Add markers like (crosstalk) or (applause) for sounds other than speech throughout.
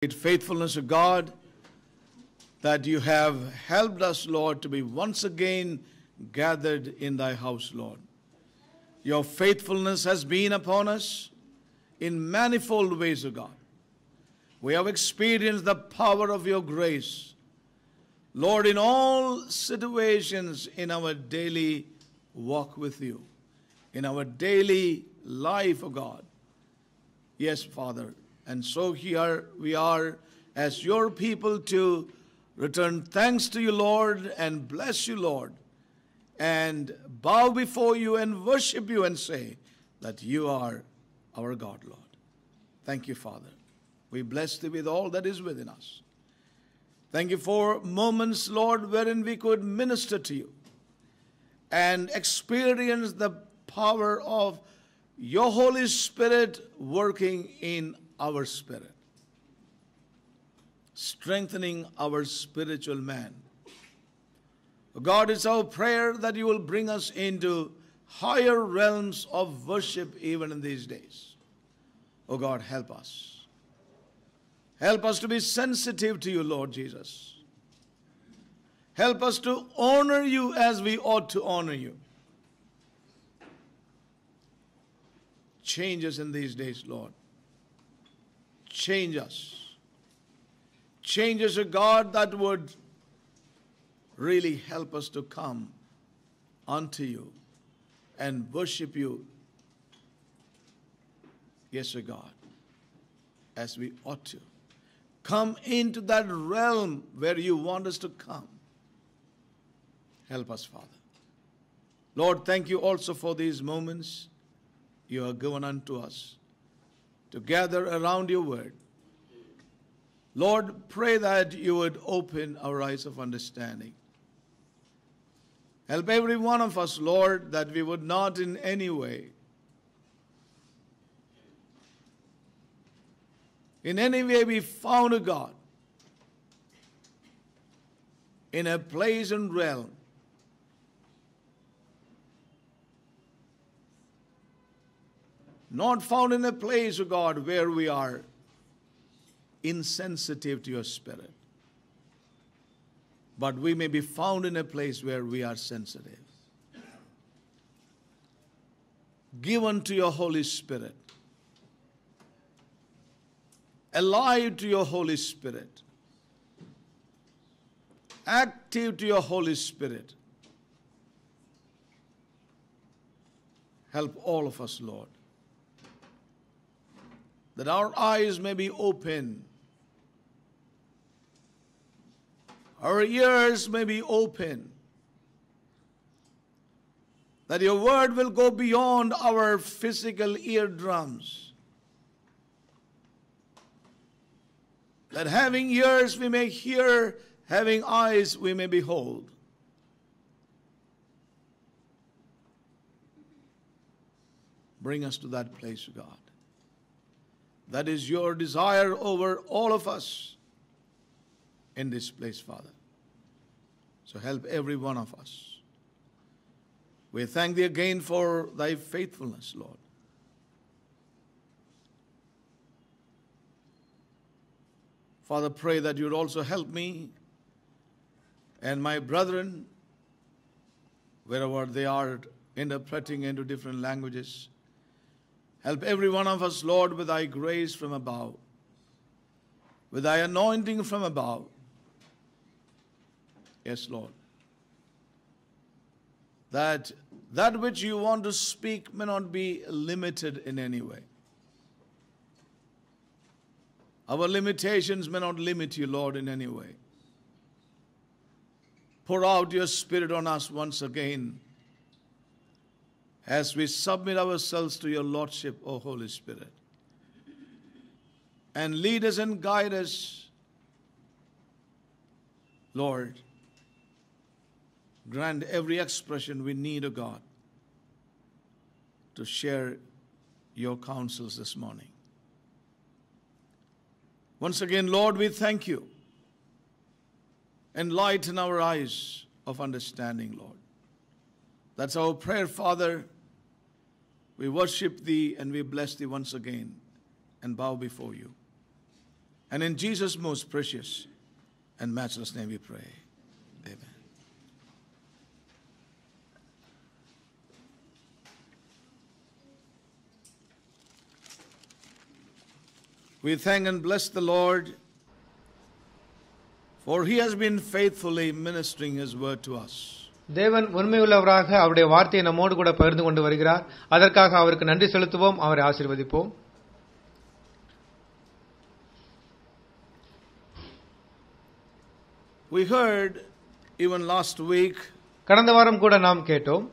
great faithfulness of God that you have helped us, Lord, to be once again gathered in thy house, Lord. Your faithfulness has been upon us in manifold ways, O God. We have experienced the power of your grace. Lord, in all situations in our daily walk with you, in our daily life, O God. Yes, Father. And so here we are as your people to return thanks to you, Lord, and bless you, Lord, and bow before you and worship you and say that you are our God, Lord. Thank you, Father. We bless thee with all that is within us. Thank you for moments, Lord, wherein we could minister to you and experience the power of your Holy Spirit working in our spirit, strengthening our spiritual man. God, it's our prayer that you will bring us into higher realms of worship even in these days. Oh God, help us. Help us to be sensitive to you, Lord Jesus. Help us to honor you as we ought to honor you. Change us in these days, Lord. Change us. Change us, a God that would really help us to come unto you and worship you. Yes, O God, as we ought to. Come into that realm where you want us to come. Help us, Father. Lord, thank you also for these moments you have given unto us to gather around your word. Lord, pray that you would open our eyes of understanding. Help every one of us, Lord, that we would not in any way, in any way be found a God in a place and realm not found in a place, O God, where we are insensitive to your spirit. But we may be found in a place where we are sensitive. Given to your Holy Spirit. Alive to your Holy Spirit. Active to your Holy Spirit. Help all of us, Lord that our eyes may be open, our ears may be open, that your word will go beyond our physical eardrums. That having ears we may hear, having eyes we may behold. Bring us to that place, God. That is your desire over all of us in this place, Father. So help every one of us. We thank thee again for thy faithfulness, Lord. Father, pray that you'd also help me and my brethren, wherever they are interpreting into different languages Help every one of us, Lord, with thy grace from above, with thy anointing from above. Yes, Lord. That that which you want to speak may not be limited in any way. Our limitations may not limit you, Lord, in any way. Pour out your Spirit on us once again as we submit ourselves to your Lordship, O Holy Spirit. And lead us and guide us, Lord. Grant every expression we need, O God, to share your counsels this morning. Once again, Lord, we thank you. Enlighten our eyes of understanding, Lord. That's our prayer, Father we worship thee and we bless thee once again and bow before you. And in Jesus' most precious and matchless name we pray. Amen. We thank and bless the Lord, for he has been faithfully ministering his word to us. தேவன் உண்மையுள்ளவராக அவருடைய வார்த்தையை நம்மோடு கூட பகிர்ந்து கொண்டு வருகிறார். அதற்காக அவருக்கு நன்றி செலுத்துவோம். அவரை ஆசீர்வதிப்போம். We heard even last week கடந்த வாரம் கூட நாம் கேட்டோம்.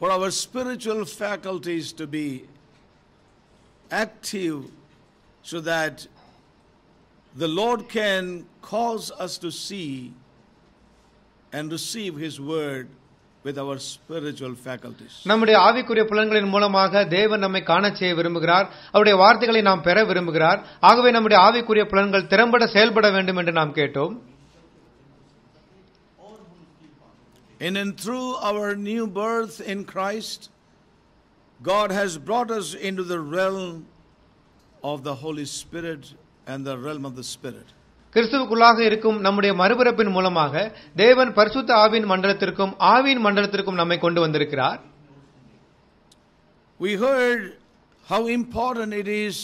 for our spiritual faculties to be active so that the Lord can cause us to see and receive His word with our spiritual faculties. நம்முடைய ஆவிக்குரிய புலன்களின் மூலமாக தேவன் நம்மை காணச் செய்ய விரும்புகிறார் அவருடைய வார்த்தைகளை நாம் பெற விரும்புகிறார் ஆகவே நம்முடைய ஆவிக்குரிய புலன்கள் திறம்பட செயல்பட வேண்டும் என்று நாம் கேட்டோம் And then through our new birth in Christ, God has brought us into the realm of the Holy Spirit and the realm of the Spirit. கிறிஸ்துவுக்குள்ளாக இருக்கும் நம்முடைய மறுபிறப்பின் மூலமாக தேவன் பரிசுத்த ஆவின் மண்டலத்திற்கும் ஆவின் மண்டலத்திற்கும் நம்மை கொண்டு வந்திருக்கிறார் We heard how important it is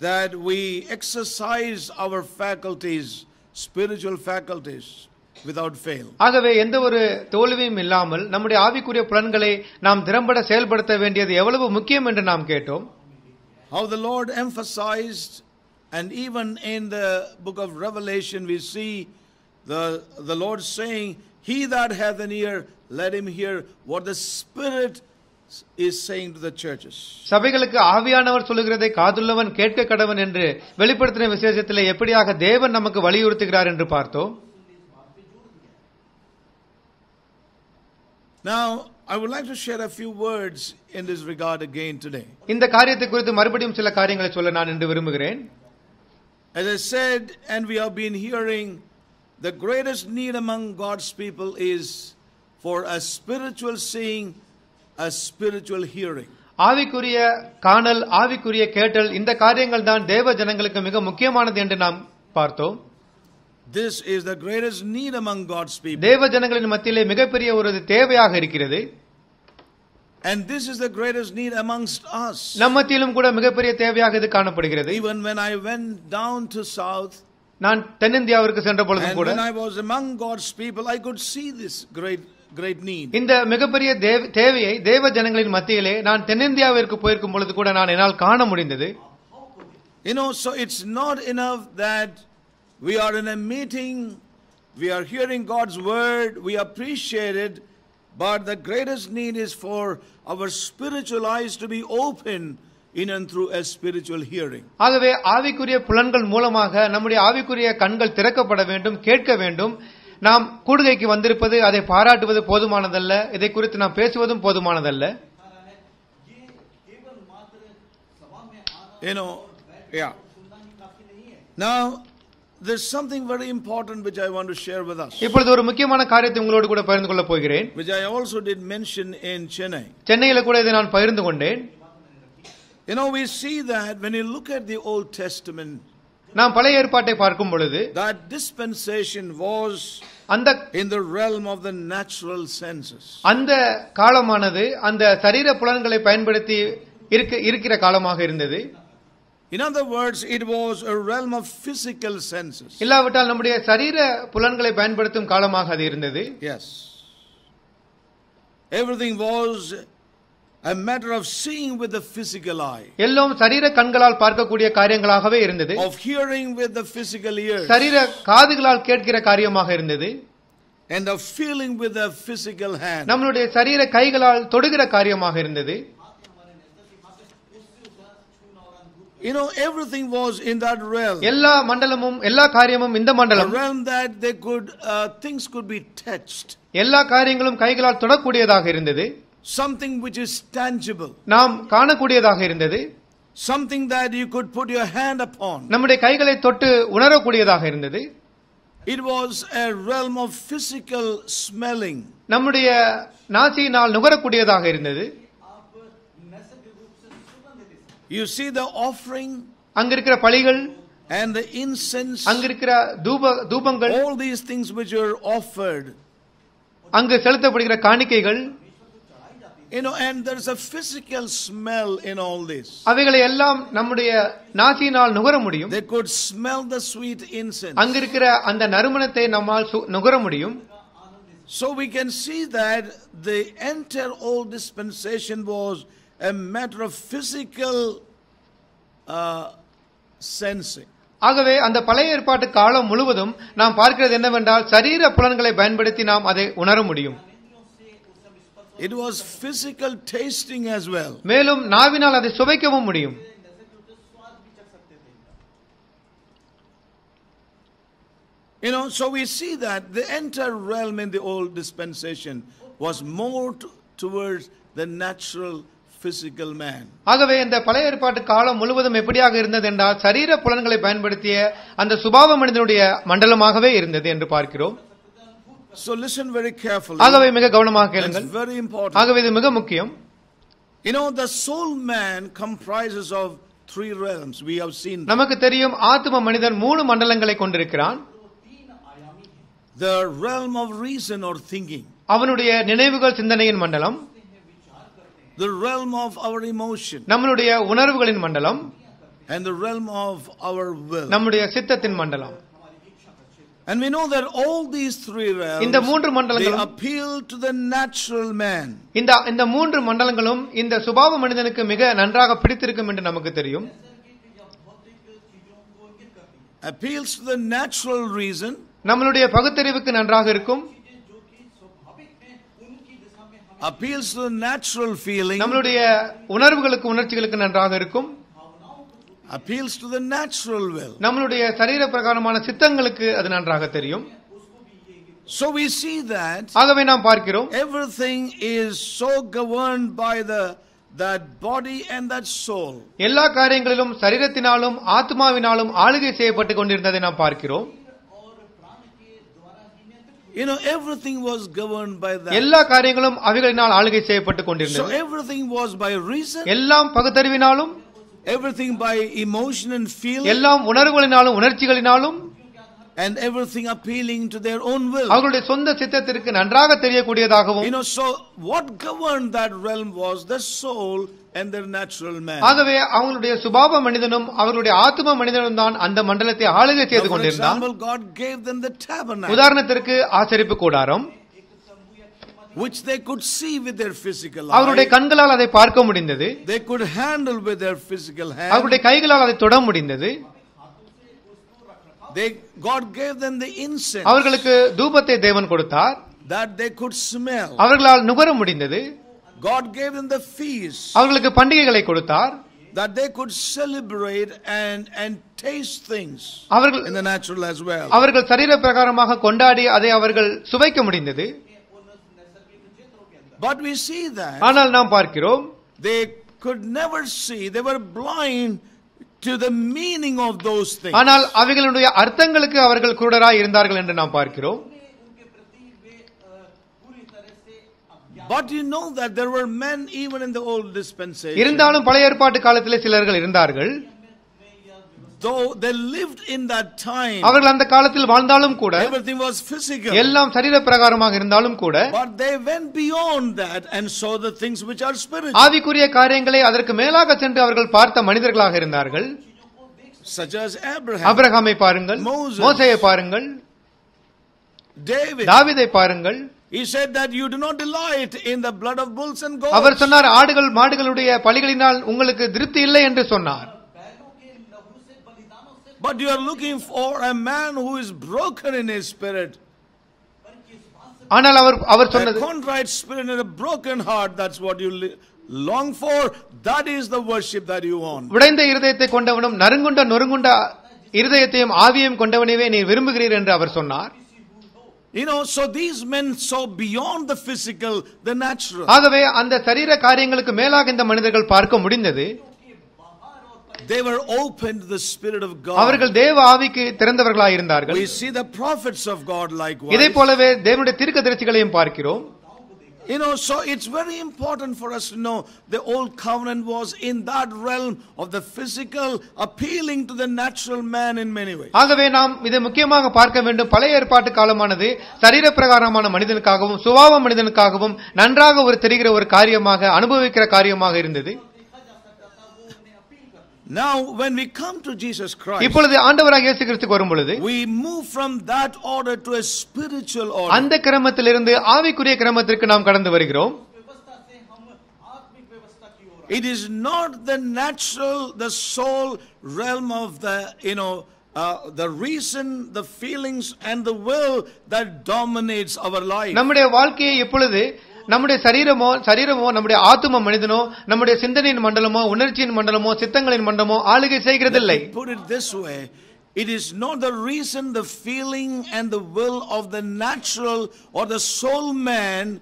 that we exercise our faculties, spiritual faculties, without fail. ஆகவே எந்த ஒரு தோல்வியும் இல்லாமல் நம்முடைய ஆவிக்குரிய புலன்களை நாம் திறம்பட செயல்படுத்த வேண்டியது எவ்வளவு முக்கியம் என்று நாம் கேட்டோம் How the Lord emphasized, and even in the book of Revelation, we see the, the Lord saying, He that hath an ear, let him hear what the Spirit is saying to the churches. சபைகளுக்கு ஆவியானவர் சொல்லுகிறதை காதுள்ளவன் கேட்க கடவன் என்று வெளிப்படுத்தின விசேஷத்தில் எப்படியாக தேவன் நமக்கு வலியுறுத்துகிறார் என்று பார்த்தோம் Now, I would like to share a few words in this regard again today. இந்த காரியத்தை குறித்து மறுபடியும் சில காரியங்களை சொல்ல நான் என்று விரும்புகிறேன் As I said, and we have been hearing, the greatest need among God's people is for a spiritual seeing, a spiritual hearing. ஆவிக்குரிய காணல் ஆவிக்குரிய கேட்டல் இந்த காரியங்கள் தான் தேவ ஜனங்களுக்கு மிக முக்கியமானது என்று நாம் பார்த்தோம் This is the greatest need among God's people. தேவ ஜனங்களின் மத்தியிலே மிகப்பெரிய ஒரு தேவையாக இருக்கிறது And this is the greatest need amongst us. நம் மத்தியிலும் கூட மிகப்பெரிய தேவையாக இது காணப்படுகிறது Even when I went down to south, நான் தென்னிந்தியாவிற்கு சென்ற பொழுதும் and கூட when I was among God's people, I could see this great, great need. இந்த மிகப்பெரிய தேவ- தேவையை தேவ ஜனங்களின் மத்தியிலே நான் தென்னிந்தியாவிற்கு போயிருக்கும் பொழுது கூட நான் என்னால் காண முடிந்தது You know, so it's not enough that we are in a meeting, we are hearing God's word, we appreciate it, but the greatest need is for our spiritual eyes to be open in and through a spiritual hearing. ஆகவே ஆவிக்குரிய புலன்கள் மூலமாக நம்முடைய ஆவிக்குரிய கண்கள் திறக்கப்பட வேண்டும் கேட்க வேண்டும் நாம் கூடுகைக்கு வந்திருப்பது அதை பாராட்டுவது போதுமானதல்ல இதை குறித்து நாம் பேசுவதும் போதுமானதல்ல You know, yeah. Now, there's something very important which I want to share with us, இப்பொழுது ஒரு முக்கியமான காரியத்தை உங்களோடு கூட பகிர்ந்து கொள்ளப் போகிறேன் which I also did mention in Chennai. சென்னையில கூட இதை நான் பகிர்ந்து கொண்டேன் You know, we see that when you look at the Old Testament, நாம் பழைய ஏற்பாட்டை பார்க்கும் பொழுது that dispensation was அந்த in the realm of the natural senses. அந்த காலமானது அந்த சரீர புலன்களை பயன்படுத்தி இருக்க இருக்கிற காலமாக இருந்தது In other words, it was a realm of physical senses. இல்லாவிட்டால் நம்முடைய சரீர புலன்களை பயன்படுத்தும் காலமாக அது இருந்தது Yes. Everything was a matter of seeing with the physical eye, எல்லாம் சரீர கண்களால் பார்க்கக்கூடிய காரியங்களாகவே இருந்தது of hearing with the physical ears, சரீர காதுகளால் கேட்கிற காரியமாக இருந்தது and of feeling with the physical hand. நம்மளுடைய சரீர கைகளால் தொடுகிற காரியமாக இருந்தது You know, everything was in that realm. எல்லா மண்டலமும் எல்லா காரியமும் இந்த A மண்டலம் realm that they could, uh, things could be touched. எல்லா காரியங்களும் கைகளால் தொடக்கூடியதாக இருந்தது Something which is tangible. நாம் காணக்கூடியதாக இருந்தது Something that you could put your hand upon. நம்முடைய கைகளை தொட்டு உணரக்கூடியதாக இருந்தது It was a realm of physical smelling. நம்முடைய நாசியினால் நுகரக்கூடியதாக இருந்தது You see the offering, அங்க இருக்கிற பலிகள் and the incense, அங்கிருக்கிற தூப தூபங்கள் all these things which are offered. அங்கு செலுத்தப்படுகிற காணிக்கைகள் You know, and there's a physical smell in all this. அவைகளை எல்லாம் நம்முடைய நாசியினால் நுகர முடியும் They could smell the sweet incense. அங்கிருக்கிற அந்த நறுமணத்தை நம்மால் சு- நுகர முடியும் So we can see that the entire old dispensation was a matter of physical uh, sensing. ஆகவே அந்த பழைய ஏற்பாட்டு காலம் முழுவதும் நாம் பார்க்கிறது என்னவென்றால் சரீர புலன்களை பயன்படுத்தி நாம் அதை உணர முடியும் It was physical tasting as well. மேலும் நாவினால் அதை சுவைக்கவும் முடியும் You know, so we see that the entire realm in the old dispensation was more to, towards the natural physical man. ஆகவே இந்த பழைய ஏற்பாட்டு காலம் முழுவதும் எப்படியாக இருந்தது என்றால் சரீர புலன்களை பயன்படுத்திய அந்த சுபாவ மனிதனுடைய மண்டலமாகவே இருந்தது என்று பார்க்கிறோம் So listen very carefully. ஆகவே மிக கவனமாக It's கேளுங்கள் very important. ஆகவே இது மிக முக்கியம் You know, the soul man comprises of three realms. We have seen. நமக்கு தெரியும் ஆத்ம மனிதன் மூணு மண்டலங்களை கொண்டிருக்கிறான் the realm of reason or thinking, அவனுடைய நினைவுகள் சிந்தனையின் மண்டலம் the realm of our emotion, நம்மளுடைய உணர்வுகளின் மண்டலம் and the realm of our will. நம்முடைய சித்தத்தின் மண்டலம் And we know that all these three realms இந்த மூன்று they மண்டலங்களும் appeal to the natural man. இந்த இந்த மூன்று மண்டலங்களும் இந்த சுபாவ மனிதனுக்கு மிக நன்றாக பிடித்திருக்கும் என்று நமக்கு தெரியும் Appeals to the natural reason, நம்மளுடைய பகுத்தறிவுக்கு நன்றாக இருக்கும் appeals to the natural feeling, நம்மளுடைய உணர்வுகளுக்கு உணர்ச்சிகளுக்கு நன்றாக இருக்கும். Appeals to the natural will. நம்மளுடைய சரீர பிரகாரமான சித்தங்களுக்கு அது நன்றாக தெரியும். So we see that ஆகவே நாம் பார்க்கிறோம். everything is so governed by the that body and that soul. எல்லா காரியங்களிலும் சரீரத்தினாலும் ஆத்மாவினாலும் ஆளுகை செய்யப்பட்டு கொண்டிருந்ததை நாம் பார்க்கிறோம். You know, everything was governed by that. எல்லா காரியங்களும் அவைகளினால் ஆளுகை செய்யப்பட்டு So கொண்டிருந்தது everything was by reason, எல்லாம் பகுத்தறிவினாலும் everything by emotion and feeling, எல்லாம் உணர்வுகளினாலும் உணர்ச்சிகளினாலும் and everything appealing to their own will. அவர்களுடைய சொந்த சித்தத்திற்கு நன்றாக தெரியக்கூடியதாகவும் You know, so what governed that realm was the soul and their natural man. ஆகவே அவங்களுடைய சுபாவ மனிதனும் அவர்களுடைய ஆத்ம மனிதனும் தான் அந்த மண்டலத்தை ஆளுகை So செய்து for கொண்டிருந்தான் example, God gave them the tabernacle, உதாரணத்திற்கு ஆச்சரிப்பு கூடாரம் which they could see with their physical அவருடைய eye. கண்களால் அதை பார்க்க முடிந்தது They could handle with their physical hand. அவருடைய கைகளால் அதை தொட முடிந்தது They, God gave them the incense அவர்களுக்கு தூபத்தை தேவன் கொடுத்தார் that they could smell. அவர்களால் நுகர முடிந்தது God gave them the feast அவர்களுக்கு பண்டிகைகளை கொடுத்தார் that they could celebrate and, and taste things அவர்கள் in the natural as well. அவர்கள் சரீர பிரகாரமாக கொண்டாடி அதை அவர்கள் சுவைக்க முடிந்தது But we see that ஆனால் நாம் பார்க்கிறோம் they could never see, they were blind to the meaning of those things. ஆனால் அவைகளுடைய அர்த்தங்களுக்கு அவர்கள் குருடராய் இருந்தார்கள் என்று நாம் பார்க்கிறோம் But you know that there were men even in the old dispensation, இருந்தாலும் பழைய ஏற்பாட்டு காலத்திலே சிலர்கள் இருந்தார்கள் Though they lived in that time, அவர்கள் அந்த காலத்தில் வாழ்ந்தாலும் கூட everything was physical. எல்லாம் சரீர பிரகாரமாக இருந்தாலும் கூட But they went beyond that and saw the things which are spiritual, ஆவிக்குரிய காரியங்களை அதற்கு மேலாக சென்று அவர்கள் பார்த்த மனிதர்களாக இருந்தார்கள் such as Abraham, அபிரகாமை பாருங்கள். மோசையை பாருங்கள் David. தாவீதை பாருங்கள் He said that you do not delight in the blood of bulls and goats. அவர் சொன்னார் ஆடுகள் மாடுகளுடைய பலிகளினால் உங்களுக்கு திருப்தி இல்லை என்று சொன்னார் But you are looking for a man who is broken in his spirit. ஆனால் அவர் அவர் A சொன்னது contrite spirit and a broken heart, that's what you li- long for. That is the worship that you want. உடைந்த இருதயத்தை கொண்டவனும் நறுங்குண்ட நொறுங்குண்ட இருதயத்தையும் ஆவியையும் கொண்டவனைவே நீ விரும்புகிறீர் என்று அவர் சொன்னார் You know, so these men saw beyond the physical, the natural. ஆகவே அந்த சரீர காரியங்களுக்கு மேலாக இந்த மனிதர்கள் பார்க்க முடிந்தது They were open to the Spirit of God. அவர்கள் தேவ ஆவிக்கு திறந்தவர்களாய் இருந்தார்கள் We see the prophets of God இதை. போலவே தேவனுடைய தீர்க்கதரிசிகளையும் பார்க்கிறோம் You know, so it's very important for us to know the old covenant was in that realm of the physical, appealing to the natural man in many ways. ஆகவே நாம் இதை முக்கியமாக பார்க்க வேண்டும் பழைய ஏற்பாட்டு காலமானது சரீர பிரகாரமான மனிதனுக்காகவும் சுபாவ மனிதனுக்காகவும் நன்றாக ஒரு தெரிகிற ஒரு காரியமாக அனுபவிக்கிற காரியமாக இருந்தது Now when we come to Jesus Christ இப்பொழுது ஆண்டவராக இயேசு we move from that order to a spiritual order and அந்த கிரமத்திலிருந்து ஆவிக்குரிய கிரமத்திற்கு நாம் கடந்து வருகிறோம் It is not the natural the soul realm of the you know uh, the reason, the feelings and the will that dominates our life. நம்முடைய வாழ்க்கையை நம்முடைய சரீரமோ சரீரமோ நம்முடைய ஆத்தும மனிதனோ நம்முடைய சிந்தனையின் மண்டலமோ உணர்ச்சியின் மண்டலமோ சித்தங்களின் மண்டலமோ ஆளுகை செய்கிறதில்லை it is not the reason, the feeling, and the will of the natural or the soul man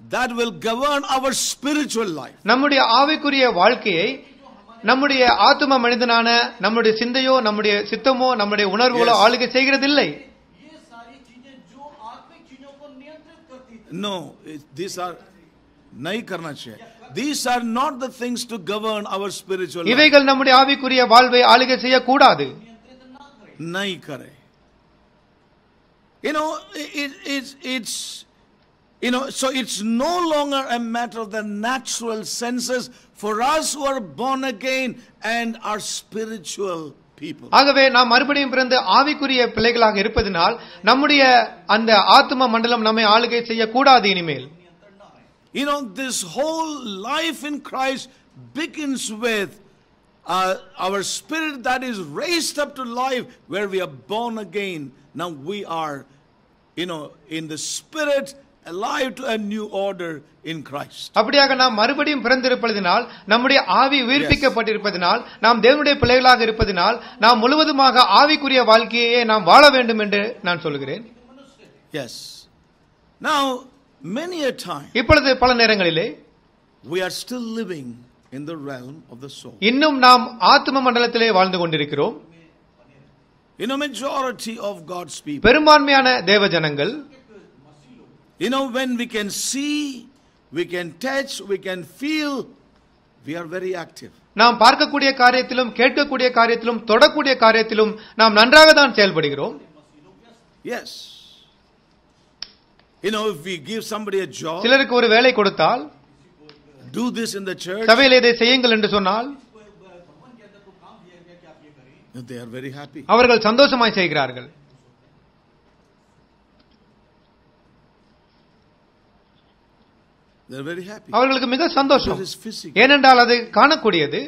that will govern our spiritual life. நம்முடைய ஆவிக்குரிய வாழ்க்கையை நம்முடைய ஆத்தும மனிதனான நம்முடைய சிந்தையோ நம்முடைய சித்தமோ நம்முடைய உணர்வுகளோ. ஆளுகை செய்கிறதில்லை No, it- these are nahi karna chahiye. These are not the things to govern our spiritual life. இவைகள் நம்முடைய ஆவிக்குரிய வாழ்வை ஆளுகை செய்யக்கூடாது nahi kare. You know, it, it's, it's, you know, so it's no longer a matter of the natural senses for us who are born again and are spiritual people. ஆகவே நாம் மறுபடியும் பிறந்து ஆவிக்குரிய பிள்ளைகளாக இருப்பதனால் நம்முடைய அந்த ஆத்தும மண்டலம் நம்மை ஆளுகை செய்யக்கூடாது இனிமேல் You know, this whole life in Christ begins with uh, our spirit that is raised up to life where we are born again. Now we are, you know, in the spirit alive to a new order in Christ. அப்படியாக நாம் மறுபடியும் பிறந்திருப்பதினால் நம்முடைய ஆவி உயிர்ப்பிக்கப்பட்டிருப்பதினால் நாம் தேவனுடைய பிள்ளைகளாக இருப்பதினால் நாம் முழுவதுமாக ஆவிக்குரிய வாழ்க்கையே நாம் வாழ வேண்டும் என்று நான் சொல்கிறேன் Yes. Now, many a time இப்பொழுது பல நேரங்களிலே we are still living in the realm of the soul. இன்னும் நாம் ஆத்ம மண்டலத்திலே வாழ்ந்து கொண்டிருக்கிறோம் In a majority of God's people. பெரும்பான்மையான தேவ ஜனங்கள் You know, when we can see, we can touch, we can feel, we are very active. நாம் பார்க்கக்கூடிய காரியத்திலும் கேட்கக்கூடிய காரியத்திலும் தொடக்கூடிய காரியத்திலும் நாம் நன்றாக தான் செயல்படுகிறோம் Yes. You know, if we give somebody a job, சிலருக்கு ஒரு வேலை கொடுத்தால் do this in the church, சபையில் இதை செய்யுங்கள் என்று சொன்னால் they are very happy. அவர்கள் சந்தோஷமாய் செய்கிறார்கள் அவர்களுக்கு மிக சந்தோஷம் That is physical. ஏனென்றால் அது காணக்கூடியது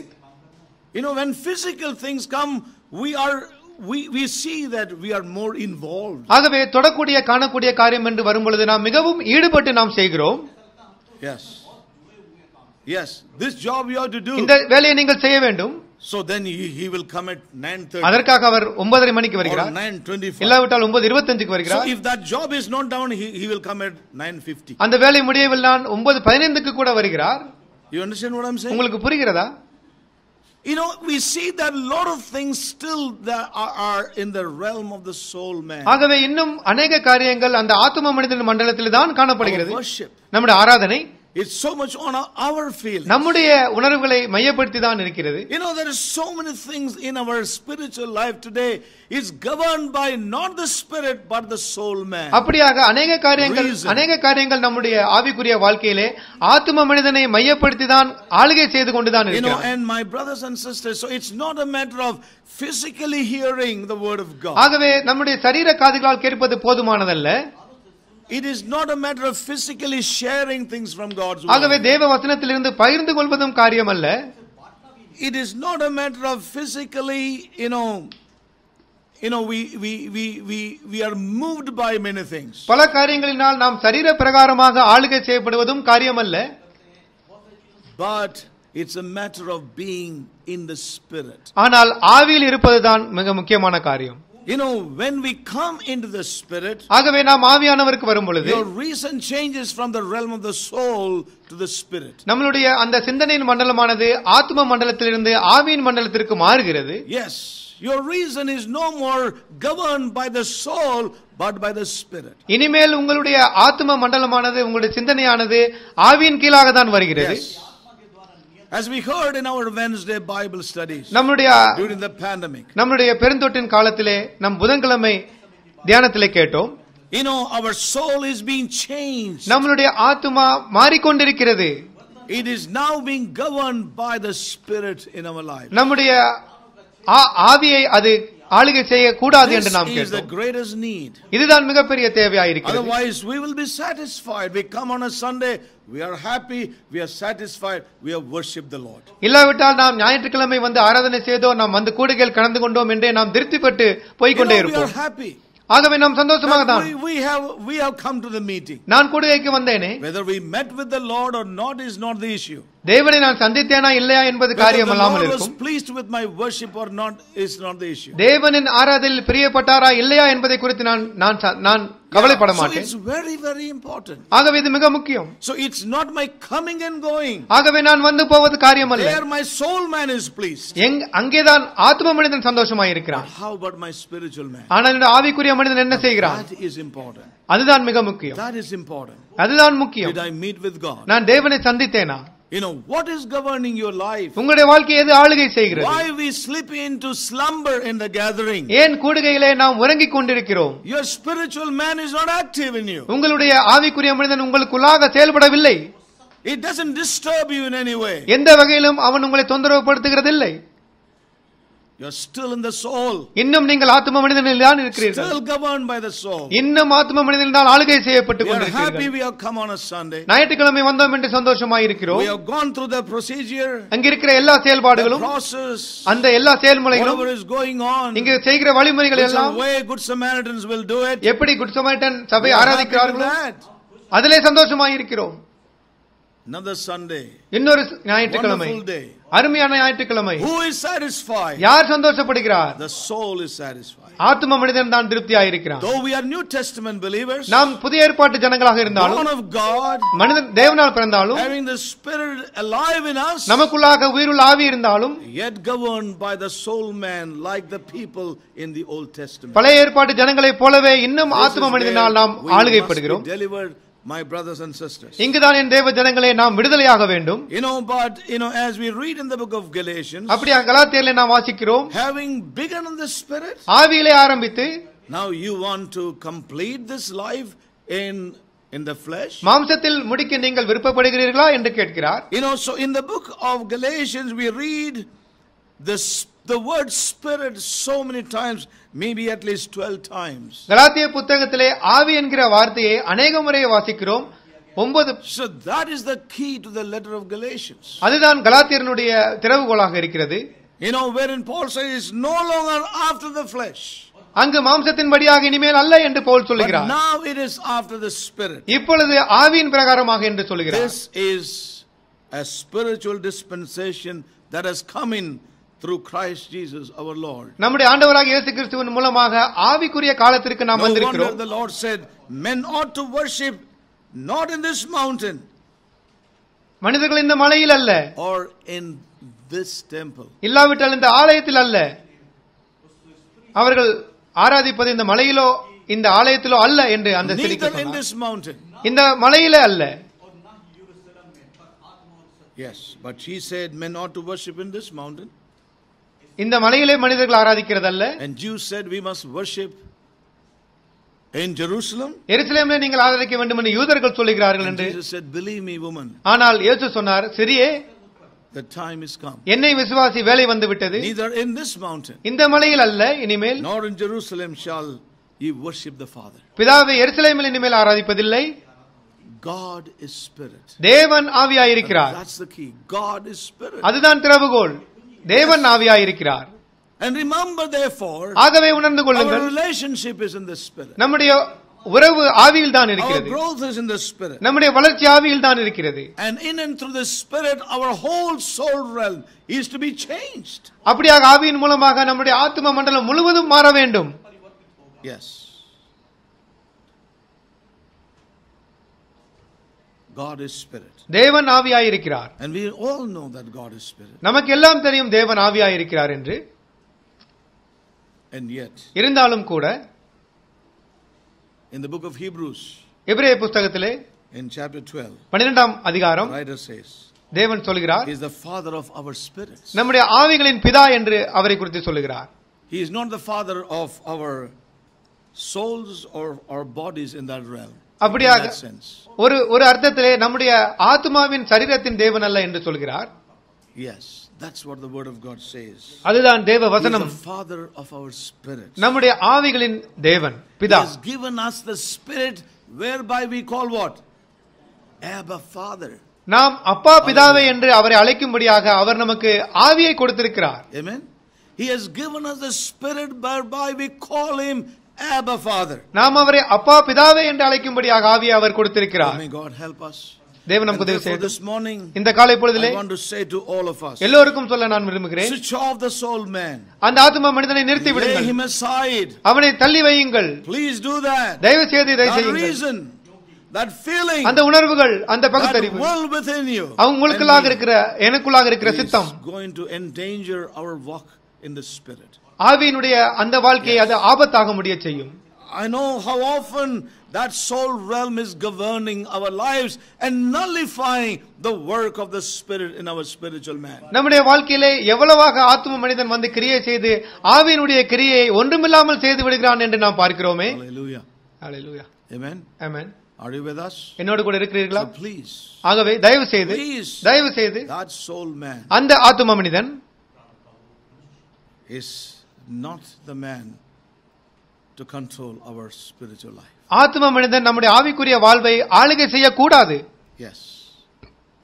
You know, when physical things come, we are we, we see that we are more involved. ஆகவே தொடக்கூடிய காணக்கூடிய காரியம் என்று வரும் பொழுது நாம் மிகவும் ஈடுபட்டு நாம் செய்கிறோம் Yes. Yes. This job you have to do. இந்த வேலையை நீங்கள் செய்ய வேண்டும் So then he, he will come at 9.30 அதற்காக அவர் ஒன்பதரை மணிக்கு or வருகிறார் 9.25. இல்லாவிட்டால் ஒன்பது இருபத்தஞ்சுக்கு So வருகிறார் if that job is not done, he, he will come at 9.50. அந்த வேலை முடியவில் நான் ஒன்பது பதினைந்துக்கு கூட வருகிறார் You understand what I'm saying? உங்களுக்கு புரிகிறதா You know, we see that a lot of things still that are, are in the realm of the soul man. ஆகவே இன்னும் அநேக காரியங்கள் அந்த ஆத்தும மனிதன் மண்டலத்தில் தான் Our காணப்படுகிறது worship. நம்முடைய ஆராதனை It's so much on our, our feelings. நம்முடைய உணர்வுகளை மையப்படுத்தி தான் இருக்கிறது You know, there are so many things in our spiritual life today. It's governed by not the spirit, but the soul man. அப்படியாக அநேக காரியங்கள் Reason. அநேக காரியங்கள் நம்முடைய ஆவிக்குரிய வாழ்க்கையிலே ஆத்தும மனிதனை மையப்படுத்தி தான் ஆளுகை செய்து கொண்டுதான் You know, இருக்கிறார் and my brothers and sisters, so it's not a matter of physically hearing the word of God. ஆகவே நம்முடைய சரீர காதுகளால் கேட்பது போதுமானதல்ல It is not a matter of physically sharing things from God's ஆகவே word. தேவ வசனத்திலிருந்து பகிர்ந்து கொள்வதும் காரியம் அல்ல It is not a matter of physically, you know, you know, we, we, we, we, we are moved by many things. பல காரியங்களினால் நாம் சரீர பிரகாரமாக ஆளுகை செய்யப்படுவதும் காரியம் அல்ல But it's a matter of being in the spirit. ஆனால் ஆவியில் இருப்பதுதான் மிக முக்கியமான காரியம் You know, when we come into the spirit, ஆகவே நாம் ஆவியானவருக்கு வரும் பொழுது your reason changes from the realm of the soul to the spirit. நம்மளுடைய அந்த சிந்தனையின் மண்டலமானது ஆத்ம மண்டலத்திலிருந்து ஆவியின் மண்டலத்திற்கு மாறுகிறது Yes, your reason is no more governed by the soul, but by the Spirit. இனிமேல் உங்களுடைய ஆத்ம மண்டலமானது உங்களுடைய சிந்தனையானது ஆவியின் கீழாக தான் வருகிறது Yes. As we heard in our Wednesday Bible studies நம்முடைய during the pandemic, நம்முடைய பெருந்தொற்றின் காலத்திலே நம் புதன்கிழமை தியானத்திலே கேட்டோம் you know, our soul is being changed. நம்மளுடைய ஆத்மா மாறிக்கொண்டிருக்கிறது It is now being governed by the Spirit in our life. நம்முடைய ஆ- ஆவியை அது ஆளுகை செய்யக்கூடாது This என்று நாம் is the கேட்டோம் greatest need. இதுதான் மிகப்பெரிய தேவையாயிருக்கிறது Otherwise, we will be satisfied. We come on a Sunday, we are happy, we are satisfied, we have worshipped the Lord. இல்லாவிட்டால் நாம் ஞாயிற்றுக்கிழமை வந்து ஆராதனை செய்தோம் நாம் வந்து கூடுகையில் கலந்து கொண்டோம் என்றே நாம் திருப்திப்பட்டு You போய்க்கொண்டே know, we are இருப்போம் happy. ஆகவே நாம் சந்தோஷமாக தான் We, we have we have come to the meeting. நான் கூடுகைக்கு வந்தேனே Whether we met with the Lord or not is not the issue. தேவனை நான் சந்தித்தேனா இல்லையா என்பது Whether காரியம் the அல்லாமல் Lord was இருக்கும் pleased with my worship or not is not the issue. தேவனின் ஆராதனையில் பிரியப்பட்டாரா இல்லையா என்பதை குறித்து நான் நான் ச- நான் கவலைப்பட மாட்டேன். ஆகவே இது மிக முக்கியம் So it's not my coming and going. ஆகவே நான் வந்து போவது காரியம் அல்ல There my soul man is pleased. எங் அங்கேதான் ஆத்ம மனிதன் சந்தோஷமாய் இருக்கிறான் How about my spiritual man? ஆனால் இந்த ஆவிக்குரிய மனிதன் என்ன செய்கிறான் That is important. அதுதான் மிக முக்கியம் That is important. அதுதான் முக்கியம் Did I meet with God? நான் தேவனை சந்தித்தேனா You know, what is governing your life? உங்களுடைய வாழ்க்கை எது ஆளுகை செய்கிறது Why we slip into slumber in the gathering? ஏன் கூடுகையிலே நாம் உறங்கிக் கொண்டிருக்கிறோம் Your spiritual man is not active in you. உங்களுடைய ஆவிக்குரிய மனிதன் உங்களுக்குள்ளாக செயல்படவில்லை It doesn't disturb you in any way. எந்த வகையிலும் அவன் உங்களை தொந்தரவு படுத்துகிறதில்லை You're still in the soul, இன்னும் நீங்கள் ஆத்ம மனிதனில் தான் இருக்கிறீர்கள் still governed by the soul. இன்னும் ஆத்ம மனிதனில் தான் ஆளுகை செய்யப்பட்டுக் We are happy கொண்டிருக்கிறீர்கள் we have come on a Sunday. ஞாயிற்றுக்கிழமை வந்தோம் என்று சந்தோஷமாய் இருக்கிறோம் We have gone through the procedure, அங்க இருக்கிற எல்லா செயல்பாடுகளும் process, அந்த எல்லா செயல்முறைகளும் whatever is going on. இங்கு செய்கிற வழிமுறைகள் எல்லாம் way good Samaritans will do it. எப்படி குட் சமைட்டன் சபை ஆராதிக்கிறார்களோ. அதிலே சந்தோஷமாய் இருக்கிறோம் Another Sunday, இன்னொரு ஞாயிற்றுக்கிழமை. அருமையான ஞாயிற்றுக்கிழமை Who is satisfied? யார் சந்தோஷப்படுகிறார் The soul is satisfied. ஆத்ம மனிதன் தான் திருப்தியாக இருக்கிறார் Though we are New Testament believers, நாம் புதிய ஏற்பாட்டு ஜனங்களாக இருந்தாலும் born of God, மனிதன் தேவனால் பிறந்தாலும் having the Spirit alive in us, நமக்குள்ளாக உயிருள்ள ஆவி இருந்தாலும் yet governed by the soul man like the people in the Old Testament. பழைய ஏற்பாட்டு ஜனங்களைப் போலவே இன்னும் ஆத்ம மனிதனால் நாம் ஆளுகைப்படுகிறோம் delivered, my brothers and sisters. இங்குதான் என் தேவ ஜனங்களே நாம் விடுதலையாக வேண்டும் You know, but, you know, as we read in the book of Galatians, அப்படியா கலாத்தியர்ல நாம் வாசிக்கிறோம் having begun in the Spirit, ஆவியிலே ஆரம்பித்து now you want to complete this life in, in the flesh. மாம்சத்தில் முடிக்க நீங்கள் விருப்பப்படுகிறீர்களா என்று கேட்கிறார் You know, so in the book of Galatians, we read this, the word spirit so many times, maybe at least 12 times. கலாத்திய புத்தகத்திலே ஆவி என்கிற வார்த்தையை அநேக முறை வாசிக்கிறோம் ஒன்பது So that is the key to the letter of Galatians. அதுதான் கலாத்தியனுடைய திறவுகோலாக இருக்கிறது You know, wherein Paul says it's no longer after the flesh, அங்கு மாம்சத்தின்படியாக இனிமேல் அல்ல என்று பவுல் but சொல்லுகிறார் now it is after the spirit. இப்பொழுது ஆவியின் பிரகாரமாக என்று சொல்லுகிறார் This is a spiritual dispensation that has come in through Christ Jesus our Lord. நம்முடைய ஆண்டவராக இயேசு கிறிஸ்துவின் மூலமாக ஆவிக்குரிய காலத்திற்கு நாம் No wonder வந்திருக்கிறோம் the Lord said, Men ought to worship not in this mountain மனிதர்கள் இந்த மலையில் அல்ல or in this temple. இல்லாவிட்டால் இந்த ஆலயத்தில் அல்ல அவர்கள் ஆராதிப்பது இந்த மலையிலோ இந்த ஆலயத்திலோ அல்ல என்று அந்த ஸ்திரீக்கு Neither in சொன்னார். this mountain. இந்த மலையில அல்ல Yes, but she said, Men ought to worship in this mountain. இந்த மலையிலே மனிதர்கள் ஆராதிக்கிறதல்ல And Jews said, We must worship in Jerusalem. எருசலேமிலே நீங்கள் ஆராதிக்க வேண்டும் என்று யூதர்கள் சொல்லுகிறார்கள் என்று Jesus said, Believe me, woman, ஆனால் இயேசு சொன்னார் சிறியே the time is come. என்னை விசுவாசி வேலை வந்து விட்டது Neither in this mountain இந்த மலையில் அல்ல இனிமேல் nor in Jerusalem shall ye worship the Father. பிதாவை எருசலேமில் இனிமேல் ஆராதிப்பதில்லை God is spirit. தேவன் ஆவியாயிருக்கிறார் That's the key. God is spirit. அதுதான் திறவுகோல் தேவன் ஆவியாயிருக்கிறார் And remember, therefore, ஆகவே உணர்ந்து கொள்ளுங்கள் relationship is in the spirit. நம்முடைய உறவு ஆவியில் தான் இருக்கிறது growth is in the spirit. நம்முடைய வளர்ச்சி ஆவியில் தான் இருக்கிறது And in and through the spirit, our whole soul realm is to be changed. அப்படியாக ஆவியின் மூலமாக நம்முடைய ஆத்ம மண்டலம் முழுவதும் மாற வேண்டும் Yes. God is spirit. தேவன் ஆவியாயிருக்கிறார் And we all know that God is spirit. நமக்கு எல்லாம் தெரியும் தேவன் ஆவியாயிருக்கிறார் என்று And yet, இருந்தாலும் கூட In the book of Hebrews, எபிரேய புஸ்தகத்திலே in chapter 12, பன்னிரெண்டாம் அதிகாரம் the writer says, தேவன் சொல்கிறார் He is the father of our spirits. நம்முடைய ஆவிகளின் பிதா என்று அவரை குறித்து சொல்லுகிறார் He is not the father of our souls or our bodies in that realm. அப்படியாக. ஒரு ஒரு அர்த்தத்திலே நம்முடைய ஆத்மாவின் சரீரத்தின் தேவன் அல்ல என்று சொல்கிறார் Yes, that's what the word of God says. அதுதான் தேவ He is வசனம் the father of our spirits. நம்முடைய ஆவிகளின் தேவன் He பிதா has given us the spirit whereby we call what? Abba Father. நாம் அப்பா பிதாவே என்று அவரை அழைக்கும்படியாக அவர் நமக்கு ஆவியை கொடுத்திருக்கிறார் Amen. He has given us the spirit whereby we call him Abba Father. நாம் அவரை அப்பா பிதாவே என்று அழைக்கும்படியாக ஆவியை அவர் கொடுத்திருக்கிறார் May God help us. தேவன் And நமக்கு உதவி therefore செய்யட்டும் this morning, இந்த காலை பொழுதிலே I want to say to all of us, எல்லோருக்கும் சொல்ல நான் விரும்புகிறேன் switch off the soul man. அந்த ஆத்மா மனிதனை நிறுத்தி Lay விடுங்கள் him aside. அவனை தள்ளி வையுங்கள் Please do that. தயவு செய்து இதை That செய்யுங்கள் reason, that feeling, அந்த உணர்வுகள் அந்த பகுத்தறிவு will within you, அவங்க உங்களுக்குள்ளாக and இருக்கிற எனக்குள்ளாக இருக்கிற சித்தம் going to endanger our walk in the spirit. ஆவியினுடைய அந்த வாழ்க்கையை அது ஆபத்தாக முடிய செய்யும் I know how often that soul realm is governing our lives and nullifying the work of the Spirit in our spiritual man. நம்முடைய வாழ்க்கையிலே எவ்வளவாக ஆத்ம மனிதன் வந்து கிரியை செய்து ஆவியினுடைய கிரியை ஒன்றுமில்லாமல் செய்து விடுகிறான் என்று நாம் பார்க்கிறோமே Hallelujah. Hallelujah. Amen. Amen. Are you with us? என்னோடு கூட இருக்கிறீர்களா So please, ஆகவே தயவு செய்து please, தயவு செய்து that soul man அந்த ஆத்தும மனிதன் is not the man to control our spiritual life. ஆத்தும மனிதன் நம்முடைய ஆவிக்குரிய வாழ்வை ஆளுகை செய்யக்கூடாது Yes.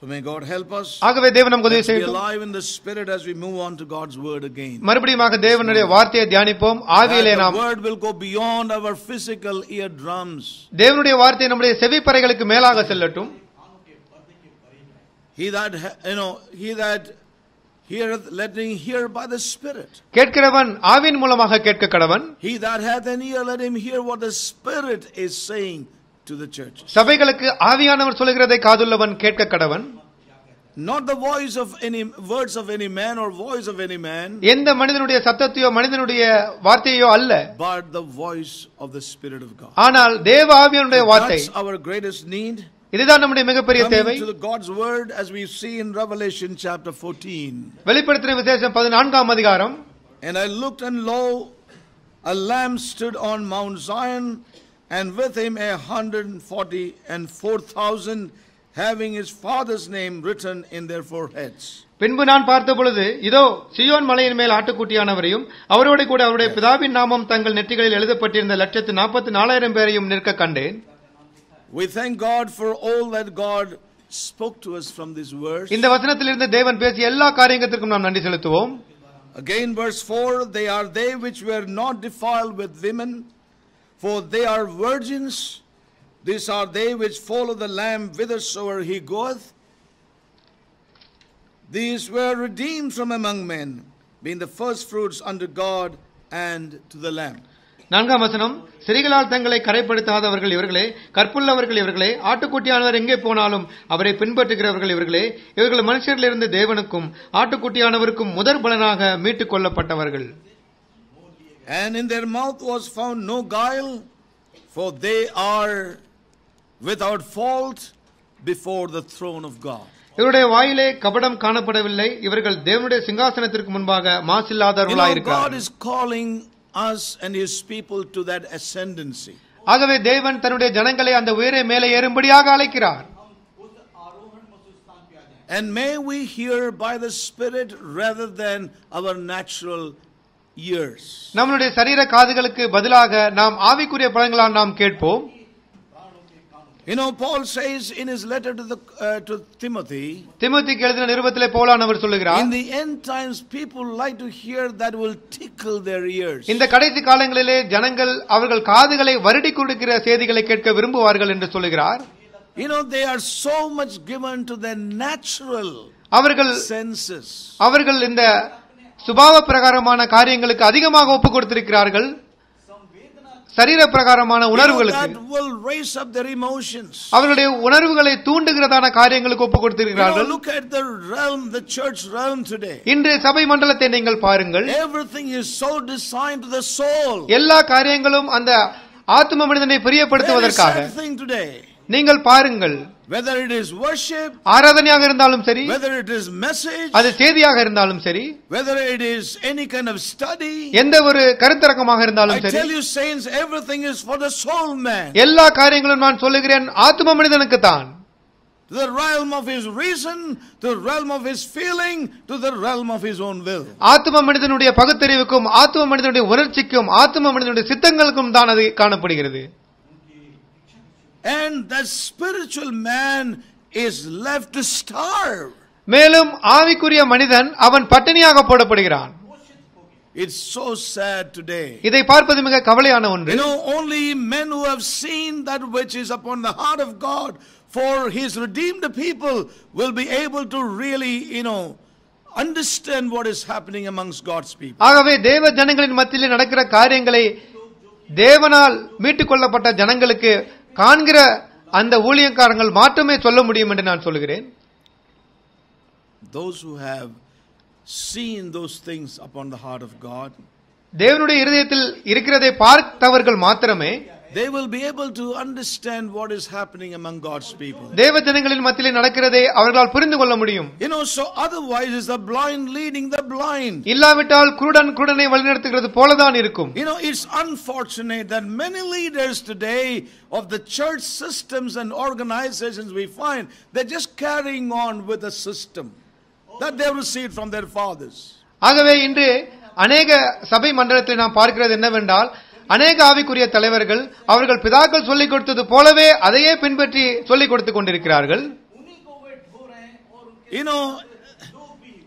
So may God help us. ஆகவே தேவன் நமக்கு உதவி Let's be செய்யட்டும் alive in the spirit as we move on to God's word again. மறுபடியும் தேவனுடைய வார்த்தையை தியானிப்போம் ஆவியிலே That the நாம் word will go beyond our physical eardrums. தேவனுடைய வார்த்தை நம்முடைய செவிப்பறைகளுக்கு மேலாக செல்லட்டும் He that ha- you know, he that heareth, let him hear by the Spirit. கேட்கிறவன் Aavin மூலமாக கேட்க கடவன் He that hath an ear, let him hear what the Spirit is saying to the churches. சபைகளுக்கு ஆவியானவர் சொல்கிறதை காதுள்ளவன் கேட்க கடவன் Not the voice of any words of any man or voice of any man, எந்த மனிதனுடைய சத்தத்தையோ மனிதனுடைய வார்த்தையோ அல்ல but the voice of the Spirit of God. ஆனால் தேவ ஆவியனுடைய வார்த்தை That's our greatest need. இதுதான் நம்முடைய மிகப்பெரிய தேவை Coming to the God's word as we see in Revelation chapter 14. வெளிப்படுத்தின விசேஷம் பதினான்காம் அதிகாரம் And I looked, and lo, a lamb stood on Mount Zion, and with him a hundred and forty and four thousand, having his father's name written in their foreheads. பின்பு நான் பார்த்த பொழுது இதோ Zion மலையின் மேல் ஆட்டுக்குட்டியானவரையும் அவரோட கூட அவருடைய பிதாவின் நாமம் தங்கள் நெற்றிகளில் எழுதப்பட்டிருந்த லட்சத்து நாற்பத்தி நாலாயிரம் பேரையும் நிற்க கண்டேன் We thank God for all that God spoke to us from this verse. இந்த வசனத்திலிருந்து தேவன் பேசிய எல்லா காரியத்திற்கும் நாம் நன்றி செலுத்துவோம் Again, verse 4 They are they which were not defiled with women, for they are virgins. These are they which follow the Lamb whithersoever he goeth. These were redeemed from among men, being the firstfruits unto God and to the Lamb. நான்காம் வசனம் சிறிகளால் தங்களை கரைப்படுத்தாதவர்கள் இவர்களே கற்புள்ளவர்கள் இவர்களே ஆட்டுக்குட்டியானவர் எங்கே போனாலும் அவரை பின்பற்றுகிறவர்கள் இவர்களே இவர்கள் மனுஷரிலிருந்து தேவனுக்கும் ஆட்டுக்குட்டியானவருக்கும் முதற் பலனாக மீட்டுக் கொள்ளப்பட்டவர்கள். And in their mouth was found no guile, for they are without fault before the throne of God. இவருடைய வாயிலே கபடம் காணப்படவில்லை. இவர்கள் தேவனுடைய சிங்காசனத்திற்கு முன்பாக know, God மாசில்லாதவர்களாயிருக்கிறார்கள் is calling us and his people to that ascendancy. ஆகவே தேவன் தன்னுடைய ஜனங்களை அந்த உயரே மேலே ஏறும்படியாக அழைக்கிறார் And may we hear by the Spirit rather than our natural ears. நம்மளுடைய சரீர காதுகளுக்கு பதிலாக நாம் ஆவிக்குரிய பழங்களால் நாம் கேட்போம் You know, Paul says in his letter to, the, uh, to Timothy, திமுத்திக்கு எழுதின நிருபத்திலே போலானவர் சொல்லுகிறார் in the end times, people like to hear that will tickle their ears. இந்த கடைசி காலங்களிலே ஜனங்கள் அவர்கள் காதுகளை வருடி கொடுக்கிற செய்திகளை கேட்க விரும்புவார்கள் என்று சொல்லுகிறார் You know, they are so much given to their natural அவர்கள் senses. அவர்கள் இந்த சுபாவ பிரகாரமான காரியங்களுக்கு அதிகமாக ஒப்பு கொடுத்திருக்கிறார்கள் சரீர பிரகாரமான உணர்வுகளுக்கு. அவர்களுடைய உணர்வுகளை தூண்டுகிறதான காரியங்களுக்கு ஒப்பு கொடுத்திருக்கிறார்கள் look at the realm, the church realm today. இன்று சபை மண்டலத்தை நீங்கள் பாருங்கள் Everything is so designed to the soul. எல்லா காரியங்களும் அந்த ஆத்தும மனிதனை பிரியப்படுத்துவதற்காக. நீங்கள் பாருங்கள் Whether it is worship, ஆராதனையாக இருந்தாலும் சரி whether it is message, அது செய்தியாக இருந்தாலும் சரி whether it is any kind of study, எந்த ஒரு கருத்தரக்கமாக I இருந்தாலும் சரி tell you, saints, everything is for the soul man. எல்லா காரியங்களும் நான் சொல்லுகிறேன் ஆத்தும மனிதனுக்கு தான் To the realm of his reason, to the realm of his feeling, to the realm of his own will. ஆத்தும மனிதனுடைய பகுத்தறிவுக்கும் ஆத்தும மனிதனுடைய உணர்ச்சிக்கும் ஆத்தும மனிதனுடைய சித்தங்களுக்கும் தான் அது காணப்படுகிறது And that spiritual man is left to starve. மேலும் ஆவிக்குரிய மனிதன் அவன் பட்டினியாக போடப்படுகிறான் It's so sad today. இதை பார்ப்பது மிக கவலையான ஒன்று You know, only men who have seen that which is upon the heart of God for his redeemed people will be able to really, you know, understand what is happening amongst God's people. ஆகவே தேவ ஜனங்களின் மத்தியில் நடக்கிற காரியங்களை தேவனால் மீட்டுக் கொள்ளப்பட்ட ஜனங்களுக்கு காண்கிற அந்த ஊழியக்காரங்கள் மாற்றமே சொல்ல முடியும் என்று நான் சொல்கிறேன் Those who have seen those things upon the heart of God, தேவனுடைய இருதயத்தில் இருக்கிறதை பார்த்தவர்கள் மாத்திரமே they will be able to understand what is happening among God's people. தேவ ஜனங்களின் மத்தியிலே நடக்கிறதை அவர்களால் புரிந்து கொள்ள முடியும் You know, so otherwise is the blind leading the blind. இல்லாவிட்டால் குருடன் குருடனை வழிநடத்துகிறது போலதான் இருக்கும் You know, it's unfortunate that many leaders today of the church systems and organizations we find, they're just carrying on with a system that they received from their fathers. ஆகவே இன்று அநேக சபை மண்டலத்தில் நாம் பார்க்கிறது என்னவென்றால் அநேக ஆவிக்குரிய தலைவர்கள் அவர்கள் பிதாக்கள் சொல்லிக் கொடுத்தது போலவே அதையே பின்பற்றி சொல்லிக் கொடுத்துக் கொண்டிருக்கிறார்கள்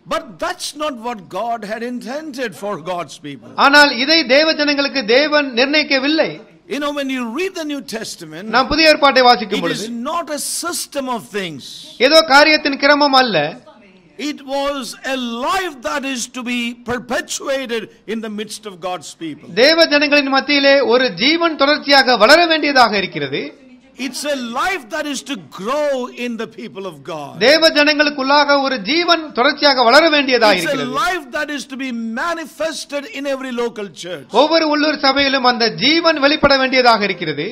But that's not what God had intended for God's people. ஆனால் இதை தேவ ஜனங்களுக்கு தேவன் நிர்ணயிக்கவில்லை You know, when you read the New Testament, நாம் ஏற்பாட்டை வாசிக்கும் பொழுது it is not a system of things. ஏதோ காரியத்தின் கிரமம் அல்ல It was a life that is to be perpetuated in the midst of God's people. தேவ ஜனங்களின் மத்தியிலே ஒரு ஜீவன் தொடர்ச்சியாக வளர வேண்டியதாக இருக்கிறது It's a life that is to grow in the people of God. தேவ ஜனங்களுக்குள்ளாக ஒரு ஜீவன் தொடர்ச்சியாக வளர வேண்டியதாக It's a இருக்கிறது life that is to be manifested in every local church. ஒவ்வொரு உள்ளூர் சபையிலும் அந்த ஜீவன் வெளிப்பட வேண்டியதாக இருக்கிறது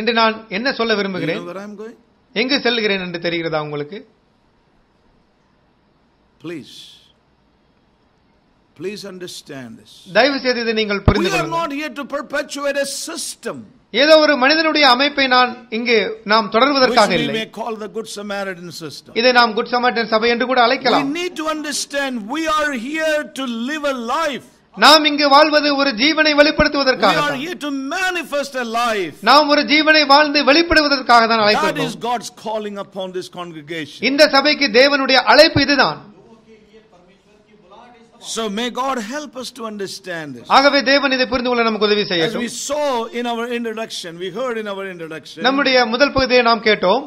இன்று நான் என்ன சொல்ல விரும்புகிறேன்? எங்கு செல்கிறேன் என்று தெரிகிறதா உங்களுக்கு? ப்ளீஸ் ப்ளீஸ் அண்டர்ஸ்டாண்ட் தயவு செய்து இதை நீங்கள் புரிந்து சிஸ்டம் ஏதோ ஒரு மனிதனுடைய அமைப்பை நான் இங்கு நாம் தொடர்வதற்காக இல்லை. இதை நாம் குட் சமாரிட்டன் சபை என்று கூட அழைக்கலாம். We need to understand we are here to live a life நாம் இங்கு வாழ்வது ஒரு ஜீவனை வெளிப்படுத்துவதற்காக. நாம் ஒரு ஜீவனை வாழ்ந்து வெளிப்படுவதற்காக தான். இந்த சபைக்கு தேவனுடைய அழைப்பு இதுதான் So may God help us to understand this. ஆகவே தேவன் இதை புரிந்து கொள்ள நமக்கு உதவி As செய்யட்டும் we saw in our introduction, we heard in our introduction, நம்முடைய முதல் பகுதியை நாம் கேட்டோம்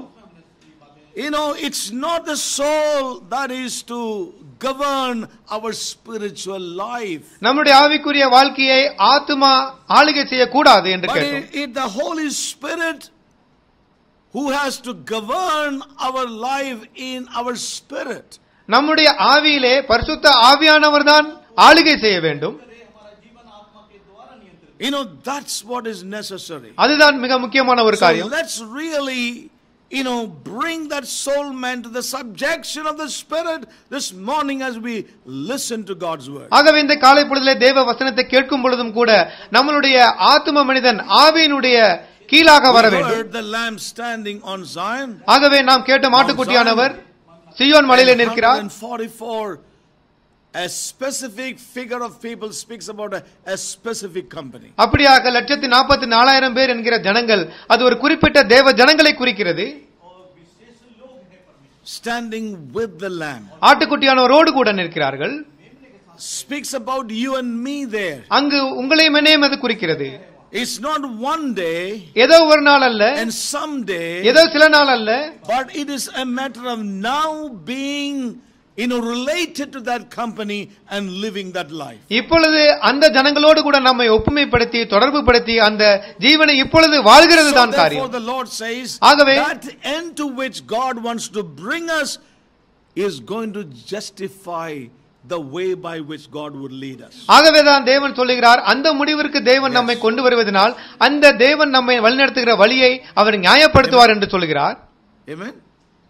you know, it's not the soul that is to govern our spiritual life. நம்முடைய ஆவிக்குரிய வாழ்க்கையை ஆத்துமா ஆளுகை செய்யக்கூடாது என்று கேட்டோம். But the Holy Spirit who has to govern our life in our spirit. நம்முடைய ஆவியிலே பரிசுத்த ஆவியானவர் தான் ஆளுகை செய்ய வேண்டும். You know that's what is necessary. அதுதான் மிக முக்கியமான ஒரு காரியம். So really you know, bring that soul man to the subjection of the Spirit this morning as we listen to God's word. ஆகவே இந்த காலை பொழுதிலே தேவ வசனத்தை கேட்கும் பொழுதும் கூட நம்மளுடைய ஆத்தும மனிதன் ஆவியினுடைய கீழாக வர We வேண்டும் heard the lamb standing on Zion. ஆகவே நாம் கேட்ட மாட்டுக்குட்டியானவர் சியோன் மலையிலே நிற்கிறார் 144, a specific figure of people speaks about a, a specific company. அப்படியாக லட்சத்தி நாற்பத்தி நாலாயிரம் பேர் என்கிற ஜனங்கள் அது ஒரு குறிப்பிட்ட தேவ ஜனங்களை குறிக்கிறது Standing with the lamb. ஆட்டுக்குட்டியானவரோடு கூட நிற்கிறார்கள் Speaks about you and me there. அங்கு உங்களையும் என்னையும் அது குறிக்கிறது It's not one day ஏதோ ஒரு நாள் அல்ல and someday, ஏதோ சில நாள் அல்ல but it is a matter of now being, you know, related to that company and living that life. இப்பொழுது அந்த ஜனங்களோடு கூட நம்மை ஒப்புமைப்படுத்தி தொடர்பு படுத்தி அந்த ஜீவனை இப்பொழுது வாழ்கிறது So தான் therefore காரியம் the Lord says ஆகவே- that end to which God wants to bring us is going to justify the way by which God would lead us. ஆகவேதான் தேவன் சொல்லுகிறார் அந்த முடிவிற்கு தேவன் நம்மை கொண்டு வருவதனால் அந்த தேவன் நம்மை வழிநடத்துகிற வழியை அவர் நியாயப்படுத்துவார் என்று சொல்லுகிறார் Amen?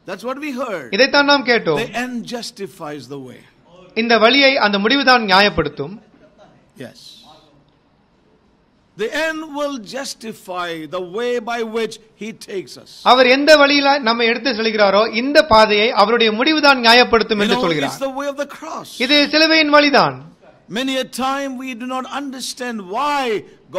That's what we heard. இதைத்தான் நாம் கேட்டோம் The end justifies the way. இந்த வழியை அந்த முடிவுதான் நியாயப்படுத்தும் Yes. The end will justify the way by which He takes us. அவர் எந்த வழியில நம்மை எடுத்து செல்கிறாரோ இந்த பாதையை அவருடைய முடிவுதான் நியாயப்படுத்தும் You என்று know, it's சொல்கிறார் the way of the cross. இது சிலுவையின் வழிதான் Many a time we do not understand why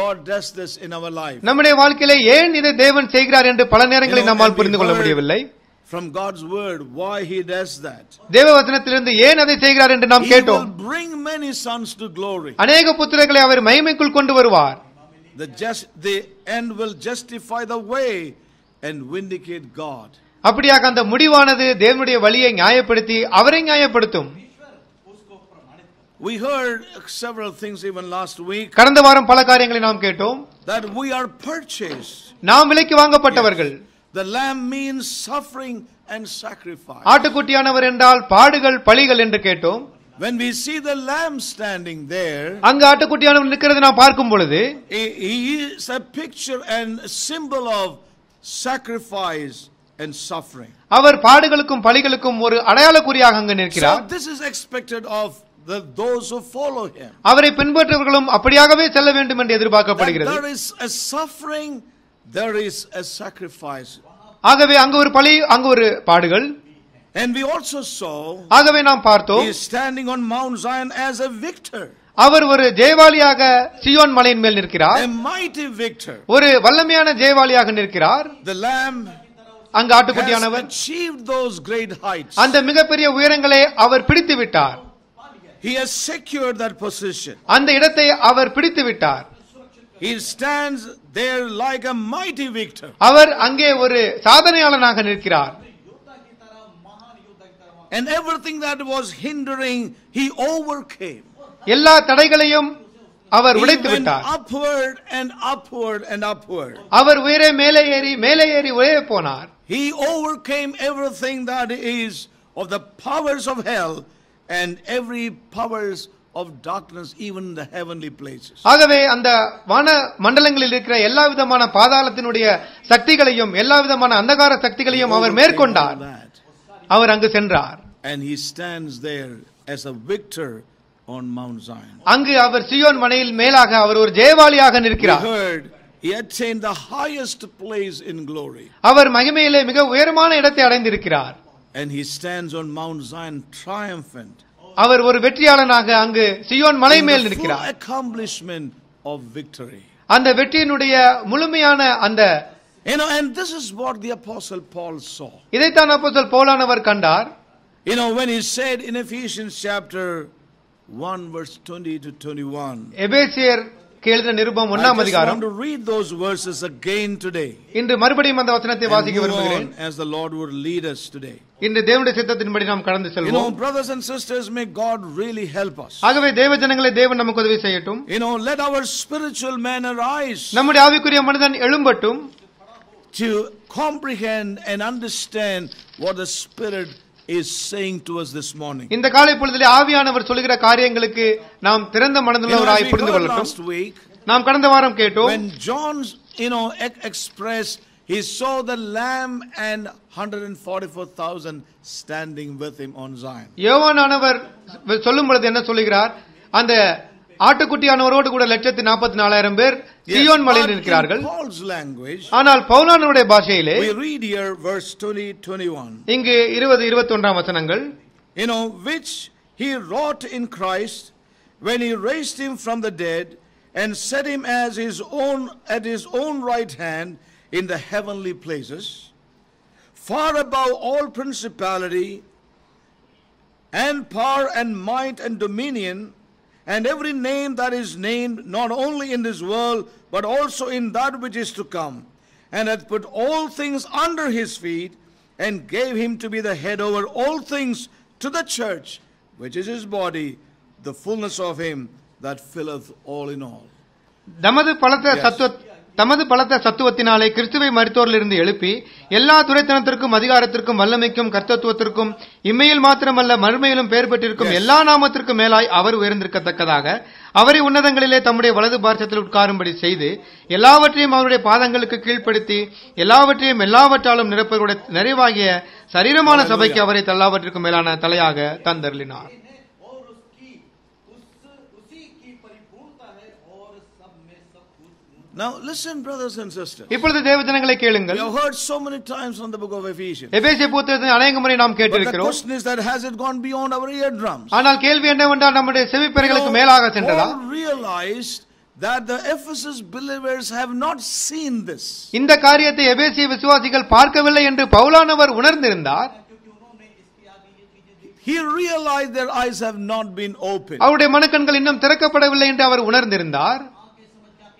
God does this in our life. நம்முடைய வாழ்க்கையில ஏன் இதை தேவன் செய்கிறார் என்று பல நேரங்களில் You know, நம்மால் and we புரிந்து கொள்ள heard முடியவில்லை From God's word, why He does that. தேவ வசனத்திலிருந்து ஏன் அதை செய்கிறார் என்று நாம் He will கேட்டோம் bring many sons to glory. அநேக புத்திரர்களை அவர் மகிமைக்குள் கொண்டு வருவார் The just the end will justify the way and vindicate God. அப்படியாக அந்த முடிவானது தேவனுடைய வழியை நியாயப்படுத்தி அவரை நியாயப்படுத்தும் We heard several things even last week கடந்த வாரம் பல காரியங்களை நாம் கேட்டோம் that we are purchased. நாம் விலைக்கு வாங்கப்பட்டவர்கள் The lamb means suffering and sacrifice. ஆட்டுக்குட்டியானவர் என்றால் பாடுகள் பழிகள் என்று கேட்டோம் When we see the lamb standing there, அங்கு ஆட்டுக்குட்டியானவர் நிற்கிறது நாம் பார்க்கும் பொழுது he he is a picture and a symbol of sacrifice and suffering. அவர் பாடுகளுக்கும் பழிகளுக்கும் ஒரு அடையாள குறியாக அங்கு So நிற்கிறார் this is expected of the, those who follow him. அவரை பின்பற்றவர்களும் அப்படியாகவே செல்ல வேண்டும் என்று That எதிர்பார்க்கப்படுகிறது there is a suffering, there is a sacrifice. ஆகவே அங்கு ஒரு பழி அங்கு ஒரு பாடுகள் And we also saw ஆகவே நாம் பார்த்தோம் he is standing on Mount Zion as a victor, அவர் ஒரு ஜெயவாளியாக சியோன் மலையின் மேல் நிற்கிறார் a mighty victor. ஒரு வல்லமையான ஜெயவாளியாக நிற்கிறார் The Lamb அங்கு ஆட்டுக்குட்டியானவர் achieved those great heights. அந்த மிகப்பெரிய உயரங்களை அவர் பிடித்து விட்டார் He has secured that position. அந்த இடத்தை அவர் பிடித்து விட்டார் அவர் அங்கே ஒரு சாதனையாளனாக நிற்கிறார் And everything that was hindering, he overcame. எல்லா தடைகளையும் அவர் He உடைத்து went விட்டார் upward and upward and upward. அவர் உயரே மேலே ஏறி மேலே ஏறி உயரே போனார் He overcame everything that is of the powers of hell and every powers of darkness, even the heavenly places. ஆகவே அந்த வான மண்டலங்களில் இருக்கிற எல்லா விதமான பாதாளத்தினுடைய சக்திகளையும் எல்லா விதமான அந்தகார சக்திகளையும் அவர் Overcame மேற்கொண்டார் all that. அவர் அங்கு சென்றார் And he stands there as a victor on Mount Zion. அங்கு அவர் சியோன் மனையில் மேலாக அவர் ஒரு ஜெயவாளியாக We நிற்கிறார் heard he attained the highest place in glory. அவர் மகிமையிலே மிக உயரமான இடத்தை அடைந்திருக்கிறார் And he stands on Mount Zion triumphant. அவர் ஒரு வெற்றியாளனாக அங்கு சியோன் மலை in மேல் the full நிற்கிறார் accomplishment of victory. அந்த வெற்றியினுடைய முழுமையான அந்த You know, and this is what the Apostle Paul saw. இதைத்தான் அப்போஸ்தலர் பவுலானவர் கண்டார் You know, when he said in Ephesians chapter 1, verse 20 to 21. எபேசியர் எழுதின நிருபம் I ஒன்னாம் just அதிகாரம் want to read those verses again today. இன்று மறுபடியும் அந்த வசனத்தை And வாசிக்க move விரும்புகிறேன் on as the Lord would lead us today. இன்று தேவனுடைய சித்தத்தின்படி நாம் கடந்து You know, செல்வோம் brothers and sisters, may God really help us. ஆகவே தேவ ஜனங்களை தேவன் நமக்கு உதவி செய்யட்டும் You know, let our spiritual man arise நம்முடைய ஆவிக்குரிய மனிதன் எழும்பட்டும் to comprehend and understand what the Spirit is saying to us this morning. இந்த காலை பொழுதிலே ஆவியானவர் சொல்லுகிற காரியங்களுக்கு நாம் திறந்த You know, as மனதுள்ளவராய் we புரிந்து heard கொள்ளட்டும் last week, நாம் கடந்த வாரம் கேட்டோம் when John, you know, ex- expressed, he saw the lamb and 144,000 standing with him on Zion. யோவானானவர் சொல்லும் பொழுது என்ன சொல்லுகிறார் அந்த ஆட்டுக்குட்டியானவரோடு கூட லட்சத்து நாற்பத்தி நாலாயிரம் பேர் Yes, சியோன் மலையில் but இருக்கிறார்கள் in Paul's language, ஆனால் பவுலானுடைய பாஷையிலே we read here verse 20, 21. இங்கு இருபது இருபத்தி ஒன்றாம் வசனங்கள் You know, which he wrought in Christ when he raised him from the dead and set him as his own at his own right hand in the heavenly places, far above all principality and power and might and dominion, and every name that is named not only in this world, but also in that which is to come, and hath put all things under his feet, and gave him to be the head over all things to the church, which is his body, the fullness of him that filleth all in all. தமது பலத்த Yes. சத்துவ தமது பலத்த சத்துவத்தினாலே கிறிஸ்துவை மருத்துவரிலிருந்து எழுப்பி எல்லா துரைத்தனத்திற்கும் அதிகாரத்திற்கும் வல்லமைக்கும் கர்த்தத்துவத்திற்கும் இம்மையில் மாத்திரமல்ல மறுமையிலும் பெயர் பெற்றிருக்கும் எல்லா நாமத்திற்கும் மேலாய் அவர் உயர்ந்திருக்கத்தக்கதாக அவரை உன்னதங்களிலே தம்முடைய வலது பார்சத்தில் உட்காரும்படி செய்து எல்லாவற்றையும் அவருடைய பாதங்களுக்கு கீழ்ப்படுத்தி எல்லாவற்றையும் எல்லாவற்றாலும் நிரப்பவருடைய நிறைவாகிய சரீரமான சபைக்கு அவரை தல்லாவற்றிற்கும் மேலான தலையாக தந்தருளினார். Now listen, brothers and sisters. இப்பொழுது You have heard so many times from the book of Ephesians. எபேசிய புத்தகத்தில் அநேக But the question is that has it gone beyond our eardrums? ஆனால் கேள்வி people நம்முடைய செவிப்பெருகளுக்கு மேலாக சென்றதா? Paul realized that the Ephesus believers have not seen this. இந்த காரியத்தை எபேசிய விசுவாசிகள் பார்க்கவில்லை என்று பவுலானவர் உணர்ந்திருந்தார். He realized their eyes have not been opened. அவருடைய மனக்கண்கள் இன்னும் திறக்கப்படவில்லை என்று அவர் உணர்ந்திருந்தார்.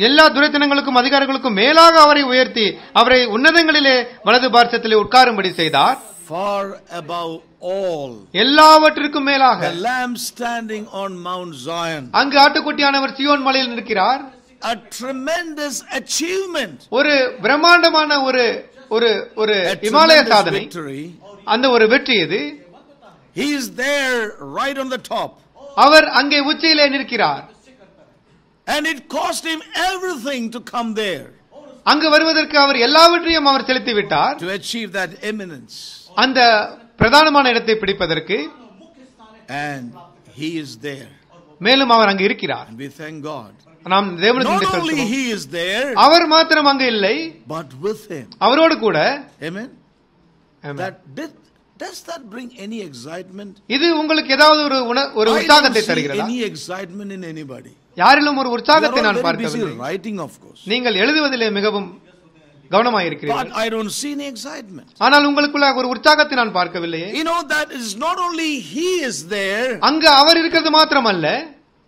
எல்லா துரைத்தனங்களுக்கும் அதிகாரங்களுக்கும் மேலாக அவரை உயர்த்தி அவரை உன்னதங்களிலே வலது பார்சத்திலே உட்காரும்படி செய்தார் Far above all. எல்லாவற்றிற்கும் மேலாக The Lamb standing on Mount Zion. அங்கு ஆட்டுக்குட்டியானவர் சியோன் மலையில் நிற்கிறார் A tremendous achievement. ஒரு பிரம்மாண்டமான ஒரு ஒரு ஒரு இமாலய சாதனை. அந்த ஒரு வெற்றி இது He is there right on the top. அவர் அங்கே உச்சியிலே நிற்கிறார் And it cost him everything to come there அங்கு வருவதற்கு அவர் எல்லாவற்றையும் அவர் செலுத்தி விட்டார் to achieve that eminence. அந்த பிரதானமான இடத்தை பிடிப்பதற்கு And he is there. மேலும் அவர் அங்கு இருக்கிறார் And we thank God. நாம் தேவனுக்கு நன்றி Not only செலுத்துவோம். he is there, அவர் மாத்திரம் அங்கு இல்லை but with him. அவரோடு கூட Amen. Amen. That did does that bring any excitement? இது உங்களுக்கு ஏதாவது ஒரு உண- ஒரு I don't உற்சாகத்தை see தருகிறதா any excitement in anybody. யாரிலும் ஒரு உற்சாகத்தை நான் பார்க்கவில்லை. நீங்கள் எழுதுவதிலே மிகவும் கவனமாயிருக்கிறீர்கள். ஆனால் உங்களுக்குள்ள ஒரு உற்சாகத்தை நான் பார்க்கவில்லை அங்கு அவர் இருக்கிறது மாத்திரம் அல்ல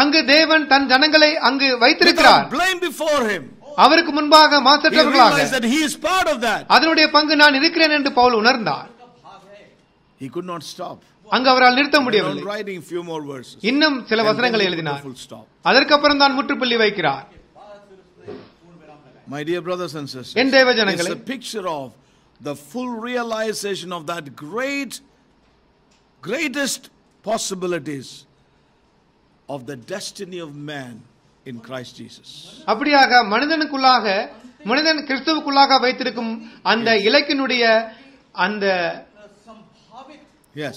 அங்கு தேவன் தன் ஜனங்களை அங்கு வைத்திருக்கிறார். அவருக்கு முன்பாக மாசற்றவர்களாக. அதனுடைய பங்கு நான் இருக்கிறேன் என்று பவுல் உணர்ந்தார் He could not stop. அங்கு அவரால் நிறுத்த முடியவில்லை. இன்னும் சில வசனங்களை எழுதினார். அதற்கப்புறம் தான் முற்றுப்புள்ளி வைக்கிறார் My dear brothers and sisters, என் தேவ it's Janangale a picture of the full realization of that great, greatest possibilities of the destiny of man in Christ Jesus. அப்படியாக மனிதனுக்குள்ளாக மனிதன் கிறிஸ்துவுக்குள்ளாக வைத்திருக்கும் அந்த இலக்கினுடைய அந்த yes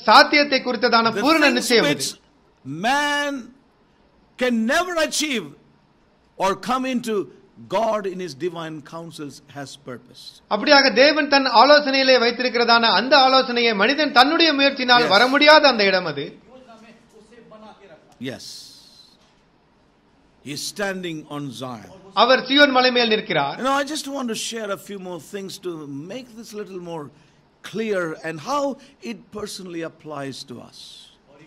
சாத்தியத்தை குறித்ததான பூரண நிச்சயம் man can never achieve or come into God in His divine counsels has purpose. அப்படியாக தேவன் தன் ஆலோசனையிலே வைத்திருக்கிறதான அந்த ஆலோசனையை மனிதன் தன்னுடைய முயற்சினால் வர முடியாத அந்த இடம் அது Yes. He is standing on Zion. அவர் சியோன் மலை மேல் நிற்கிறார் You know, I just want to share a few more things to make this little more clear and how it personally applies to us.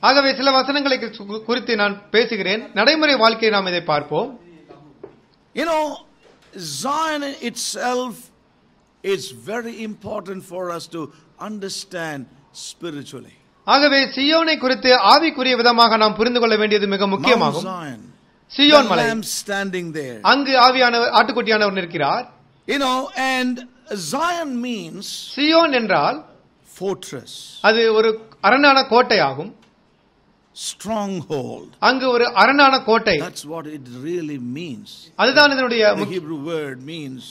ஆகவே சில வசனங்களை கு- குறித்து நான் பேசுகிறேன் நடைமுறை வாழ்க்கையை நாம் இதை பார்ப்போம் You know, Zion itself is very important for us to understand spiritually. ஆகவே சியோனை குறித்து ஆவிக்குரிய விதமாக நாம் புரிந்து கொள்ள வேண்டியது மிக முக்கியமாகும் சியோன் மலை. அங்கு ஆவியானவர் ஆட்டுக்குட்டியானவர் நிற்கிறார் You know, and Zion means Zion என்றால் fortress, அது ஒரு அரணான கோட்டையாகும் stronghold. அங்கு ஒரு அரணான கோட்டை That's what it really means. அதுதான் இதனுடைய Hebrew word means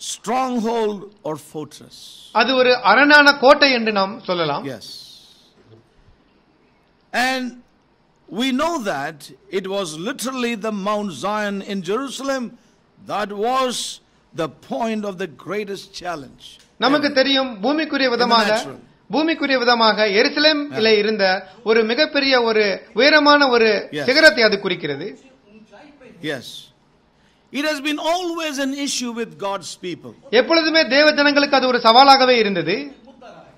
stronghold or fortress. அது ஒரு அரணான கோட்டை என்று நாம் சொல்லலாம் Yes. And we know that it was literally the Mount Zion in Jerusalem that was the point of the greatest challenge. நமக்கு தெரியும் பூமிக்குரிய விதமாக natural. பூமிக்குரிய விதமாக எருசலேமில் இருந்த ஒரு மிகப்பெரிய ஒரு உயரமான ஒரு Yes. சிகரத்தை அது குறிக்கிறது Yes. It has been always an issue with God's people. எப்பொழுதுமே தேவ ஜனங்களுக்கு அது ஒரு சவாலாகவே இருந்தது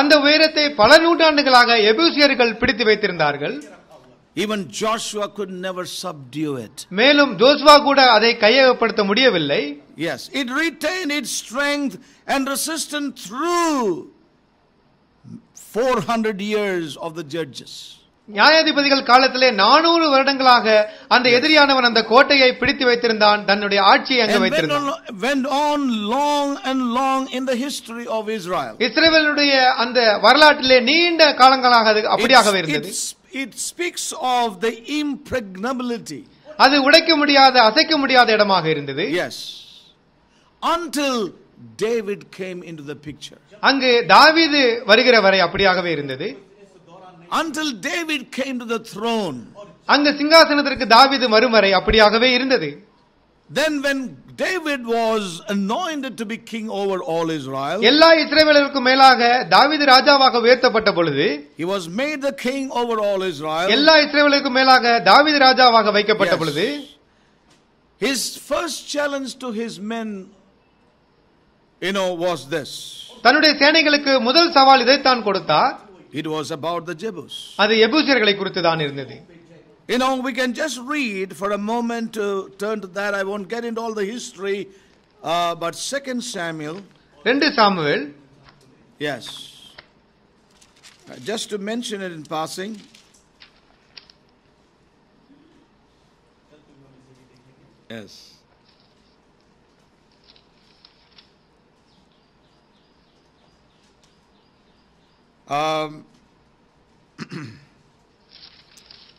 அந்த உயரத்தை பல நூற்றாண்டுகளாக எபூசியர்கள் பிடித்து வைத்திருந்தார்கள் Even Joshua could never subdue it. மேலும் ஜோஸ்வா கூட அதை கையகப்படுத்த முடியவில்லை Yes, it retained its strength and resistance through 400 years of the judges. நியாயாதிபதிகள் காலத்திலே நானூறு வருடங்களாக அந்த எதிரியானவன் அந்த கோட்டையை பிடித்து வைத்திருந்தான் தன்னுடைய ஆட்சியை அங்கு வைத்திருந்தான் on, went on long and long in the history of Israel. இஸ்ரேலுடைய அந்த வரலாற்றிலே நீண்ட காலங்களாக அது அப்படியாகவே இருந்தது it speaks of the impregnability. அது உடைக்க முடியாத அசைக்க முடியாத இடமாக இருந்தது Yes. Until David came into the picture. அங்கு தாவீது வருகிற வரை அப்படியாகவே இருந்தது Until David came to the throne. அங்கு சிங்காசனத்திற்கு தாவீது வரும் வரை அப்படியாகவே இருந்தது Then when David was anointed to be king over all Israel, எல்லா இஸ்ரேவேலருக்கும் மேலாக தாவீது ராஜாவாக உயர்த்தப்பட்ட பொழுது he was made the king over all Israel. எல்லா இஸ்ரேவேலருக்கும் மேலாக தாவீது ராஜாவாக வைக்கப்பட்ட Yes. பொழுது His first challenge to his men, you know, was this. தன்னுடைய சேனைகளுக்கு முதல் சவால் இதைத்தான் கொடுத்தார் It was about the Jebus. அது எபூசியர்களை குறித்து தான் இருந்தது You know, we can just read for a moment to turn to that. I won't get into all the history, uh, but Second Samuel, ரெண்டு Samuel yes. Uh, just to mention it in passing. Yes. Um, (clears throat)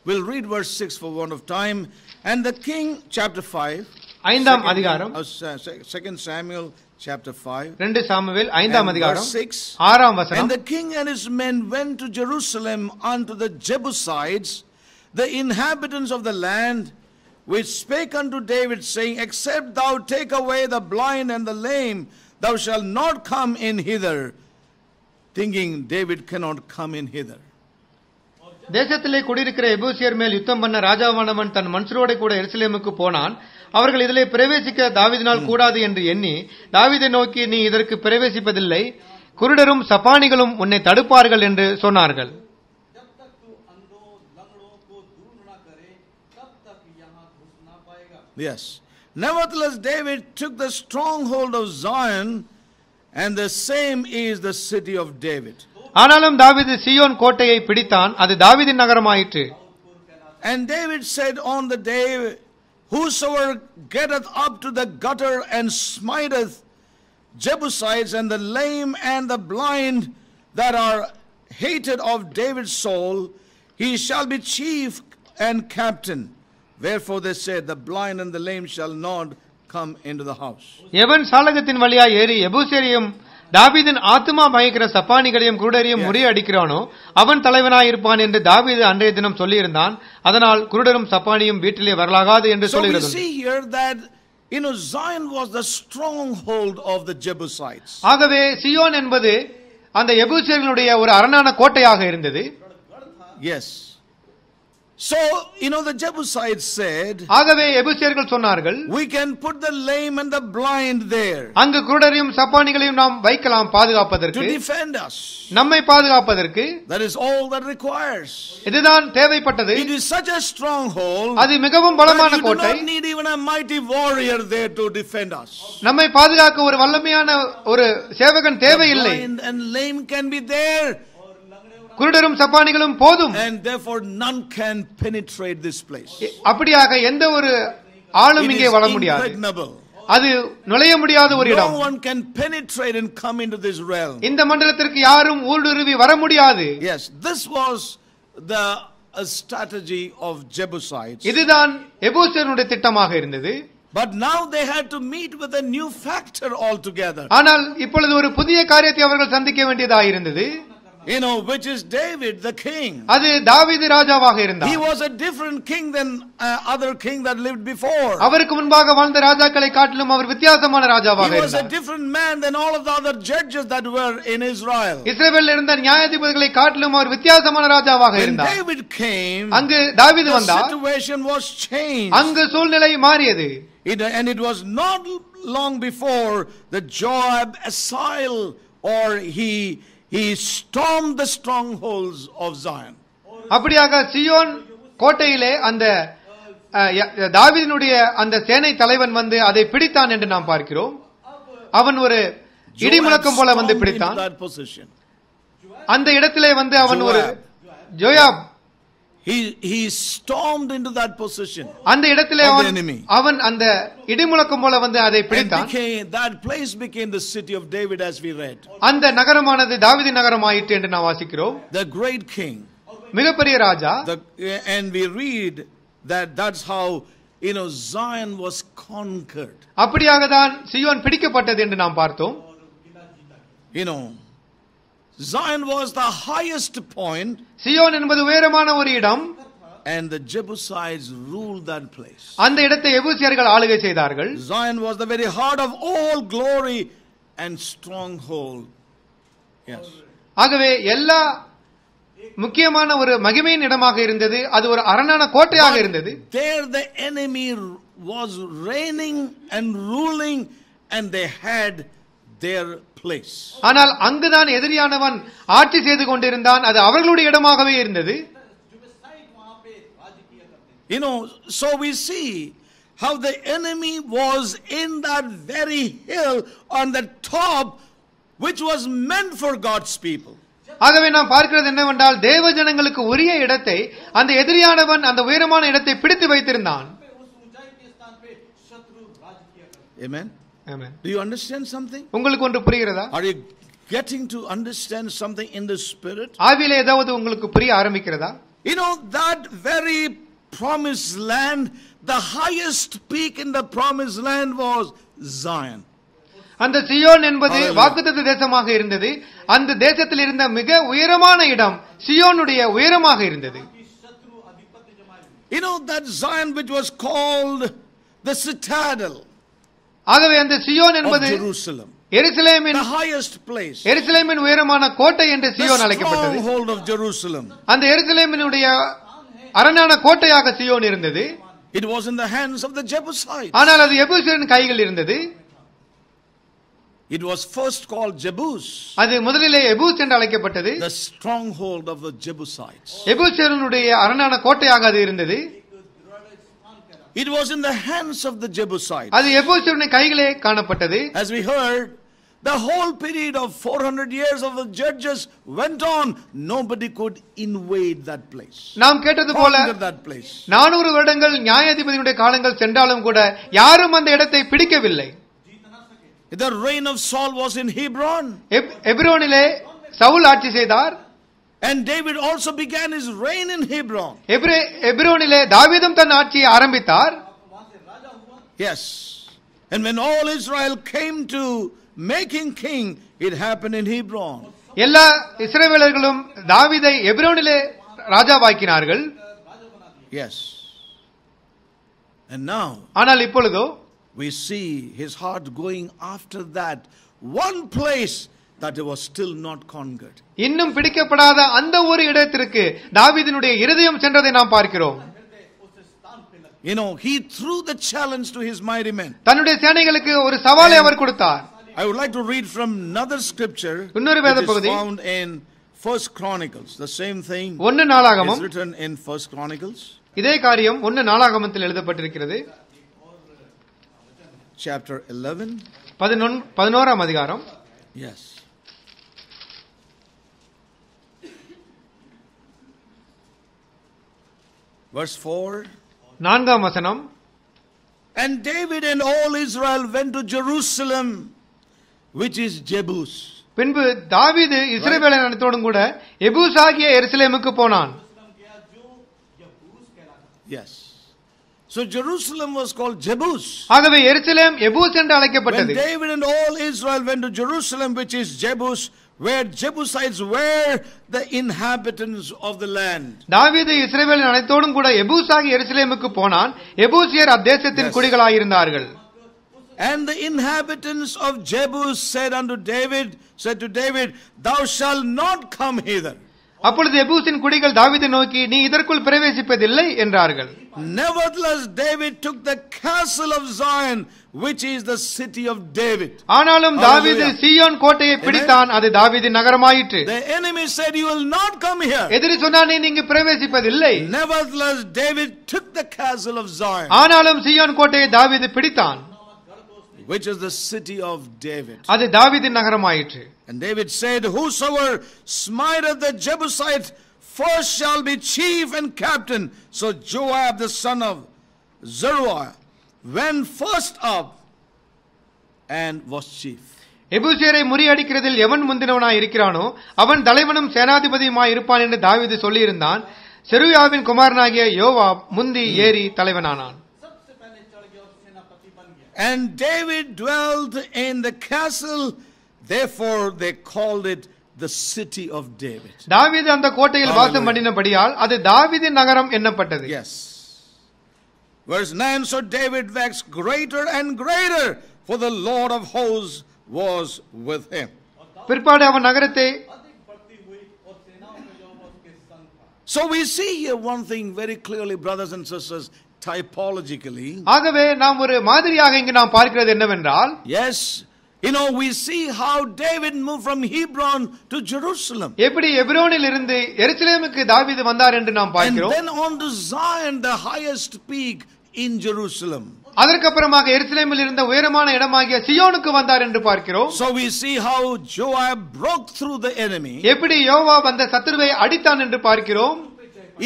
we'll read verse 6 for want of time. And the king, chapter 5. ஐந்தாம் second- அதிகாரம் uh, sa- sa- second Samuel, chapter 5. ரெண்டு Samuel ஐந்தாம் And அதிகாரம் verse 6. ஆறாம் And வசனம் the king and his men went to Jerusalem unto the Jebusites, the inhabitants of the land, which spake unto David, saying, Except thou take away the blind and the lame, thou shalt not come in hither. thinking David cannot come in hither. தேசத்திலே குடியிருக்கிற எபூசியர் மேல் யுத்தம் பண்ண ராஜாவானவன் தன் மனுஷரோட கூட எருசலேமுக்கு போனான் அவர்கள் இதிலே பிரவேசிக்க தாவிதினால் கூடாது என்று எண்ணி தாவிதை நோக்கி நீ இதற்கு பிரவேசிப்பதில்லை குருடரும் சப்பானிகளும் உன்னை தடுப்பார்கள் என்று சொன்னார்கள் Yes. Nevertheless, David took the stronghold of Zion and the same is the city of David. ஆனாலும் தாவீது சியோன் கோட்டையை பிடித்தான் அது தாவீதின் நகரமாயிற்று And David said on the day, Whosoever getteth up to the gutter and smiteth Jebusites and the lame and the blind that are hated of David's soul, he shall be chief and captain. Wherefore they said, The blind and the lame shall not come into the house. எவன் சாலகத்தின் வழியா ஏறி எபூசியரையும் தாவீதின் ஆத்துமா பயக்கிற சப்பானிகளையும் குருடரையும். முறியடிக்கிறானோ அவன் தலைவனாயிருப்பான் என்று தாவீது அன்றைய தினம் சொல்லியிருந்தான் அதனால் குருடரும் சப்பானியும் வீட்டிலே வரலாகாது என்று சொல்லுகிறது you know Zion was the stronghold of the Jebusites. ஆகவே சியோன் என்பது அந்த எபூசியர்களுடைய ஒரு அரணான கோட்டையாக இருந்தது Yes. So, you know, the Jebusites said, ஆகவே எபுசியர்கள் சொன்னார்கள் We can put the lame and the blind there அங்கு குருடரையும் சப்பானிகளையும் நாம் வைக்கலாம் to பாதுகாப்பதற்கு defend us. நம்மை பாதுகாப்பதற்கு That is all that requires. இதுதான் தேவைப்பட்டது It is such a stronghold அது மிகவும் that பலமான you do கோட்டை not need even a mighty warrior there to defend us. நம்மை பாதுகாக்க ஒரு வல்லமையான ஒரு சேவகன் தேவையில்லை Blind and lame can be there, குருடரும் சப்பானிகளும் போதும் and therefore none can penetrate this place. அப்படியாக எந்த ஒரு ஆளும் இங்கே வர முடியாது. அது நுழைய முடியாத ஒரு இடம் No one can penetrate and come into this realm. இந்த மண்டலத்திற்கு யாரும் ஊடுருவி வர முடியாது Yes, this was the uh, strategy of Jebusites. இதுதான் எபூசியனுடைய திட்டமாக இருந்தது But now they had to meet with a new factor altogether. ஆனால் இப்பொழுது ஒரு புதிய காரியத்தை அவர்கள் சந்திக்க வேண்டியதாக இருந்தது You know, which is David, the king. அது தாவீது ராஜாவாக He இருந்தார் was a different king than uh, other king that lived before. அவருக்கு முன்பாக வாழ்ந்த ராஜாக்களை காட்டிலும் அவர் வித்தியாசமான He ராஜாவாக was a இருந்தார் different man than all of the other judges that were in Israel. இஸ்ரேலில் இருந்த நியாயாதிபதிகளை காட்டிலும் அவர் வித்தியாசமான ராஜாவாக When இருந்தார் David came, அங்கு தாவீது the வந்தார் situation was changed. அங்கு சூழ்நிலை மாறியது It, and it was not long before the Joab assailed or he he stormed the strongholds of Zion. அப்படியாக சியோன் கோட்டையிலே அந்த தாவீதினுடைய அந்த சேனை தலைவன் வந்து அதை பிடித்தான் என்று நாம் பார்க்கிறோம் அவன் ஒரு இடி முழக்கம் போல வந்து பிடித்தான். அந்த இடத்திலே வந்து அவன் ஒரு. ஜோயாப் He he stormed into that position. அந்த இடத்திலே Of the அவன் enemy. அவன் அந்த இடிமுழக்கம் போல வந்து அதை And பிடித்தான் became, that place became the city of David as we read. அந்த நகரமானது தாவீது நகரம் ஆயிற்று என்று நாம் வாசிக்கிறோம் The great king. மிகப்பெரிய ராஜா The, and we read that that's how you know Zion was conquered. அப்படியாக தான் சியோன் பிடிக்கப்பட்டது என்று நாம் பார்த்தோம் You know, Zion was the highest point, Zion என்பது உயரமான ஒரு இடம் and the Jebusites ruled that place. அந்த இடத்தை எபூசியர்கள் ஆளுகை செய்தார்கள் Zion was the very heart of all glory and stronghold. Yes. ஆகவே எல்லா முக்கியமான ஒரு மகிமையின் இடமாக இருந்தது அது ஒரு அரணான கோட்டையாக இருந்தது There the enemy was reigning and ruling, and they had their place. Anal Angadan Edriyanavan Archi said the Gondirindan at the Avalu Yadamaka Irindadi. You know, so we see how the enemy was in that very hill on the top which was meant for God's people. ஆகவே நாம் பார்க்கிறது என்னவென்றால் தேவ ஜனங்களுக்கு உரிய இடத்தை அந்த எதிரியானவன் அந்த உயரமான இடத்தை பிடித்து வைத்திருந்தான் Amen. Do you understand something? Are you getting to understand something in the spirit? You know that very promised land, the highest peak in the promised land was Zion. அந்த சியோன் என்பது வாக்குத்தத்த தேசமாக இருந்தது அந்த தேசத்தில் இருந்த மிக உயரமான இடம் சியோனுடைய உயரமாக இருந்தது You know that Zion which was called the citadel. ஆகவே அந்த சியோன் என்பது எருசலேமின் எருசலேமின் உயரமான கோட்டை என்று சியோன் அழைக்கப்பட்டது. அந்த எருசலேமினுடைய அரணான கோட்டையாக சியோன் இருந்தது. It was in the hands of the Jebusites. ஆனால் அது எபூசியரின் கையில் இருந்தது. It was first called Jebus, அது முதலிலே எபூஸ் என்று அழைக்கப்பட்டது. The stronghold of the Jebusites. எபூசியருடைய அரணான கோட்டையாக அது இருந்தது. It was in the hands of the Jebusites. அது எபூசியருடைய கைகளே காணப்பட்டது As we heard, the whole period of 400 years of the judges went on. Nobody could invade that place. நாம் கேட்டது போல Conquer that place. நானூறு வருடங்கள் நியாயாதிபதியுடைய காலங்கள் சென்றாலும் கூட யாரும் அந்த இடத்தை பிடிக்கவில்லை The reign of Saul was in Hebron, எப்- எபிரோனிலே சவுல் ஆட்சி செய்தார் And David also began his reign in Hebron. Yes. And when all Israel came to making king, it happened in Hebron. எல்லா இஸ்ரவேலர்களும் தாவீதை எப்ரோனிலே ராஜாவாக்கினார்கள். Yes. And now ஆனால் இப்பொழுதோ we see his heart going after that one place that was still not conquered. இன்னும் பிடிக்கப்படாத அந்த ஒரு இடத்திற்கு தாவீதினுடைய இருதயம் சென்றதை நாம் பார்க்கிறோம் You know, he threw the challenge to his mighty men. தன்னுடைய சேனைகளுக்கு ஒரு சவாலை அவர் கொடுத்தார். I would like to read from another scripture. இன்னொரு வேத பகுதி found in First Chronicles. The same thing. ஒன்று நாளாகமம் is written in First Chronicles. இதே காரியம் ஒன்று நாளாகமத்தில் எழுதப்பட்டிருக்கிறது. Chapter 11. 11 11ஆம் அதிகாரம். Yes. Verse 4. நான்காம் வசனம் And David and all Israel went to Jerusalem which is Jebus. பின்பு தாவீது இஸ்ரேவேல் அனைத்தோடும் கூட எபூஸ் ஆகிய எருசலேமுக்கு போனான் Yes. So Jerusalem was called Jebus. ஆகவே எருசலேம் எபூஸ் என்று அழைக்கப்பட்டது. When David and all Israel went to Jerusalem which is Jebus where Jebusites were the inhabitants of the land. தாவீது இஸ்ரவேலின் அனைத்தோடும் கூட எபூஸ் ஆகிய எருசலேமுக்கு போனான் எபூசியர் அத்தேசத்தின் Yes. குடிகளாயிருந்தார்கள் And the inhabitants of Jebus said unto David, said to David, Thou shalt not come hither. அப்பொழுது எபூசின் குடிகள் தாவீதை நோக்கி நீ இதற்குள் பிரவேசிப்பதில்லை என்றார்கள் Nevertheless, David took the castle of Zion, which is the city of David. ஆனாலும் தாவீது. சீயோன் கோட்டையை பிடித்தான் அது தாவீதின் நகரமாயிற்று The enemy said, You will not come here. எதிரி சொன்னான் நீ இங்கு பிரவேசிப்பதில்லை Nevertheless, David took the castle of Zion, ஆனாலும் சீயோன் கோட்டையை தாவீது பிடித்தான் which is the city of David. அது தாவீதின் நகரமாயிற்று And David said, Whosoever smiteth the Jebusite first shall be chief and captain. So Joab the son of Zeruiah went first up and was chief. எபூசியரை முறியடிக்கிறதில் எவன் முந்தினவனாய் இருக்கிறானோ அவன் தலைவனும் சேனாதிபதியுமாய் இருப்பான் என்று தாவிது சொல்லியிருந்தான் செருவியாவின் குமாரனாகிய யோவா முந்தி ஏறி தலைவனானான் And David dwelled in the castle Therefore they called it the city of David. David and the Kotail Vasa தாவீது அந்த கோட்டையில் வாசம் David அது nagaram நகரம் என்னப்பட்டது. Yes. Verse 9 so David waxed greater and greater for the Lord of hosts was with him. பிற்பாடு அவன் நகரத்தை So we see here one thing very clearly brothers and sisters typologically. ஆகவே நாம் ஒரு மாதிரியாக இங்கு நாம் பார்க்கிறது என்னவென்றால் yes you know, we see how David moved from Hebron to Jerusalem. எப்படி எபிரோனில் இருந்து எருசலேமுக்கு தாவீது வந்தார் என்று நாம் And பார்க்கிறோம் then on to Zion, the highest peak in Jerusalem. அதற்கப்புறமாக எருசலேமில் இருந்த உயரமான இடமாகிய சியோனுக்கு வந்தார் என்று பார்க்கிறோம் So we see how Joab broke through the enemy. எப்படி யோவா வந்த சத்துருவை அடித்தான் என்று பார்க்கிறோம்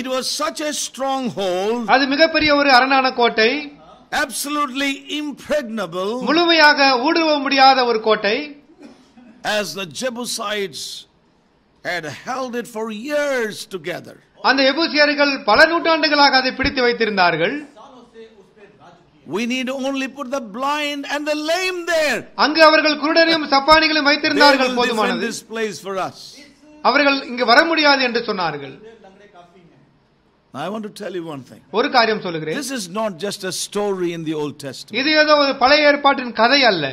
It was such a stronghold, அது மிகப்பெரிய ஒரு அரணான கோட்டை absolutely impregnable முழுமையாக ஊடுருவ முடியாத ஒரு கோட்டை as the jebusites had held it for years together அந்த எபூசியர்கள் பல நூற்றாண்டுகளாக அதை பிடித்து வைத்திருந்தார்கள் We need only put the blind and the lame there. அங்கு அவர்கள் குருடரையும் சப்பானிகளையும் வைத்திருந்தார்கள் போதுமானது. This place for us. அவர்கள் இங்கு வர முடியாது என்று சொன்னார்கள். I want to tell you one thing. ஒரு காரியம் சொல்லுகிறேன் This is not just a story in the Old Testament. இது ஏதோ ஒரு பழைய ஏற்பாட்டின் கதை அல்ல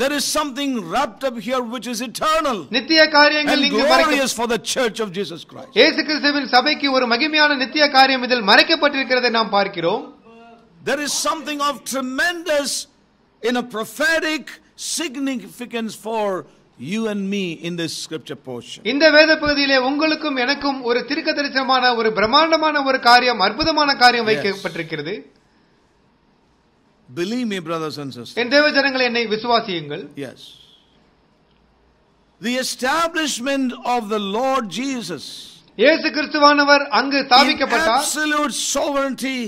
There is something wrapped up here which is eternal நித்திய காரியங்கள் and இங்கு மறைக்க glorious for the church of Jesus Christ. இயேசு கிறிஸ்துவின் சபைக்கு ஒரு மகிமையான நித்திய காரியம் இதில் மறைக்கப்பட்டிருக்கிறதை நாம் பார்க்கிறோம் There is something of tremendous in a prophetic significance for you and me in this scripture portion. இந்த வேத பகுதியிலே உங்களுக்கும் எனக்கும் ஒரு திருக்க தரிசனமான ஒரு பிரம்மாண்டமான ஒரு காரியம் அற்புதமான காரியம் வைக்கப்பட்டிருக்கிறது Believe me, brothers and sisters. என் தேவ ஜனங்களை என்னை விசுவாசியுங்கள் Yes. The establishment of the Lord Jesus இயேசு கிறிஸ்துவானவர் அங்கு in ஸ்தாபிக்கப்பட்டார் absolute sovereignty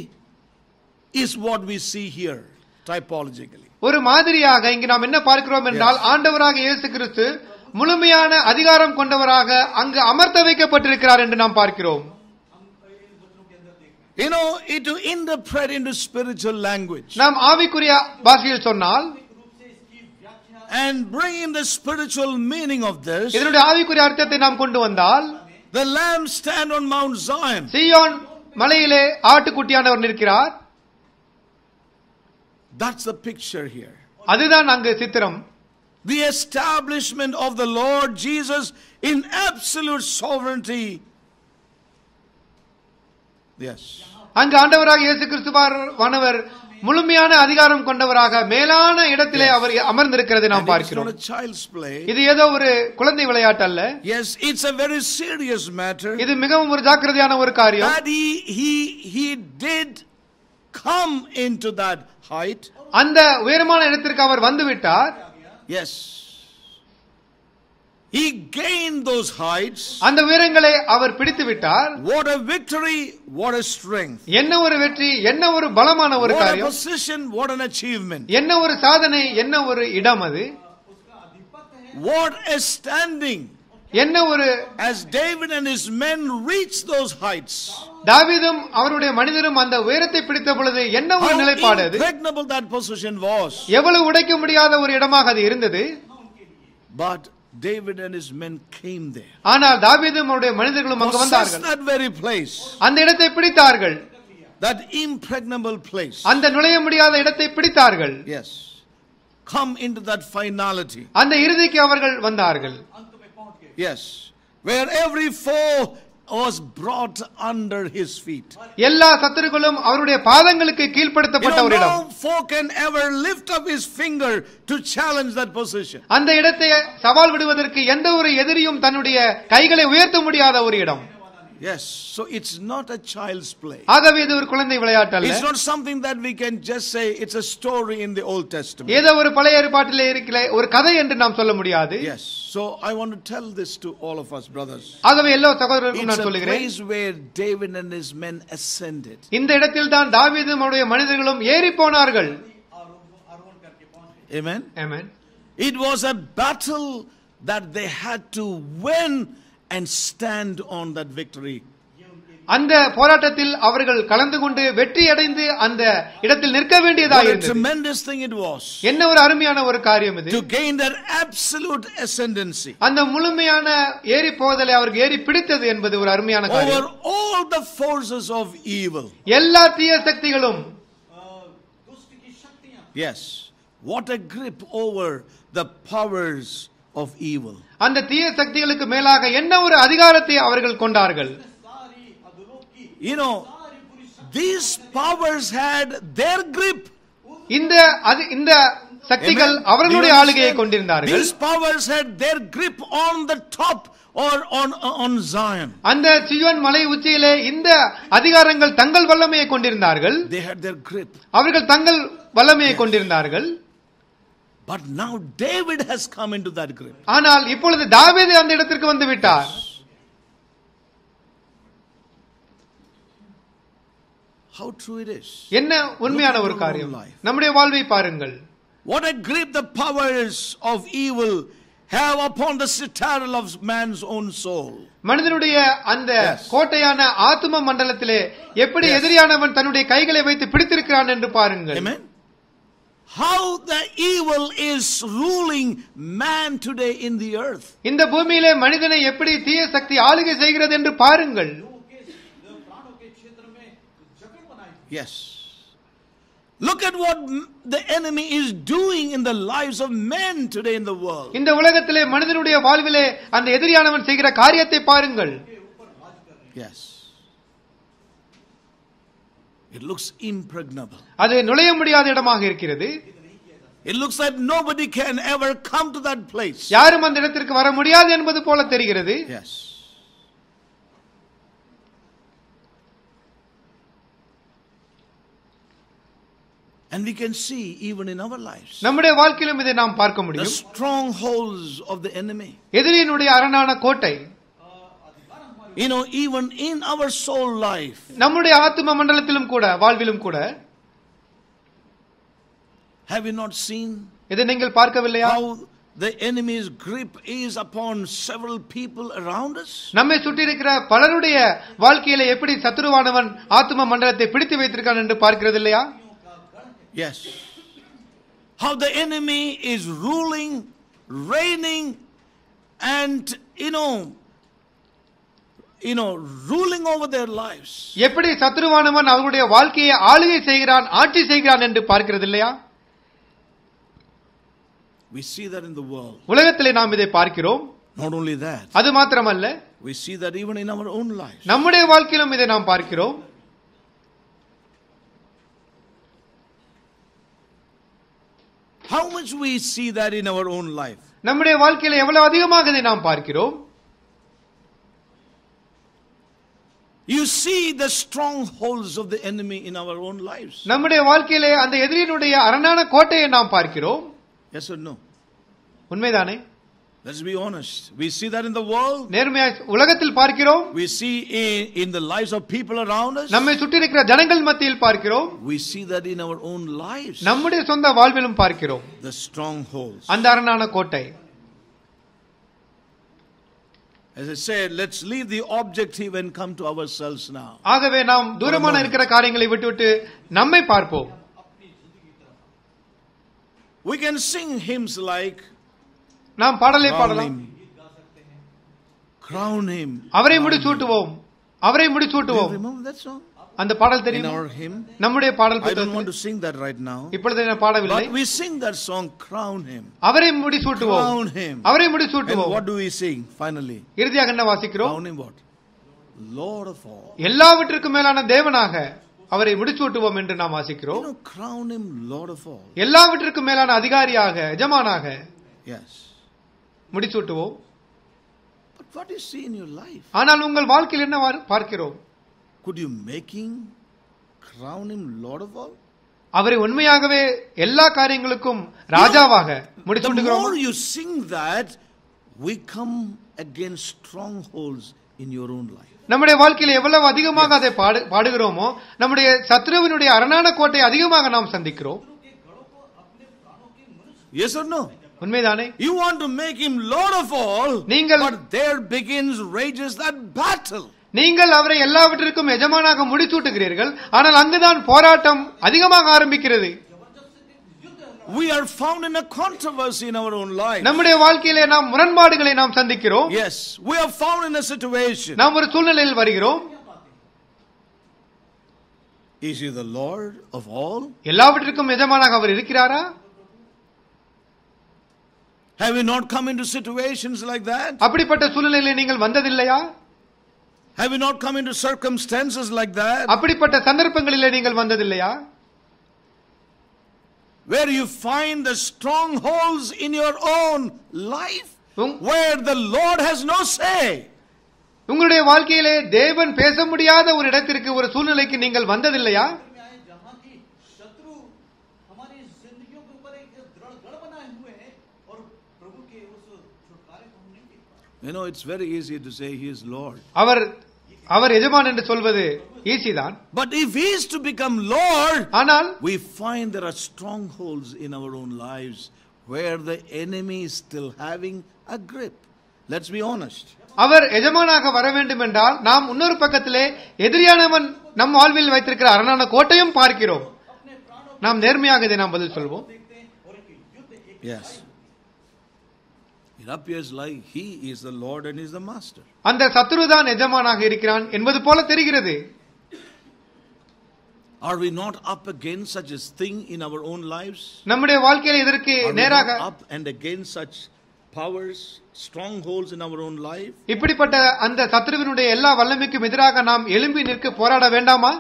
is what we see here, typologically. ஒரு மாதிரியாக இங்கு நாம் என்ன பார்க்கிறோம் என்றால் ஆண்டவராக இயேசு கிறிஸ்து முழுமையான அதிகாரம் கொண்டவராக அங்கு அமர்த்த வைக்கப்பட்டிருக்கிறார் என்று நாம் பார்க்கிறோம் You know, it to interpret into spiritual language. நாம் ஆவிக்குரிய பாஷையில் சொன்னால் and bring in the spiritual meaning of this. இதனுடைய ஆவிக்குரிய அர்த்தத்தை நாம் கொண்டு வந்தால் the lamb stand on mount Zion. சீயோன் மலையிலே ஆட்டுக்குட்டியானவர் நிற்கிறார் That's the picture here. அதுதான் அங்கு சித்திரம் the establishment of the Lord Jesus in absolute sovereignty. Yes. அங்கு ஆண்டவராக இயேசு கிறிஸ்துவானவர் முழுமையான அதிகாரம் கொண்டவராக மேலான இடத்திலே அவர் அமர்ந்திருக்கிறதை நாம் And it is not பார்க்கிறோம் a child's play. இது ஏதோ ஒரு குழந்தை விளையாட்டு அல்ல Yes, it's a very serious matter. இது மிகவும் ஒரு ஜாக்கிரதையான ஒரு காரியம் That he, he, he did come into that height. அந்த உயரமான இடத்திற்கு அவர் வந்து விட்டார் Yes. He gained those heights. அந்த உயரங்களை அவர் பிடித்து விட்டார் What a victory, what a strength. என்ன ஒரு வெற்றி என்ன ஒரு பலமான ஒரு What a காரியம் position, what an achievement. என்ன ஒரு சாதனை என்ன ஒரு இடம் அது What a standing. என்ன ஒரு as david and his men reached those heights தாவீதும் அவருடைய மனிதரும் அந்த உயரத்தை பிடித்த பொழுது என்ன ஒரு நிலைப்பாடு அது impregnable that position was எவ்வளவு உடைக்க முடியாத ஒரு இடமாக அது இருந்தது but David and his men came there. ஆனால் தாவீதும் அவருடைய மனிதர்களும் அங்கு வந்தார்கள். that very place. அந்த இடத்தை பிடித்தார்கள். That impregnable place. அந்த நுழைய முடியாத இடத்தை பிடித்தார்கள். Yes. Come into that finality. அந்த இறுதிக்கு அவர்கள் வந்தார்கள். Yes. Where every foe was brought under his feet. எல்லா சத்துருக்களும் அவருடைய பாதங்களுக்கு You கீழ்ப்படுத்தப்பட்ட know, ஒரு இடம் no foe can ever lift up his finger to challenge that position. அந்த இடத்தை சவால் விடுவதற்கு எந்த ஒரு எதிரியும் தன்னுடைய கைகளை உயர்த்த முடியாத ஒரு இடம் Yes. So it's not a child's play. It's not something that we can just say it's a story in the Old Testament. Yes. So I want to tell this to all of us brothers. It's a place where David and his men ascended. Amen. Amen. It was a battle that they had to win and stand on that victory. அந்த போராட்டத்தில் அவர்கள் கலந்து கொண்டு வெற்றி அடைந்து அந்த இடத்தில் நிற்க வேண்டியதாக இருந்தது என்ன ஒரு அருமையான ஒரு காரியம் இது to gain their absolute ascendancy அந்த முழுமையான ஏறி போதலை அவருக்கு ஏறி பிடித்தது என்பது ஒரு அருமையான காரியம் over all the forces of evil எல்லா தீய சக்திகளும் yes what a grip over the powers of evil அந்த தீய சக்திகளுக்கு மேலாக என்ன ஒரு அதிகாரத்தை அவர்கள் கொண்டார்கள்? You know these powers had their grip. இந்த இந்த சக்திகள் அவர்களுடைய ஆளுகையை கொண்டிருந்தார்கள். These powers had their grip on the top or on on zion. அந்த சியோன் மலை உச்சியிலே இந்த அதிகாரங்கள் தங்கள் வல்லமையை கொண்டிருந்தார்கள். They had their grip. அவர்கள் தங்கள் வல்லமையை கொண்டிருந்தார்கள். But now David has come into that grip. ஆனால் இப்பொழுது தாவீது அந்த இடத்திற்கு வந்து விட்டார் How true it is. என்ன உண்மையான ஒரு காரியம் நம்முடைய வாழ்வை பாருங்கள் What a grip the powers of evil have upon the citadel of man's own soul. மனிதனுடைய அந்த Yes. கோட்டையான ஆத்தும மண்டலத்திலே எப்படி Yes. எதிரியானவன் தன்னுடைய கைகளை வைத்து பிடித்திருக்கிறான் என்று பாருங்கள் Amen. how the evil is ruling man today in the earth இந்த பூமியிலே மனிதனை எப்படி sakti, சக்தி ஆளுகை செய்கிறது என்று பாருங்கள் yes Look at what the enemy is doing in the lives of men today in the world. இந்த உலகத்திலே மனிதனுடைய வாழ்விலே அந்த எதிரியானவன் செய்கிற காரியத்தை பாருங்கள். Yes. It looks impregnable. அது நுழைய முடியாத இடமாக இருக்கிறது It looks like nobody can ever come to that place. யாரும் அந்த இடத்திற்கு வர முடியாது என்பது போல தெரிகிறது Yes. And we can see even in our lives நம்முடைய வாழ்க்கையிலும் இதை நாம் பார்க்க the முடியும் strongholds of the enemy. எதிரியினுடைய அரணான கோட்டை You know, even in our soul life, நம்முடைய ஆத்தும மண்டலத்திலும் கூட வாழ்விலும் கூட have you not seen இதை நீங்கள் பார்க்கவில்லையா how the enemy's grip is upon several people around us? நம்மை சுற்றி இருக்கிற பலருடைய வாழ்க்கையில எப்படி சத்துருவானவன் ஆத்தும மண்டலத்தை பிடித்து வைத்திருக்கான் என்று பார்க்கிறது இல்லையா Yes. How the enemy is ruling, reigning, and, you know, you know, ruling over their lives. எப்படி சத்துருவானவன் அவர்களுடைய வாழ்க்கையை ஆளுகை செய்கிறான் ஆட்சி செய்கிறான் என்று பார்க்கிறது இல்லையா We see that in the world. உலகத்திலே நாம் இதை பார்க்கிறோம் Not only that, அது மாத்திரமல்ல we see that even in our own lives. நம்முடைய வாழ்க்கையிலும் இதை நாம் பார்க்கிறோம் How much we see that in our own life? நம்முடைய வாழ்க்கையில எவ்வளவு அதிகமாக இதை நாம் பார்க்கிறோம் You see the strongholds of the enemy in our own lives. நம்முடைய வாழ்க்கையிலே அந்த எதிரியினுடைய அரணான கோட்டையை நாம் பார்க்கிறோம் Yes or no? உண்மைதானே Let's be honest. We see that in the world. நேர்மையா உலகத்தில் பார்க்கிறோம் We see in, in the lives of people around us. நம்மை சுற்றி இருக்கிற ஜனங்கள் மத்தியில் பார்க்கிறோம் We see that in our own lives. நம்முடைய சொந்த வாழ்விலும் பார்க்கிறோம் The strongholds. அந்த அரணான கோட்டை As I said, let's leave the objective and come to ourselves now. ஆகவே நாம் தூரமான இருக்கிற காரியங்களை விட்டுவிட்டு நம்மை பார்ப்போம் We can sing hymns like நாம் பாடலை Crown பாடலாம் him. Crown him. அவரை முடிசூட்டுவோம் அவரை Do you முடிசூட்டுவோம் remember that song? அந்த பாடல் தெரியும்? நம்முடைய பாடல் I don't புத்தகத்தில் want to sing that right now. இப்பொழுது நான் பாடவில்லை But we sing that song, Crown him. அவரை முடிசூட்டுவோம் Crown him. அவரை முடிசூட்டுவோம் what do we sing finally? இறுதியாக என்ன வாசிக்கிறோம் Crown him what? Lord of all. எல்லாவற்றிற்கும் மேலான தேவனாக அவரை முடிசூட்டுவோம் என்று நாம் வாசிக்கிறோம் know, crown him Lord of all. எல்லாவற்றிற்கும் மேலான அதிகாரியாக எஜமானாக Yes. முடிசூட்டுவோம் But what do you see in your life? ஆனால் உங்கள் வாழ்க்கையில் என்ன பார்க்கிறோம் Could you make him crown him Lord of all? அவரை உண்மையாகவே எல்லா காரியங்களுக்கும் ராஜாவாக The முடிசூட்டுகிறோம் more you sing that, we come against strongholds in your own life. நம்முடைய வாழ்க்கையில் எவ்வளவு அதிகமாக அதை பாடு பாடுகிறோமோ நம்முடைய சத்ருவினுடைய அரணான கோட்டை அதிகமாக நாம் சந்திக்கிறோம் Yes or no? உண்மைதானே You want to make him Lord of all, நீங்கள்- but there begins, rages that battle. நீங்கள் அவரை எல்லாவற்றிற்கும் எஜமானாக முடிசூட்டுகிறீர்கள் ஆனால் அங்குதான் போராட்டம் அதிகமாக ஆரம்பிக்கிறது We are found in a controversy in our own life. நம்முடைய வாழ்க்கையிலே நாம் முரண்பாடுகளை நாம் சந்திக்கிறோம் Yes, we are found in a situation. நாம் ஒரு சூழ்நிலையில் வருகிறோம் Is he the Lord of all? எல்லாவற்றிற்கும் எஜமானாக அவர் இருக்கிறாரா Have you not come into situations like that? அப்படிப்பட்ட சூழ்நிலையிலே நீங்கள் வந்ததில்லையா Have you not come into circumstances like that? அப்படிப்பட்ட சந்தர்ப்பங்களிலே நீங்கள் வந்ததில்லையா Where you find the strongholds in your own life where the Lord has no say. உங்களுடைய வாழ்க்கையிலே தேவன் பேச முடியாத ஒரு இடத்திற்கு ஒரு சூழ்நிலைக்கு நீங்கள் வந்ததில்லையா You know, it's very easy to say he is Lord. அவர் எஜமான் என்று சொல்வது ஈஸி தான் But if He is to become Lord, ஆனால் we find there are strongholds in our own lives where the enemy is still having a grip. Let's be honest. அவர் எஜமானாக வர வேண்டும் என்றால் நாம் இன்னொரு பக்கத்திலே எதிரியானவன் நம் வாழ்வில் வைத்திருக்கிற அரணான கோட்டையும் பார்க்கிறோம் நாம் நேர்மையாக இதை நாம் பதில் சொல்வோம் Yes. It appears like He is the Lord and He is the Master. அந்த சத்துருதான் எஜமானாக இருக்கிறான் என்பது போல தெரிகிறது Are we not up against such a thing in our own lives? நம்முடைய வாழ்க்கையில் இதற்கு Are we நேராக not up and against such powers, strongholds in our own life? இப்படிப்பட்ட அந்த சத்ருவினுடைய எல்லா வல்லமைக்கும் எதிராக நாம் எழும்பி நிற்க போராட வேண்டாமா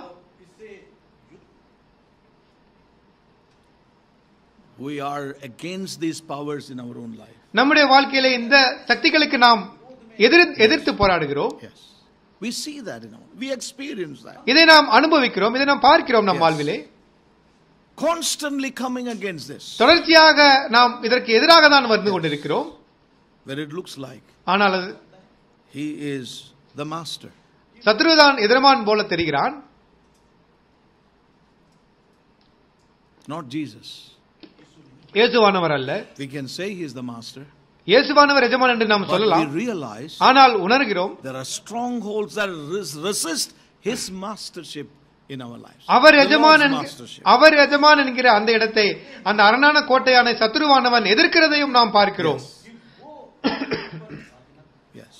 We are against these powers in our own life. நம்முடைய வாழ்க்கையில இந்த சக்திகளுக்கு நாம் எதிர் எதிர்த்து போராடுகிறோம். We see that in our we experience that. இதை நாம் அனுபவிக்கிறோம் இதை நாம் பார்க்கிறோம் நம். வாழ்விலே Constantly coming against this. தொடர்ச்சியாக நாம் இதற்கு எதிராக தான் வந்து கொண்டிருக்கிறோம் Where it looks like ஆனால் அது he is the master. சத்ருதான் எதிரமான் போல தெரிகிறான் Not Jesus. இயேசுவானவர் அல்ல We can say he is the master. இயேசுவானவர் எஜமான் என்று நாம் But சொல்லலாம் we realize ஆனால் உணர்கிறோம் there are strongholds that res- resist his mastership in our lives. Our The எஜமான் Lord's என்க- mastership. அவர் எஜமான் என்கிற அந்த இடத்தை அந்த அரணான கோட்டையான சத்ருவானவன் எதிர்க்கிறதையும் நாம் பார்க்கிறோம் Yes.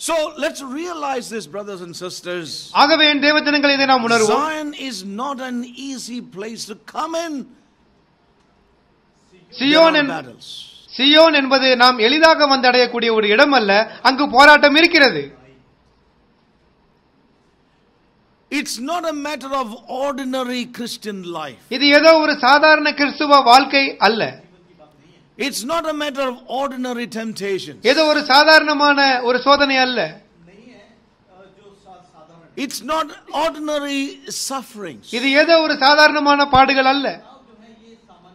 So let's realize this, brothers and sisters. ஆகவே என் தேவஜனங்கள் இதை நாம் உணர்வோம் Zion is not an easy place to come in. Zion Zion என்பது நாம் எளிதாக வந்தடையக்கூடிய ஒரு இடம் அல்ல அங்கு போராட்டம் இருக்கிறது. It's not a matter of ordinary Christian life இது ஏதோ ஒரு சாதாரண கிறிஸ்துவ வாழ்க்கை அல்ல. It's not a matter of ordinary temptation ஏதோ ஒரு சாதாரணமான ஒரு சோதனை அல்ல. இட்ஸ் நாட் ஆர்டினரி சஃபரிங் இது ஏதோ ஒரு சாதாரணமான பாடுகள் அல்ல.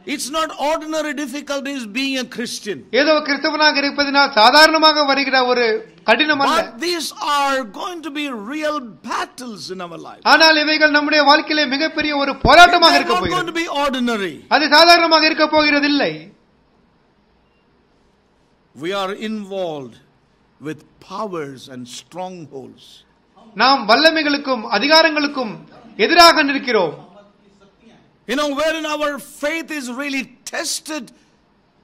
It's not ordinary difficulties being a Christian. ஏதோ கிறிஸ்தவனாக இருப்பதனால் சாதாரணமாக வருகிற ஒரு கடினம் அல்ல But these are going to be real battles in our life. ஆனால் இவைகள் நம்முடைய வாழ்க்கையிலே மிகப்பெரிய ஒரு போராட்டமாக They're இருக்க not going போகிறது to be ordinary. அது சாதாரணமாக இருக்க போகிறதில்லை We are involved with powers and strongholds. நாம் வல்லமைகளுக்கும் அதிகாரங்களுக்கும் எதிராக நிற்கிறோம் you know, wherein our faith is really tested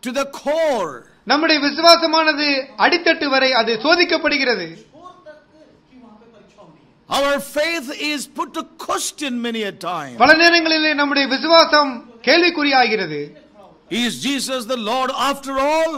to the core. நம்முடைய விசுவாசமானது அடித்தட்டு வரை அது சோதிக்கப்படுகிறது Our faith is put to question many a time. பல நேரங்களிலே நம்முடைய விசுவாசம் கேள்விக்குறியாகிறது. Is Jesus the Lord after all?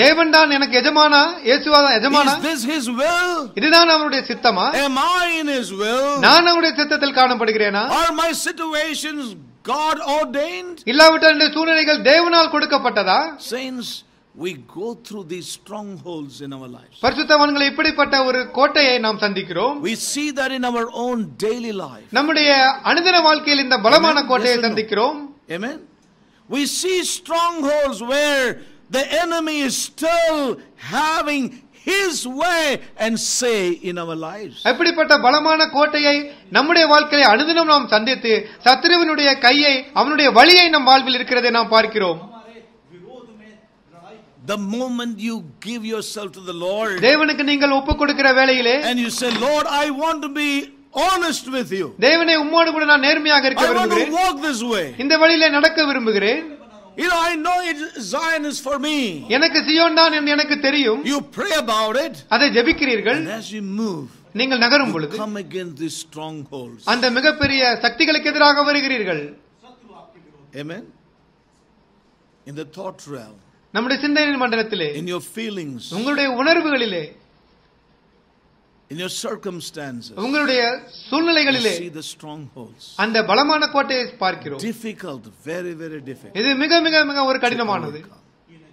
தேவன் தான் எனக்கு எஜமானா இயேசுவா தான் எஜமானா is this his will இதுதான் அவருடைய சித்தமா am i in his will நான் அவருடைய சித்தத்தில் காணப்படுகிறேனா are my situations God ordained? இல்லாவிட்டால் இந்த சூழ்நிலைகள் தேவனால் கொடுக்கப்பட்டதா Saints, we go through these strongholds in our lives. பரிசுத்தவான்களை இப்படிப்பட்ட ஒரு கோட்டையை நாம் சந்திக்கிறோம் We see that in our own daily life. நம்முடைய அனுதின வாழ்க்கையில் இந்த பலமான Amen. கோட்டையை Yes or no? சந்திக்கிறோம் Amen. We see strongholds where the enemy is still having his way and say in our lives எப்படிப்பட்ட பலமான கோட்டையை நம்முடைய வாழ்க்கையை அனுதினம் நாம் சந்தித்து சத்ருவினுடைய கையை அவனுடைய வழியை நம் வாழ்வில் இருக்கிறதை நாம் பார்க்கிறோம் The moment you give yourself to the Lord, தேவனுக்கு நீங்கள் ஒப்பு கொடுக்கிற வேளையிலே and you say, Lord, I want to be honest with you. தேவனே உம்மோடு கூட நான் நேர்மையாக இருக்க விரும்புகிறேன். I want to walk this way. இந்த வழியிலே நடக்க விரும்புகிறேன். You know, I know it, Zion is for me. You pray about it. அதை ஜெபிக்கிறீர்கள். And as you move, நீங்கள் நகரும் பொழுது come against these strongholds. அந்த மிகப்பெரிய சக்திகளுக்கு எதிராக வருகிறீர்கள். Amen. In the thought realm. நம்முடைய சிந்தனை மண்டலத்திலே in your feelings உங்களுடைய உணர்வுகளிலே in your circumstances, உங்களுடைய you சூழ்நிலைகளிலே see the strongholds. அந்த பலமான கோட்டையை பார்க்கிறோம் Difficult, very, very difficult. இது மிக மிக மிக ஒரு கடினமானது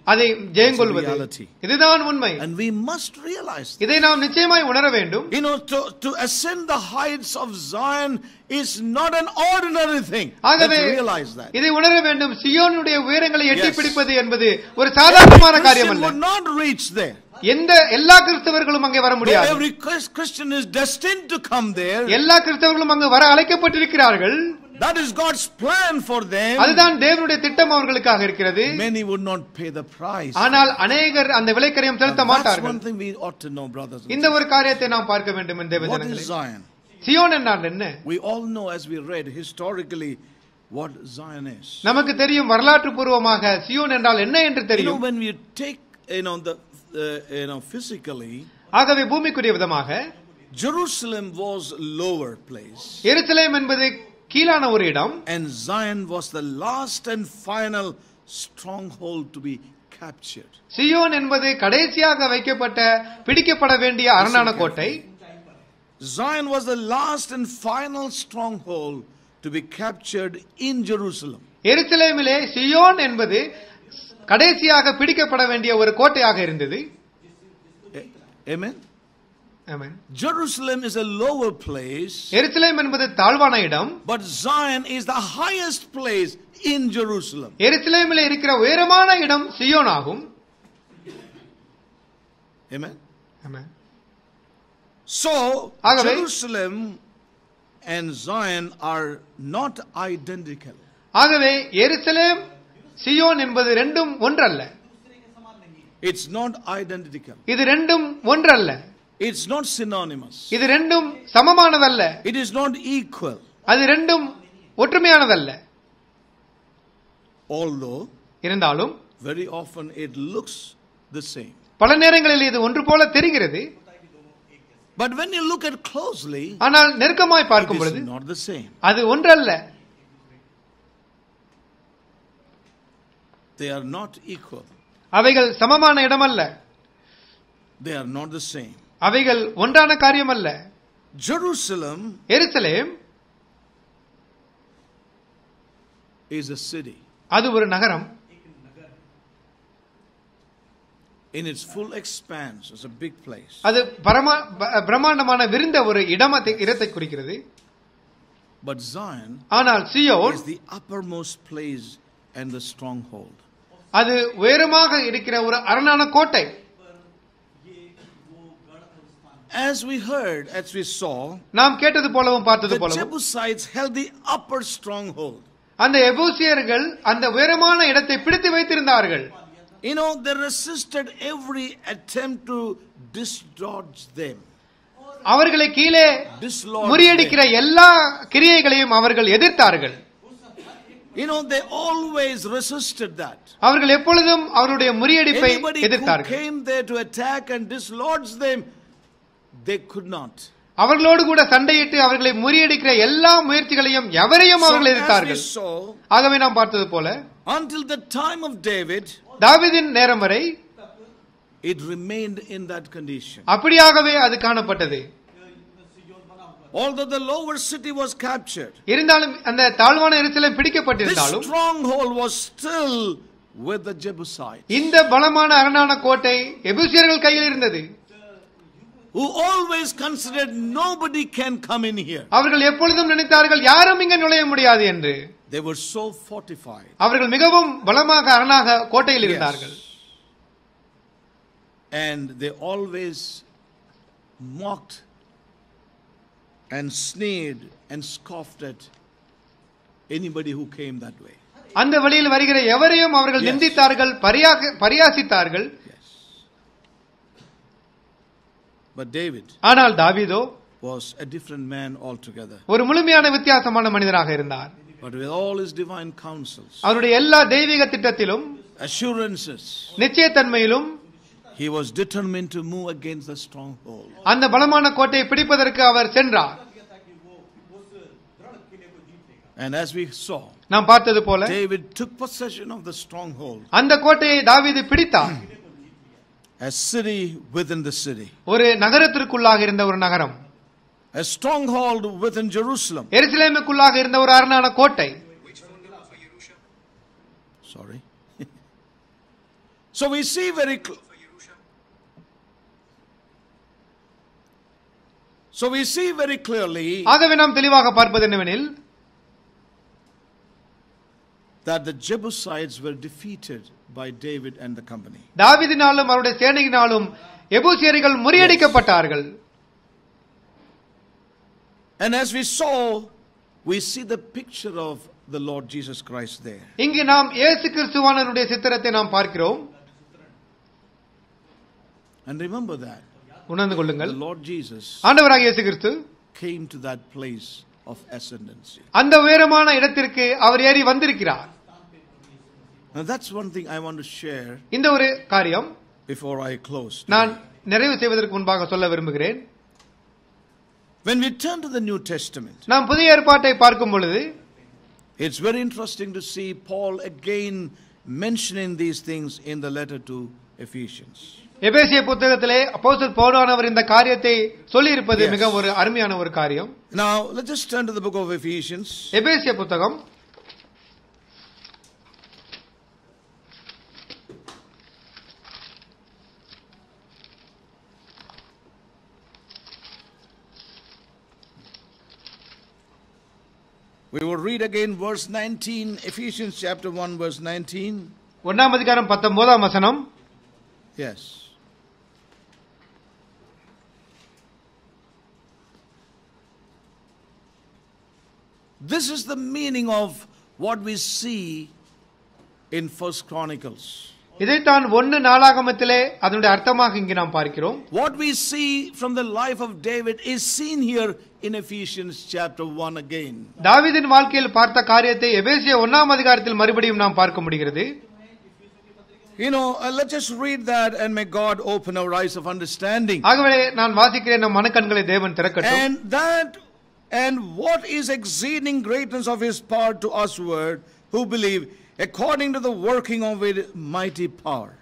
அதை ஜெயங்கொள்வது reality. இதுதான் உண்மை And we must realize that. இதை நாம் நிச்சயமாய் உணர வேண்டும் You know, to, to ascend the heights of Zion is not an ordinary thing. ஆகவே Let's realize that. இதை உணர வேண்டும் சியோனுடைய உயரங்களை எட்டி Yes. பிடிப்பது என்பது ஒரு சாதாரணமான காரியம் Christian அல்ல would not reach there. எந்த எல்லா கிறிஸ்தவர்களும் அங்கே வர முடியாது every Chris- Christian is destined to come there. எல்லா கிறிஸ்தவர்களும் அங்கு வர அழைக்கப்பட்டிருக்கிறார்கள் That is God's plan for them. அதுதான் தேவனுடைய திட்டம் அவர்களுக்காக இருக்கிறது Many would not pay the price. ஆனால் அநேகர் அந்த விலைக்கரியம் செலுத்த That's மாட்டார்கள் one thing we ought to know, brothers. இந்த ஒரு காரியத்தை நாம் பார்க்க வேண்டும் is Zion? சியோன் என்றால் என்ன We all know, as we read historically, what Zion is. நமக்கு தெரியும் வரலாற்று பூர்வமாக சியோன் என்றால் என்ன என்று தெரியும் when we take, you know, the, uh, you know, physically, ஆகவே பூமிக்குரிய விதமாக Jerusalem was lower place, எருசலேம் என்பது கீழான ஒரு இடம் and Zion was the last and final stronghold to be captured. Zion என்பது கடைசியாக வைக்கப்பட்ட பிடிக்கப்பட வேண்டிய அரணான கோட்டை Zion was the last and final stronghold to be captured in Jerusalem. எருசலேமிலே சியோன் என்பது கடைசியாக பிடிக்கப்பட வேண்டிய ஒரு கோட்டையாக இருந்தது A- Amen. Amen. Jerusalem is a lower place, எருசலேம் என்பது தாழ்வான இடம் but Zion is the highest place in Jerusalem. எருசலேமிலே இருக்கிற உயரமான இடம் சியோன் ஆகும் Amen. ஆமென். So, ஆகவே- Jerusalem and Zion are not identical. ஆகவே எருசலேம் சியோன் என்பது ரெண்டும் ஒன்றல்ல. இட்ஸ் நாட் இது ரெண்டும் ஒன்றல்ல. இட்ஸ் நாட் சினானிமஸ் இது ரெண்டும் சமமானதல்ல. இட் இஸ் நாட் ஈக்குவல் அது ரெண்டும் ஒற்றுமையானதல்ல. ஆல்தோ இருந்தாலும் very often it looks the same பல நேரங்களில் இது ஒன்று போல தெரிகிறது. But when you look at closely ஆனால் நெருக்கமாய் பார்க்கும் பொழுது not the same. அது ஒன்றல்ல. They are not equal. அவைகள் சமமான இடமல்ல They are not the same. அவைகள் ஒன்றான காரியம் அல்ல Jerusalem Jerusalem is a city. அது ஒரு நகரம் In its full expanse, it's a big place. அது பரமா ப- பிரம்மாண்டமான விருந்த ஒரு இடமத்தை இடத்தை குறிக்கிறது But Zion ஆனால் Zion is the uppermost place and the stronghold. அது உயரமாக இருக்கிற ஒரு அரணான கோட்டை As we heard, as we saw, நாம் கேட்டது போலவும் பார்த்தது போலவும் Jebusites held the upper stronghold. அந்த எபூசியர்கள் அந்த உயரமான இடத்தை பிடித்து வைத்திருந்தார்கள் You know, they resisted every attempt to dislodge them. அவர்களை கீழே முறியடிக்கிற. எல்லா கிரியைகளையும் அவர்கள் எதிர்த்தார்கள் You know, they always resisted that. அவர்கள் எப்பொழுதும் அவருடைய முறியடிப்பை Anybody who எதிர்த்தார்கள் came there to attack and dislodge them, they could not. அவர்களோடு கூட சண்டையிட்டு அவர்களை முறியடிக்கிற எல்லா முயற்சிகளையும் எவரையும் So அவர்கள் as we எதிர்த்தார்கள் saw, ஆகவே நாம் பார்த்தது போல until the time of David, தாவீதின் நேரம் வரை it remained in that condition. அப்படியாகவே அது காணப்பட்டது Although the lower city was captured, இருந்தாலும் அந்த தாழ்வான எரிச்சலம் this பிடிக்கப்பட்டிருந்தாலும் stronghold was still with the Jebusites, இந்த பலமான அரணான கோட்டை எபூசியர்கள் கையில் இருந்தது who always considered nobody can come in here. அவர்கள் எப்பொழுதும் நினைத்தார்கள் யாரும் இங்க நுழைய முடியாது என்று They were so fortified. அவர்கள் மிகவும் பலமாக அரணாக கோட்டையில் இருந்தார்கள் Yes. And they always mocked and sneered and scoffed at anybody who came that way. அந்த வழியில் வருகிற எவரையும் அவர்கள் Yes. நிந்தித்தார்கள் பரியாக- பரியாசித்தார்கள் Yes. But David ஆனால் தாவீதோ was a different man altogether. ஒரு முழுமையான வித்தியாசமான மனிதராக இருந்தார் But with all his divine counsels, அவருடைய எல்லா தெய்வீக திட்டத்திலும் assurances, நிச்சயத்தன்மையிலும் he was determined to move against the stronghold. அந்த பலமான கோட்டையை பிடிப்பதற்கு அவர் சென்றார் And as we saw, நாம் பார்த்தது போல David took possession of the stronghold, அந்த கோட்டையை தாவீது பிடித்தார் a city within the city, ஒரு நகரத்திற்குள்ளாக இருந்த ஒரு நகரம் a stronghold within Jerusalem. எருசலேமுக்குள்ளாக இருந்த ஒரு அரணான கோட்டை Sorry. (laughs) so we see very cl- So we see very clearly ஆகவே நாம் தெளிவாக பார்ப்பது என்னவெனில் that the Jebusites were defeated by David and the company. தாவீதினாலும் அவருடைய சேனையினாலும் எபூசியர்கள் முறியடிக்கப்பட்டார்கள் And as we saw, we see the picture of the Lord Jesus Christ there. இங்கு நாம் இயேசு கிறிஸ்துவானவருடைய சித்திரத்தை நாம் பார்க்கிறோம் And remember that உணர்ந்து the கொள்ளுங்கள் Lord Jesus ஆண்டவராக இயேசு கிறிஸ்து came to that place of ascendancy. அந்த உயரமான இடத்திற்கு அவர் ஏறி வந்திருக்கிறார் Now that's one thing I want to share இந்த ஒரு காரியம் before I close. நான் today. நிறைவு செய்வதற்கு முன்பாக சொல்ல விரும்புகிறேன் When we turn to the New Testament, நாம் புதிய ஏற்பாட்டை பார்க்கும் பொழுது it's very interesting to see Paul again mentioning these things in the letter to Ephesians. எபேசிய புத்தகத்திலே அப்போஸ்தலர் பவுலானவர் இந்த காரியத்தை சொல்லி இருப்பது Yes. மிக ஒரு அருமையான ஒரு காரியம் Now, let's just turn to the book of Ephesians. எபேசிய புத்தகம் We will read again verse 19, Ephesians chapter 1, verse 19. ஒன்னாம் அதிகாரம் பத்தொன்பதாம் வசனம் Yes. This is the meaning of what we see in First Chronicles. இதைத்தான் ஒன்னு நாளாகமத்திலே அதனுடைய அர்த்தமாக இங்கு நாம் பார்க்கிறோம் What we see from the life of David is seen here in Ephesians chapter 1 again. தாவீதின் வாழ்க்கையில் பார்த்த காரியத்தை எபேசிய ஒன்னாம் அதிகாரத்தில் மறுபடியும் நாம் பார்க்க முடிகிறது You know, uh, let's just read that and may God open our eyes of understanding. ஆகவே நான் வாசிக்கிறேன் நம் மனக்கண்களை தேவன் திறக்கட்டும் And that, and what is exceeding greatness of his power to usward who believe according to the working of his mighty power.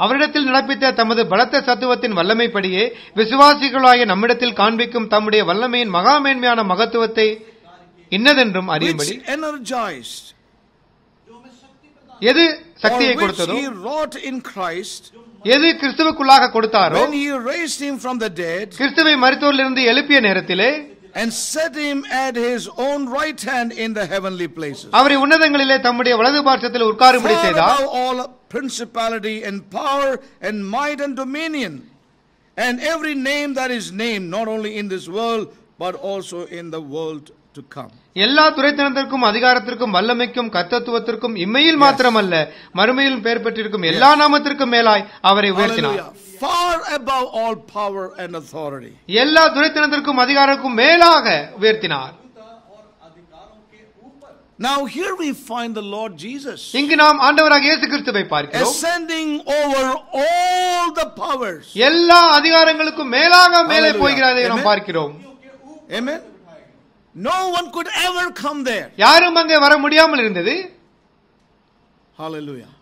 அவரிடத்தில் நடப்பித்த தமது பலத்த சத்துவத்தின் வல்லமைப்படியே விசுவாசிகளாகிய நம்மிடத்தில் காண்பிக்கும் தம்முடைய வல்லமையின் மகாமேன்மையான மகத்துவத்தை இன்னதென்றும் அறியும்படி எது சக்தியை கொடுத்ததோ எது கிறிஸ்துவுக்குள்ளாக கொடுத்தாரோ கிறிஸ்துவை மருத்துவரிலிருந்து எழுப்பிய நேரத்திலே and set him at his own right hand in the heavenly places. அவரை உன்னதங்களிலே தம்முடைய வலது பார்சத்தில் உட்காரும்படி Far செய்தார் above all principality and power and might and dominion and every name that is named not only in this world but also in the world to come. எல்லா துறைத்தனத்திற்கும் அதிகாரத்திற்கும் வல்லமைக்கும் கர்த்தத்துவத்திற்கும் இம்மையில் மாத்திரமல்ல மறுமையிலும் பெயர் பெற்றிருக்கும் எல்லா நாமத்திற்கும் மேலாய் அவரை உயர்த்தினார் Hallelujah. far above all power and authority எல்லா துரைத்தனத்திற்கும் அதிகாரக்கும் மேலாக உயர்த்தினார் Now here we find the Lord Jesus. இங்கு நாம் ஆண்டவராக இயேசு கிறிஸ்துவை பார்க்கிறோம். Ascending over all the powers. எல்லா அதிகாரங்களுக்கும் மேலாக மேலே போகிறாரே நாம் பார்க்கிறோம். Amen. No one could ever come there. யாரும் அங்கே வர முடியாமல் இருந்தது. Hallelujah.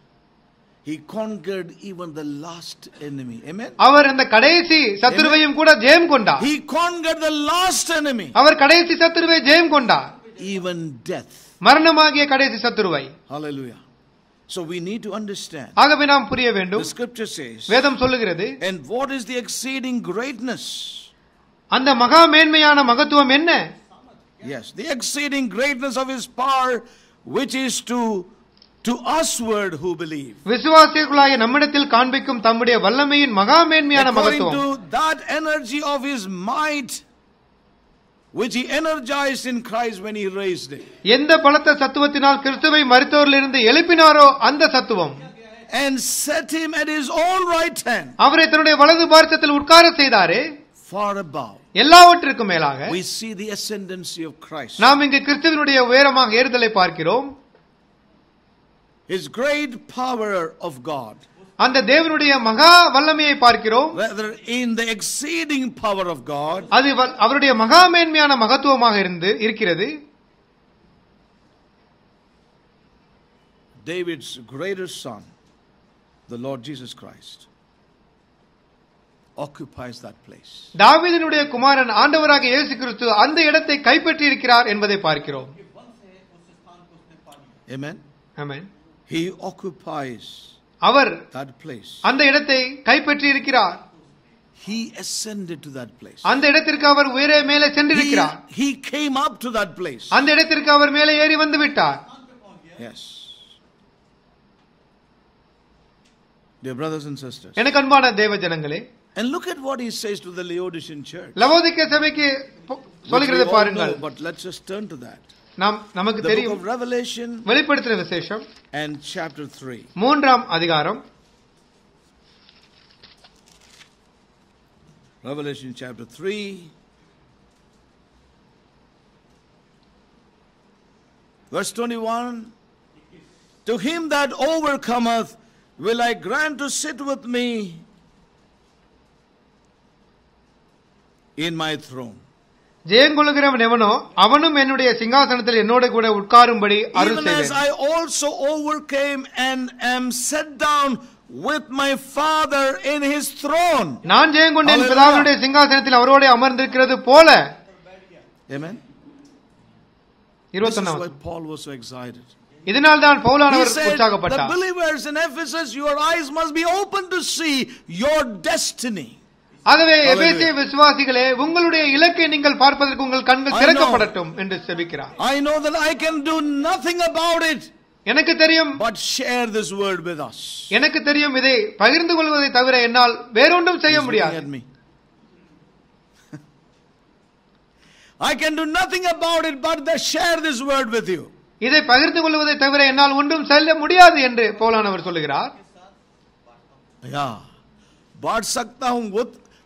He conquered even the last enemy. Amen. அவர் அந்த கடைசி சத்துருவையும் கூட ஜெயம் கொண்டார் He conquered the last enemy, அவர் கடைசி சத்துருவை ஜெயம் கொண்டார் even death. மரணமாகிய கடைசி சத்துருவை Hallelujah. So we need to understand. ஆகவே நாம் புரிய வேண்டும் The scripture says, வேதம் சொல்லுகிறது and what is the exceeding greatness? அந்த மகா மேன்மையான மகத்துவம் என்ன Yes, the exceeding greatness of his power, which is to to usward who believe. விசுவாசிகளாகிய நம்மிடத்தில் காண்பிக்கும் தம்முடைய வல்லமையின் மகா மேன்மையான According மகத்துவம் to that energy of his might, which he energized in Christ when he raised him, எந்த பலத்த சத்துவத்தினால் கிறிஸ்துவை மருத்துவரிலிருந்து எழுப்பினாரோ அந்த சத்துவம் and set him at his own right hand, அவரை தன்னுடைய வலது பார்சத்தில் உட்கார செய்தாரே far above. எல்லாவற்றிற்கும் மேலாக We see the ascendancy of Christ. நாம் இங்கு கிறிஸ்துவனுடைய உயரமாக ஏறுதலை பார்க்கிறோம் His great power of God. அந்த தேவனுடைய மகா வல்லமையை பார்க்கிறோம். Whether in the exceeding power of god. அது அவருடைய மகா மேன்மையான மகத்துவமாக இருந்து இருக்கிறது. David's greatest son the lord jesus christ occupies that place. தாவீதினுடைய குமாரன் ஆண்டவராக இயேசு கிறிஸ்து அந்த இடத்தை கைப்பற்றி இருக்கிறார் என்பதை பார்க்கிறோம். Amen. Amen amen. He occupies our that place. அந்த இடத்தை கைப்பற்றி இருக்கிறார் He ascended to that place. அந்த இடத்திற்கு அவர் உயரே மேலே He, சென்றிருக்கிறார் he came up to that place. அந்த இடத்திற்கு அவர் மேலே ஏறி வந்து விட்டார் Yes. Dear brothers and sisters. எனக்கு அன்பான தேவ ஜனங்களே And look at what he says to the Laodicean church. லவோதிக்க சபைக்கு பொ- Which we சொல்லுகிறது all பாருங்கள் know, but let's just turn to that. நாம் நமக்கு The book தெரியும் of Revelation வெளிப்படுத்துற விசேஷம் and chapter 3. மூன்றாம் அதிகாரம் Revelation chapter 3. Verse 21 To him that overcometh will I grant to sit with me in my throne. ஜெயங்கொள்ளுகிறவன் எவனோ அவனும் என்னுடைய சிங்காசனத்தில் என்னோட கூட உட்காரும்படி அருள் Even as செய்வேன் I also overcame and am set down with my Father in his throne. நான் ஜெயங்கொண்டேன் Hallelujah. பிதாவினுடைய சிங்காசனத்தில் அவரோட அமர்ந்திருக்கிறது போல Amen. This is இருபத்தொன்னாம் why Paul was so excited. இதனால் தான் He பவுலானவர் said, the உற்சாகப்பட்டார் believers in Ephesus, your eyes must be open to see your destiny. ஆகவே Hallelujah. எபேசிய விசுவாசிகளே உங்களுடைய இலக்கை நீங்கள் பார்ப்பதற்கு உங்கள் கண்கள் I know. திறக்கப்படட்டும் என்று செபிக்கிறார் I know that I can do nothing about it எனக்கு தெரியும் but share this word with us. எனக்கு தெரியும் இதை பகிர்ந்து கொள்வதை தவிர என்னால் வேறொன்றும் செய்ய He's முடியாது looking at me. I can do nothing about it but the share this word with you. இதை பகிர்ந்து கொள்வதை தவிர என்னால் ஒன்றும் செல்ல முடியாது என்று பவுலானவர் சொல்லுகிறார் Yeah. बांट सकता हूं वो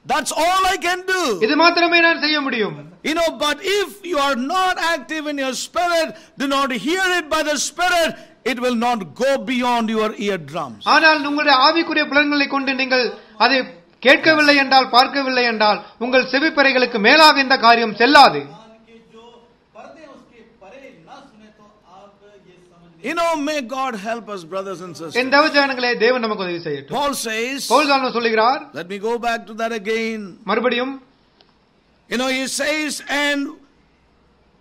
that's all I can do. இது மாத்திரமே நான் செய்ய முடியும் You know, but if you are not active in your spirit, do not hear it by the spirit, it will not go beyond your eardrums. ஆனால் உங்களுடைய ஆவிக்குரிய புலன்களை கொண்டு நீங்கள் அதை கேட்கவில்லை என்றால் பார்க்கவில்லை என்றால் உங்கள் செவிப்பறைகளுக்கு மேலாக இந்த காரியம் செல்லாது You know, may God help us, brothers and sisters. என் தவஜானங்களே தேவன் நமக்கு உதவி செய்யட்டும் Paul says, பவுல் தான் சொல்லுகிறார் let me go back to that again. மறுபடியும் You know, he says, and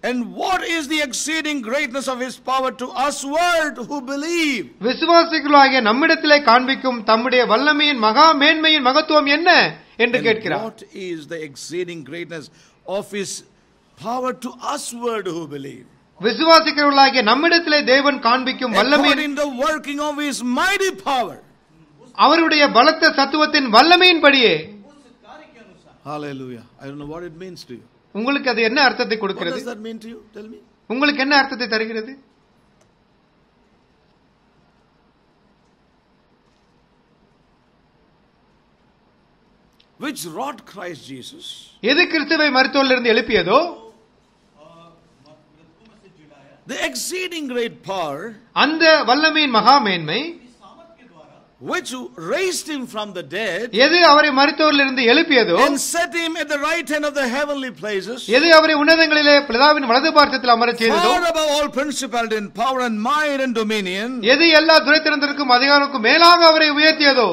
and what is the exceeding greatness of his power to us world who believe? விசுவாசிகளாகிய நம்மிடத்திலே காண்பிக்கும் தம்முடைய வல்லமையின் மகா மேன்மையின் மகத்துவம் என்ன என்று And கேட்கிறார் what is the exceeding greatness of his power to us world who believe? விசுவாசிக்கிறவர்களாகிய நம்மிடத்திலே தேவன் காண்பிக்கும் வல்லமை அவருடைய பலத்த சத்துவத்தின் வல்லமையின்படியே hallelujah. உங்களுக்கு அது என்ன அர்த்தத்தை கொடுக்கிறது? உங்களுக்கு என்ன அர்த்தத்தை தருகிறது? Which wrought christ jesus? எது கிறிஸ்துவை மருத்துவலிருந்து எழுப்பியதோ The exceeding great power அந்த வல்லமையின் மகா மேன்மை which raised him from the dead எது அவரை எழுப்பியதோ and set him at the right hand of the heavenly places எது அவரை உன்னதங்களிலே பிதாவின் வலது பார்க்கத்தில் அமரச் செய்ததோ far above all principality and power and might and dominion எது எல்லா துரைத்திறந்திற்கும் அதிகாரத்துக்கும் மேலாக அவரை உயர்த்தியதோ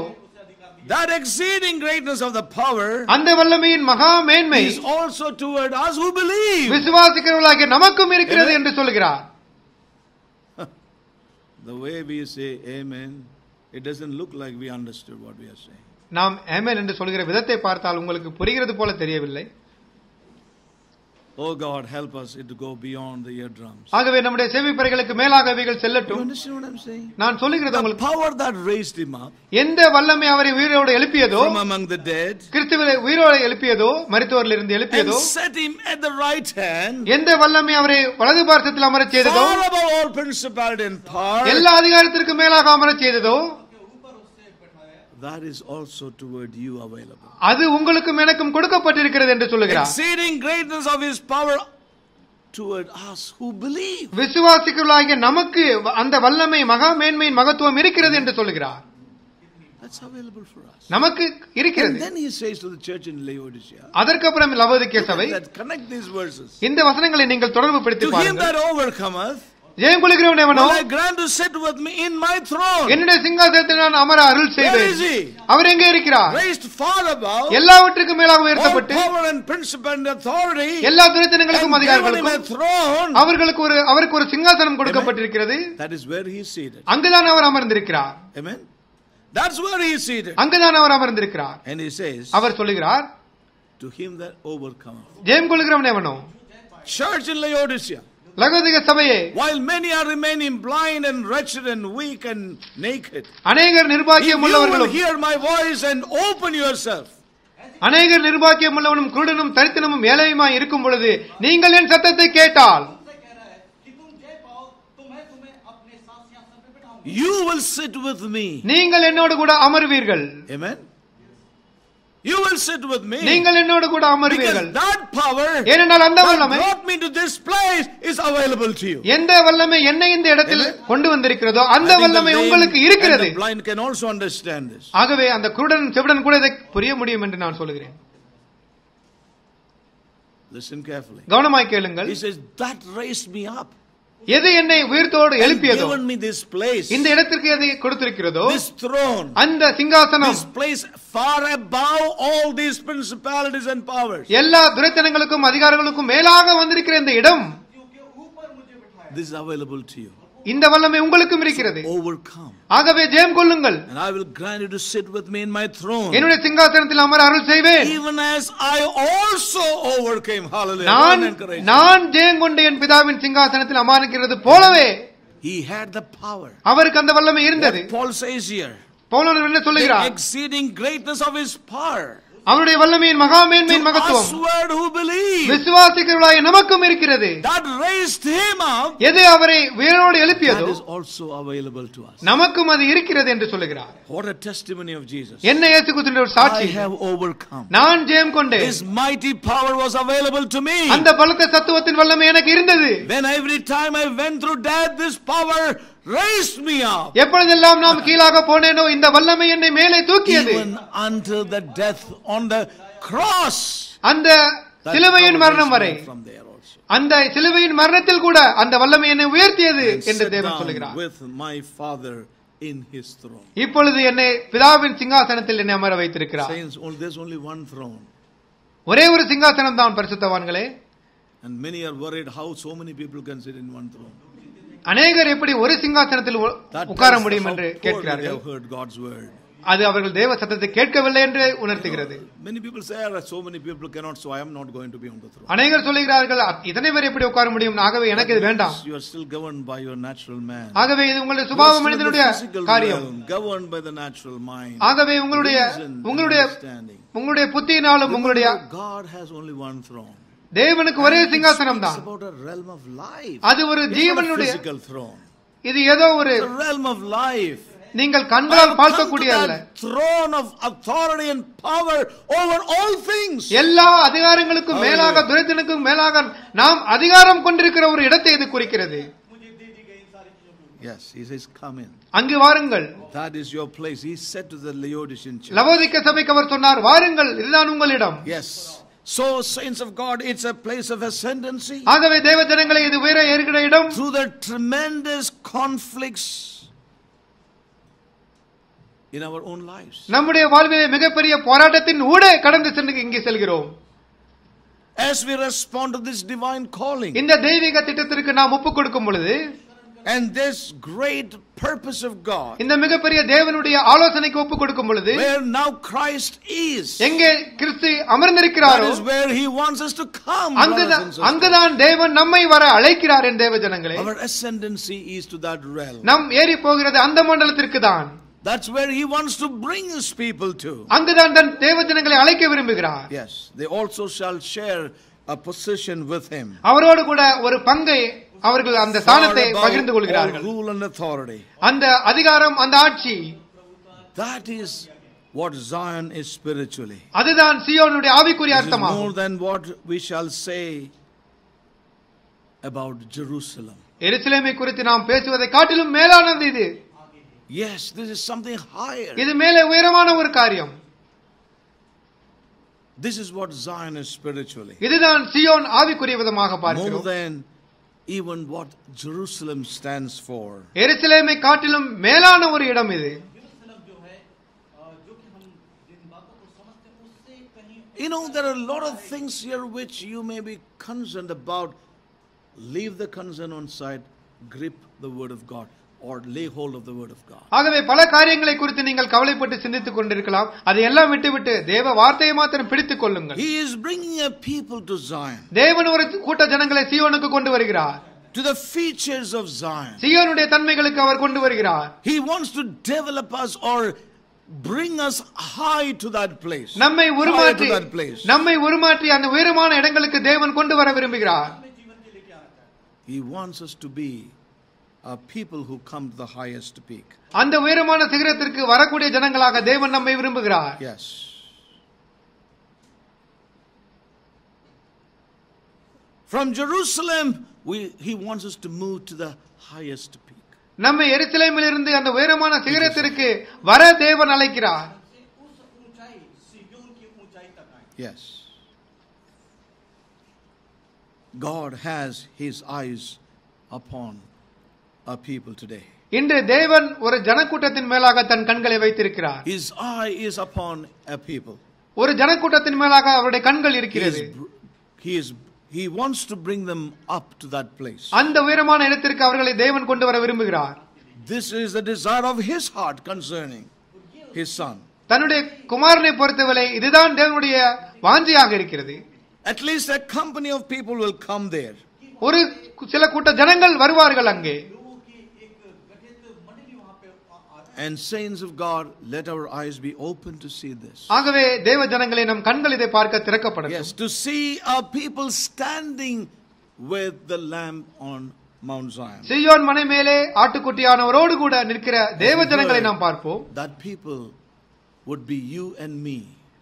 that exceeding greatness of the power அந்த வல்லமையின் மகா மேன்மை is also toward us who believe விசுவாசிக்கிறவர்களாகிய நமக்கும் இருக்கிறது என்று சொல்கிறார் the way we say amen it doesn't look like we understood what we are saying நாம் ஏமேன் என்று சொல்கிற விதத்தை பார்த்தால் உங்களுக்கு புரிகிறது போல தெரியவில்லை oh god help us it to go beyond the eardrums ஆகவே நம்முடைய செவிப்பறைகளுக்கு மேலாக அவைகள் செல்லட்டும் நான் சொல்லுகிறது உங்களுக்கு power that raised him up எந்த வல்லமை அவரை உயிரோடு எழுப்பியதோ from among the dead கிறிஸ்துவை உயிரோடு எழுப்பியதோ மருத்துவரில் இருந்து and எழுப்பியதோ set him at the right hand எந்த வல்லமை அவரை வலது பார்த்தத்தில் அமரச் செய்ததோ all principality and power எல்லா அதிகாரத்திற்கும் மேலாக அமரச் செய்ததோ that is also toward you available அது உங்களுக்கும் எனக்கும் கொடுக்கப்பட்டிருக்கிறது என்று சொல்லுகிறார் exceeding greatness of his power toward us who believe விசுவாசிகளாகிய நமக்கு அந்த வல்லமை மகா மேன்மையின் மகத்துவம் இருக்கிறது என்று சொல்லுகிறார் that's available for us நமக்கு and இருக்கிறது then he says to the church in Laodicea அதற்கப்புறம் லவோதிக்கே சபை that connect these verses இந்த வசனங்களை நீங்கள் தொடர்பு படுத்தி to him பாருங்கள் that overcometh ஏன் குலுக்கிறவன் எவனோ என்னுடைய சிங்காசனத்தில் நான் அமர அருள் செய்வேன். அவர் எங்கே இருக்கிறார்? எல்லாவற்றுக்கும் மேலாக உயர்த்தப்பட்டு எல்லா துரைத்தனங்களுக்கும் அதிகாரங்களுக்கும் அவர்களுக்கு ஒரு அவருக்கு ஒரு சிங்காசனம் கொடுக்கப்பட்டிருக்கிறது. தட் அங்குதான் அவர் அமர்ந்திருக்கிறார். Amen that's where he is அங்குதான் அவர் அமர்ந்திருக்கிறார். அண்ட் ஹி சேஸ் அவர் சொல்லுகிறார் டு ஹிம் தட் ஓவர்கம் ஜெயம் கொள்கிறவன் எவனோ சர்ச் இன் லயோடிசியா ಲಗೋದಿಗೆ ಸಭೆಯೇ while many are remaining blind and wretched and weak and naked ಅನೇಕರು ನಿರ್ಭಾಗ್ಯമുള്ളವರು hear my voice and open yourself அநேகர் நிர்பாக்கியமுள்ளவனும் குருடனும் தரித்திரமும் ஏழையுமாய் இருக்கும் பொழுது நீங்கள் என் சத்தத்தை கேட்டால் you will sit with me. நீங்கள் என்னோடு கூட அமர்வீர்கள். Amen. You will sit with me நீங்கள் என்னோடு கூட அமர்வீர்கள் that power ஏனென்றால் அந்த வல்லமை brought me to this place is available to you எந்த வல்லமை என்னை இந்த இடத்தில். கொண்டு வந்திருக்கிறதோ அந்த வல்லமை உங்களுக்கு இருக்கிறது the blind can also understand this ஆகவே அந்த குருடன் செவிடன் கூட இதை புரிய முடியும் என்று நான் சொல்கிறேன் listen carefully கவனமாய் கேளுங்கள் he says that raised me up எது என்னை உயிர்த்தோடு எழுப்பியதோ? இந்த இடத்திற்கு எதை கொடுத்திருக்கிறதோ? அந்த சிங்காசனம். far above all these principalities and powers. எல்லா துரைத்தனங்களுக்கும் அதிகாரங்களுக்கும் மேலாக வந்திருக்கிற இந்த இடம். This is available to you. இந்த வல்லமை உங்களுக்கும் இருக்கிறது ஆகவே ஜெயம் கொள்ளுங்கள் and I will grant you to sit with me in my throne என்னுடைய சிங்காசனத்தில் அமர அருள் செய்வேன் even as I also overcame hallelujah நான். நான் ஜெயம் கொண்டு என் பிதாவின் சிங்காசனத்தில் அமர்ந்திருக்கிறது போலவே he had the power அவருக்கு அந்த வல்லமை இருந்தது Paul says here பவுலர் என்ன the சொல்லுகிறார் exceeding greatness of his power அவருடைய வல்லமையின் to மகத்துவம் விசுவாசிக்கிறவர்களாய் நமக்கும் இருக்கிறது எது அவரை உயிரோடு எழுப்பியதோ நமக்கும் அது இருக்கிறது என்று சொல்லுகிறார் what a testimony of Jesus என்ன இயேசு கிறிஸ்துவின் ஒரு சாட்சி I have overcome நான் ஜெயம் கொண்டேன் his mighty power was available to me அந்த பலத்த சத்துவத்தின் வல்லமை எனக்கு இருந்தது when every time I went through death this power raised me up எப்பொழுதெல்லாம் நாம் கீழாக போனேனோ இந்த வல்லமை என்னை மேலே தூக்கியது even until the death on the cross அந்த சிலுவையின் மரணம் வரை அந்த சிலுவையின் மரணத்தில் கூட அந்த வல்லமை என்னை உயர்த்தியது என்று தேவன் down சொல்லுகிறார் with my Father in His throne. இப்பொழுது என்னை பிதாவின் சிங்காசனத்தில் என்னை அமர வைத்திருக்கிறார் Saints, only- there's only one throne. ஒரே ஒரு சிங்காசனம் தான் பரிசுத்தவான்களே And many are worried how so many people can sit in one throne. அநேகர் எப்படி ஒரு சிங்காசனத்தில் உட்கார முடியும் என்று கேட்கிறார்கள். அது அவர்கள் தேவ சத்தத்தை கேட்கவில்லை என்று உணர்த்துகிறது. Ah, அநேகர் சொல்லுகிறார்கள் இதனை பேர் எப்படி உட்கார முடியும்? ஆகவே எனக்கு இது வேண்டாம். you are still governed by your natural man. ஆகவே இது உங்களுடைய சுபாவ மனிதனுடைய காரியம். governed by the natural mind ஆகவே உங்களுடைய உங்களுடைய உங்களுடைய புத்தியினாலும் உங்களுடைய God has only one throne. தேவனுக்கு ஒரே சிங்காசனம் தான் அது ஒரு ஜீவனுடைய இது ஏதோ ஒரு நீங்கள் கண்களால் பார்க்கக்கூடிய எல்லா அதிகாரங்களுக்கும் மேலாக துரத்தினுக்கும் மேலாக நாம் அதிகாரம் கொண்டிருக்கிற ஒரு இடத்தை இது குறிக்கிறது. அங்கு வாருங்கள். சபைக்கு அவர் சொன்னார் வாருங்கள் இதுதான் உங்களிடம். Yes So, saints of God, it's a place of ascendancy. ஆகவே தேவ ஜனங்களை இது உயர ஏறுகிற இடம் Through the tremendous conflicts in our own lives. நம்முடைய வாழ்விலே மிகப்பெரிய போராட்டத்தின் ஊடே கடந்து சென்று இங்கே செல்கிறோம் As we respond to this divine calling இந்த தெய்வீக திட்டத்திற்கு நாம் ஒப்புக் கொடுக்கும் பொழுது and this great purpose of God, இந்த மிகப்பெரிய தேவனுடைய ஆலோசனைக்கு ஒப்புக் கொடுக்கும் பொழுது where now Christ is, எங்கே கிறிஸ்து that அமர்ந்திருக்கிறாரோ is where He wants us to come. brothers அங்குதான் and sisters. அங்குதான் தேவன் நம்மை வர அழைக்கிறார் என் தேவ ஜனங்களே Our ascendancy is to that realm. நம் ஏறி போகிறது அந்த மண்டலத்திற்கு தான் That's where He wants to bring His people to. அங்குதான் தன் தேவ ஜனங்களை அழைக்க விரும்புகிறார் Yes, they also shall share a position with Him. அவரோடு கூட ஒரு பங்கை அவர்கள் அந்த Far ஸ்தானத்தை above பகிர்ந்து all கொள்கிறார்கள் rule and authority. அந்த அதிகாரம் அந்த ஆட்சி That is what Zion is spiritually. அதுதான் சியோனுடைய ஆவிக்குரிய This is more அர்த்தமாகும் than what we shall say about Jerusalem. எருசலேமை குறித்து நாம் பேசுவதை காட்டிலும் மேலானது இது Yes, this is something higher. இது மேலே உயரமான ஒரு காரியம் This is what Zion is spiritually. இதுதான் சியோன் ஆவிக்குரிய விதமாக More பார்க்கிறோம் than even what Jerusalem stands for. You know, there are a lot of things here which you may be concerned about. Leave the concern on side, grip the word of God or lay hold of the word of God. ஆகவே பல காரியங்களை குறித்து நீங்கள் கவலைப்பட்டு சிந்தித்துக் கொண்டிருக்கலாம் அதை எல்லாம் விட்டுவிட்டு தேவ வார்த்தையை மாத்திரம் பிடித்துக் கொள்ளுங்கள். He is bringing a people to Zion. தேவன் ஒரு கூட்ட ஜனங்களை சீயோனுக்கு கொண்டு வருகிறார். to the features of Zion. சீயோனுடைய தன்மைகளுக்கு அவர் கொண்டு வருகிறார். He wants to develop us or bring us high to that place. நம்மை உருமாற்றி நம்மை உருமாற்றி அந்த உயரமான இடங்களுக்கு தேவன் கொண்டு வர விரும்புகிறார். He wants us to be people who come to the highest peak. அந்த உயரமான சிகரத்திற்கு வரக்கூடிய ஜனங்களாக தேவன் நம்மை விரும்புகிறார். Yes. From Jerusalem we he wants us to move to the highest peak. நம்ம எருசலேமில் இருந்து அந்த உயரமான சிகரத்திற்கு வர தேவன் அழைக்கிறார். Yes. God has his eyes upon a people today. இன்று தேவன் ஒரு ஜனக்கூட்டத்தின் மேலாக தன் கண்களை வைத்திருக்கிறார் His eye is upon a people. ஒரு ஜனக்கூட்டத்தின் மேலாக அவருடைய கண்கள் He, இருக்கிறது is, br- he, is, he wants to bring them up to that place. அந்த உயரமான இடத்திற்கு அவர்களை தேவன் கொண்டு வர விரும்புகிறார் This is the desire of his heart concerning his son. தன்னுடைய குமாரனை பொறுத்தவரை இதுதான் தேவனுடைய வாஞ்சியாக இருக்கிறது At least a company of people will come there. ஒரு சில கூட்ட ஜனங்கள் வருவார்கள் அங்கே And saints of God, let our eyes be open to see this. ஆகவே தேவ ஜனங்களை நம் கண்கள் இதை பார்க்க திறக்கப்படும் Yes, to see our people standing with the Lamb on Mount Zion. Zion மனை மேலே ஆட்டுக்குட்டியானவரோடு கூட நிற்கிற தேவ ஜனங்களை நாம் பார்ப்போம் That people would be you and me.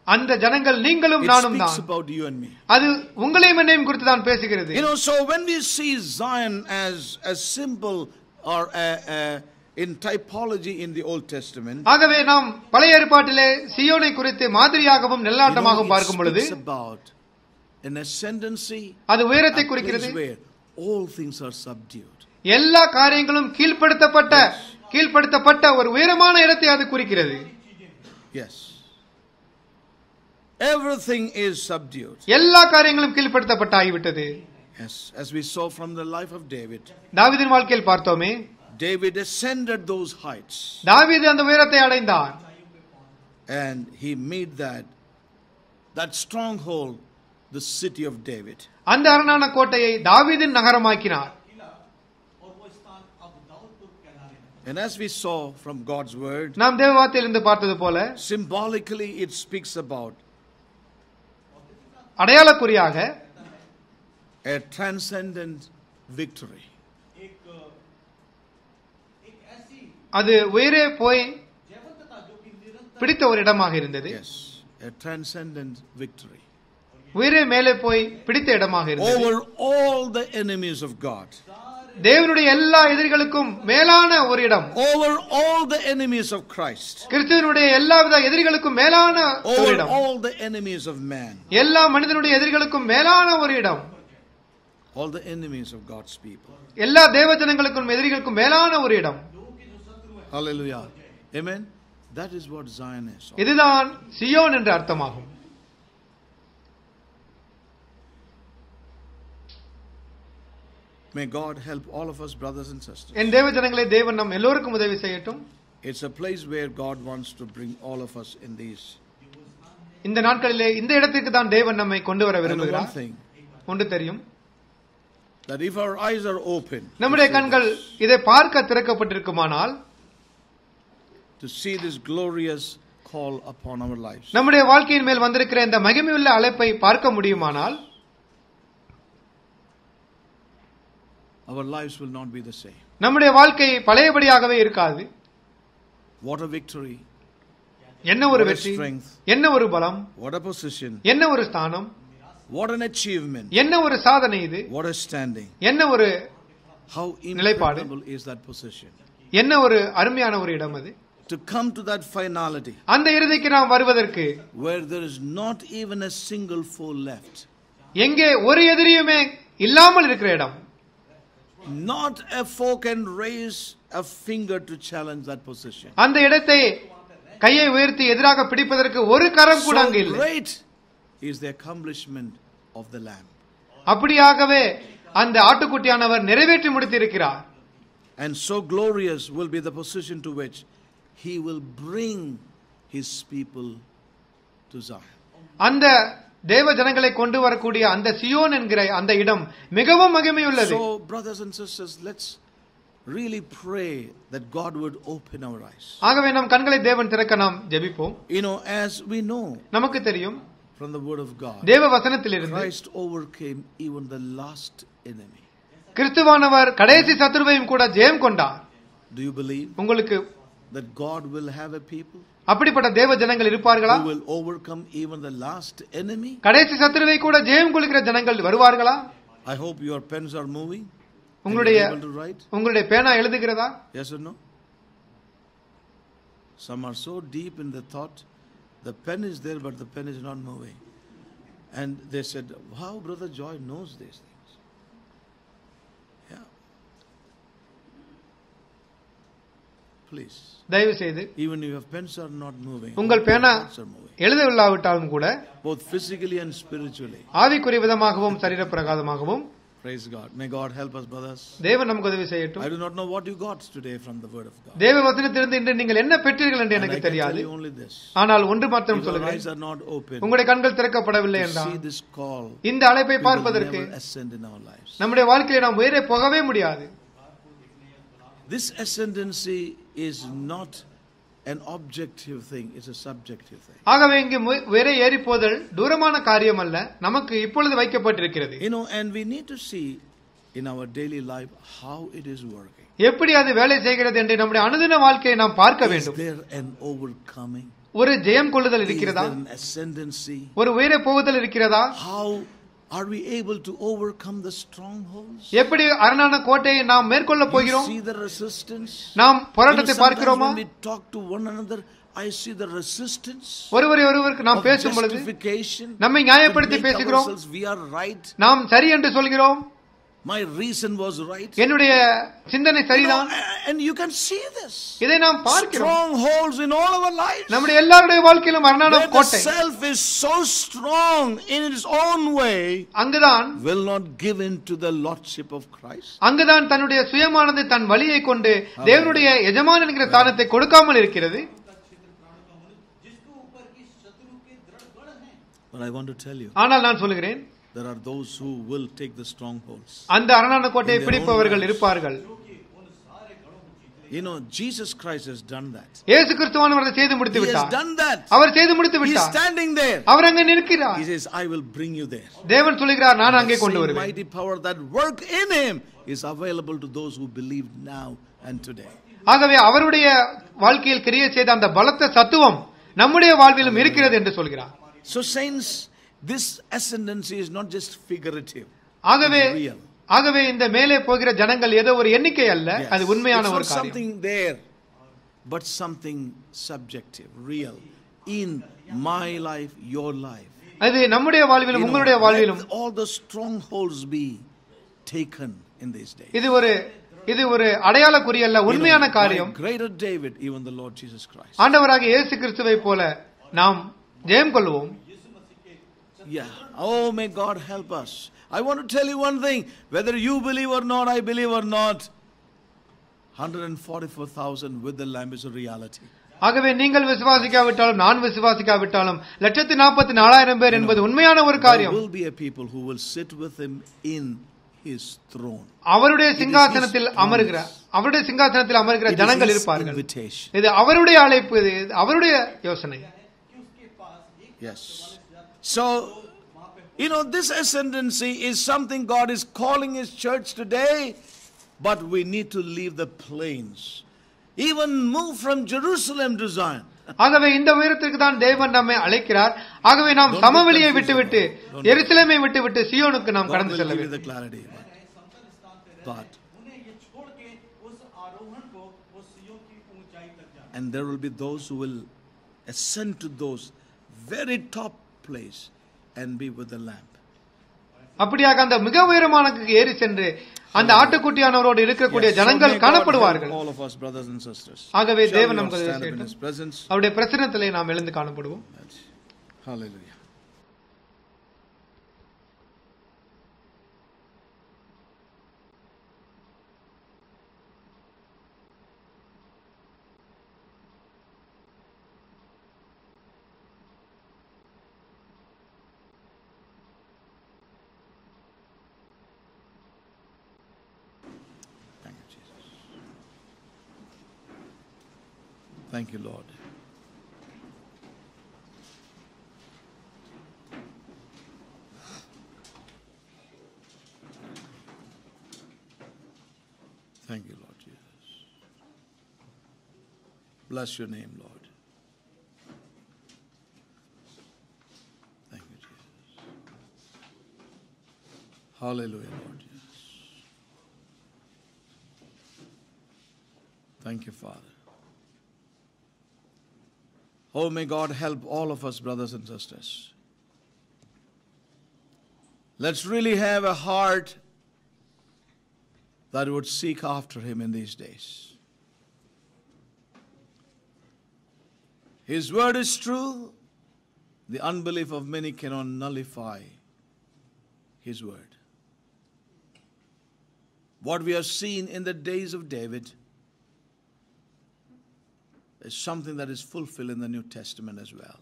அந்த ஜனங்கள் நீங்களும் It நானும் speaks தான் about you and me. அது உங்களையும் என்னையும் குறித்து தான் பேசுகிறது You know, so when we see Zion as a symbol or a, a, in typology in the Old Testament, ஆகவே நாம் பழைய ஏற்பாட்டிலே சியோனை குறித்து மாதிரியாகவும் நெல்லாட்டமாகவும் பார்க்கும் பொழுது about an ascendancy, அது உயரத்தை குறிக்கிறது where all things are subdued. எல்லா காரியங்களும் கீழ்ப்படுத்தப்பட்ட கீழ்ப்படுத்தப்பட்ட ஒரு உயரமான இடத்தை அது குறிக்கிறது Yes. Everything is subdued. எல்லா காரியங்களும் கீழ்ப்படுத்தப்பட்ட ஆகிவிட்டது Yes, as we saw from the life of David, தாவீதின் வாழ்க்கையில் பார்த்தோமே David ascended those heights. And he made that that stronghold the city of David. And as we saw from God's word, symbolically it speaks about a transcendent victory அது உயிரே போய் பிடித்த ஒரு இடமாக இருந்தது. உயிரே மேலே போய் பிடித்த இடமாக இருந்தது. தேவனுடைய எல்லா எதிரிகளுக்கும் மேலான ஒரு இடம். Over all the enemies of christ. கிறிஸ்துவினுடைய எல்லாவித எதிரிகளுக்கும் மேலான ஒரு இடம். over all the enemies of எல்லா மனிதனுடைய எதிரிகளுக்கும் மேலான ஒரு இடம். All the enemies of god's people. எல்லா தேவஜனங்களுக்கும் எதிரிகளுக்கும் மேலான ஒரு இடம். Hallelujah. Amen. That is what Zion is. இதுதான் சியோன் என்ற அர்த்தமாகும் May God help all of us, brothers and sisters. என் தேவஜனங்களை தேவன் நம் எல்லோருக்கும் உதவி செய்யட்டும் It's a place where God wants to bring all of us in these. இந்த நாட்களிலே இந்த இடத்திற்கு தான் தேவன் நம்மை கொண்டு வர And one விரும்புகிறார் thing ஒன்று தெரியும் that if our eyes are open to நம்முடைய see கண்கள் this, இதை பார்க்க திறக்கப்பட்டிருக்குமானால் to see this glorious call upon our lives, நம்முடைய வாழ்க்கையின் மேல் வந்திருக்கிற இந்த மகிமையுள்ள அழைப்பை பார்க்க முடியுமானால் our lives will not be the same. நம்முடைய வாழ்க்கை பழையபடியாகவே இருக்காது What a victory, என்ன ஒரு வெற்றி என்ன ஒரு பலம் what a position, என்ன ஒரு ஸ்தானம் what an achievement, என்ன ஒரு சாதனை இது what a standing. என்ன ஒரு How நிலைப்பாடு. incredible is that position? என்ன ஒரு அருமையான ஒரு இடம் அது To come to that finality அந்த இறுதிக்கு நாம் வருவதற்கு where there is not even a single foe left, எங்கே ஒரு எதிரியுமே இல்லாமல் இருக்கிற இடம் not a foe can raise a finger to challenge that position. அந்த இடத்தை கையை உயர்த்தி எதிராக பிடிப்பதற்கு ஒரு கரம் கூட So அங்கு இல்லை great is the accomplishment of the Lamb. அப்படியாகவே அந்த ஆட்டுக்குட்டியானவர் நிறைவேற்றி முடித்திருக்கிறார் And so glorious will be the position to which he will bring his people to Zion. அந்த தேவ ஜனங்களை கொண்டு வரக்கூடிய அந்த சியோன் என்கிற அந்த இடம் மிகவும் மகிமையுள்ளது So, brothers and sisters, let's really pray that God would open our eyes. ஆகவே நம் கண்களை தேவன் திறக்க நாம் ஜெபிப்போம் You know, as we know நமக்கு தெரியும் from the Word of God, தேவ வசனத்திலிருந்து Christ overcame even the last enemy. கிறிஸ்துவானவர் கடைசி சத்துருவையும் கூட ஜெயம் கொண்டார் Do you believe உங்களுக்கு that God will have a people அப்படிப்பட்ட தேவ ஜனங்கள் இருப்பார்களா who will overcome even the last enemy? கடைசி சத்துருவை கூட ஜெயம் கொள்கிற ஜனங்கள் வருவார்களா I hope your pens are moving. and உங்களுடைய you're able to write. உங்களுடைய பேனா எழுதுகிறதா Yes or no? Some are so deep in the thought, the pen is there, but the pen is not moving. And they said, Wow, Brother Joy knows these தயவு செய்து Even if your pens are not moving, உங்கள் your பேனா thoughts are moving. எழுதவில்லாவிட்டாலும் கூட Both physically and spiritually. ஆவிக்குரிய விதமாகவும் சரீர பிரகாதமாகவும் Praise God. May God help us, brothers. தேவன் நமக்கு உதவி செய்யட்டும் I do not know what you got today from the Word of God. தேவ வசனத்திலிருந்து இன்று நீங்கள் என்ன பெற்றீர்கள் என்று And I எனக்கு can tell தெரியாது you only this. ஆனால் ஒன்று மாத்திரம் If your சொல்லுகிறேன் eyes are not open, உங்களுடைய கண்கள் திறக்கப்படவில்லை to என்றால் see this call, இந்த அழைப்பை we will பார்ப்பதற்கு never ascend in our lives. நம்முடைய வாழ்க்கையை நாம் உயரே போகவே முடியாது This ascendancy is not an objective thing, it's a subjective thing. ஆகவே இங்கு மு- உயரே ஏறி போதல் தூரமான காரியம் அல்ல நமக்கு இப்பொழுது வைக்கப்பட்டிருக்கிறது You know, and we need to see in our daily life how it is working. எப்படி அது வேலை செய்கிறது என்று நம்முடைய அனுதின வாழ்க்கையை நாம் பார்க்க Is வேண்டும் there an overcoming? ஒரு ஜெயம் கொள்ளுதல் Is there இருக்கிறதா an ascendancy? ஒரு உயரே போகுதல் இருக்கிறதா How are we able to overcome the strongholds? எப்படி அரணான கோட்டையை நாம் மேற்கொள்ள You போகிறோம் see the resistance? நாம் You know, போராட்டத்தை sometimes பார்க்கிறோமா when we talk to one another, I see the resistance ஒருவரை ஒருவருக்கு நாம் of பேசும் பொழுது justification. நம்மை to நியாயப்படுத்தி make பேசுகிறோம் ourselves we are right. நாம் சரி என்று சொல்கிறோம் My reason was right. Uh, and you can see this. Strongholds in all our lives. நம்முடைய The Self is so strong in its own way. will not give in to the lordship of Christ. அங்கதான் தன்னுடைய சுயமானது தன் வழியை கொண்டு தேவனுடைய எஜமான் என்கிற ஸ்தானத்தை கொடுக்காமல் இருக்கிறது. But I want to tell you. ஆனால் நான் சொல்லுகிறேன் there are those who will take the strongholds. அந்த அரணான கோட்டையை In their own பிடிப்பவர்கள் lives. இருப்பார்கள் You know, Jesus Christ has done that. இயேசு கிறிஸ்துவானவர் அதை செய்து முடித்து He has விட்டார் done that. அவர் செய்து முடித்து He is விட்டார் standing there. அவர் அங்கே நிற்கிறார் He says, I will bring you there. தேவன் சொல்லுகிறார் நான் அங்கே The கொண்டு same வருவேன் mighty power that work in him is available to those who believe now and today. ஆகவே அவருடைய வாழ்க்கையில் கிரியை செய்த அந்த பலத்த சத்துவம் நம்முடைய வாழ்விலும் இருக்கிறது என்று சொல்கிறார் So, saints, this ascendancy is not just figurative. ஆகவே It's real. ஆகவே இந்த மேலே போகிற ஜனங்கள் ஏதோ ஒரு எண்ணிக்கை அல்ல Yes. அது உண்மையான It's ஒரு not காரியம் something there, but something subjective, real, in my life, your life. அது நம்முடைய வாழ்விலும் You know, உங்களுடைய வாழ்விலும் let all the strongholds be taken in these days. இது ஒரு இது ஒரு அடையாள குறியல்ல You know, உண்மையான by காரியம் greater David, even the Lord Jesus Christ. ஆண்டவராக இயேசு கிறிஸ்துவை போல நாம் ஜெயம் கொள்வோம் yeah. Oh, may God help us. I want to tell you one thing. Whether you believe or not, I believe or not, 144,000 with the Lamb is a reality. ஆகவே நீங்கள் விசுவாசிக்காவிட்டாலும் நான் விசுவாசிக்காவிட்டாலும் லட்சத்தி நாற்பத்தி நாலாயிரம் பேர் என்பது உண்மையான ஒரு காரியம் will be a people who will sit with him in his throne அவருடைய சிங்காசனத்தில் அமருகிற அவருடைய சிங்காசனத்தில் அமருகிற ஜனங்கள் இருப்பார்கள் இது அவருடைய அழைப்பு இது அவருடைய யோசனை yes so, you know, this ascendancy is something God is calling His church today, but we need to leave the plains. Even move from Jerusalem to Zion. ஆகவே இந்த உயரத்திற்கு தான் தேவன் நம்மை அழைக்கிறார். ஆகவே நாம் சமவெளியை விட்டுவிட்டு எருசலேமை விட்டுவிட்டு சியோனுக்கு நாம் கடந்து செல்ல வேண்டும் And there will be those who will ascend to those very top place and be with the lamb. அப்படியாக அந்த மிக உயரமானக்கு ஏறி சென்று அந்த ஆட்டுக்குட்டியானவரோடு இருக்கக்கூடிய ஜனங்கள் காணப்படுவார்கள். ஆகவே தேவன் நமக்கு அவருடைய பிரச்சனத்திலே நாம் எழுந்து காணப்படுவோம். Hallelujah. Bless your name, Lord. Thank you, Jesus. Hallelujah, Lord Jesus. Thank you, Father. Oh, may God help all of us, brothers and sisters. Let's really have a heart that would seek after Him in these days. His word is true. The unbelief of many cannot nullify His word. What we have seen in the days of David is something that is fulfilled in the New Testament as well.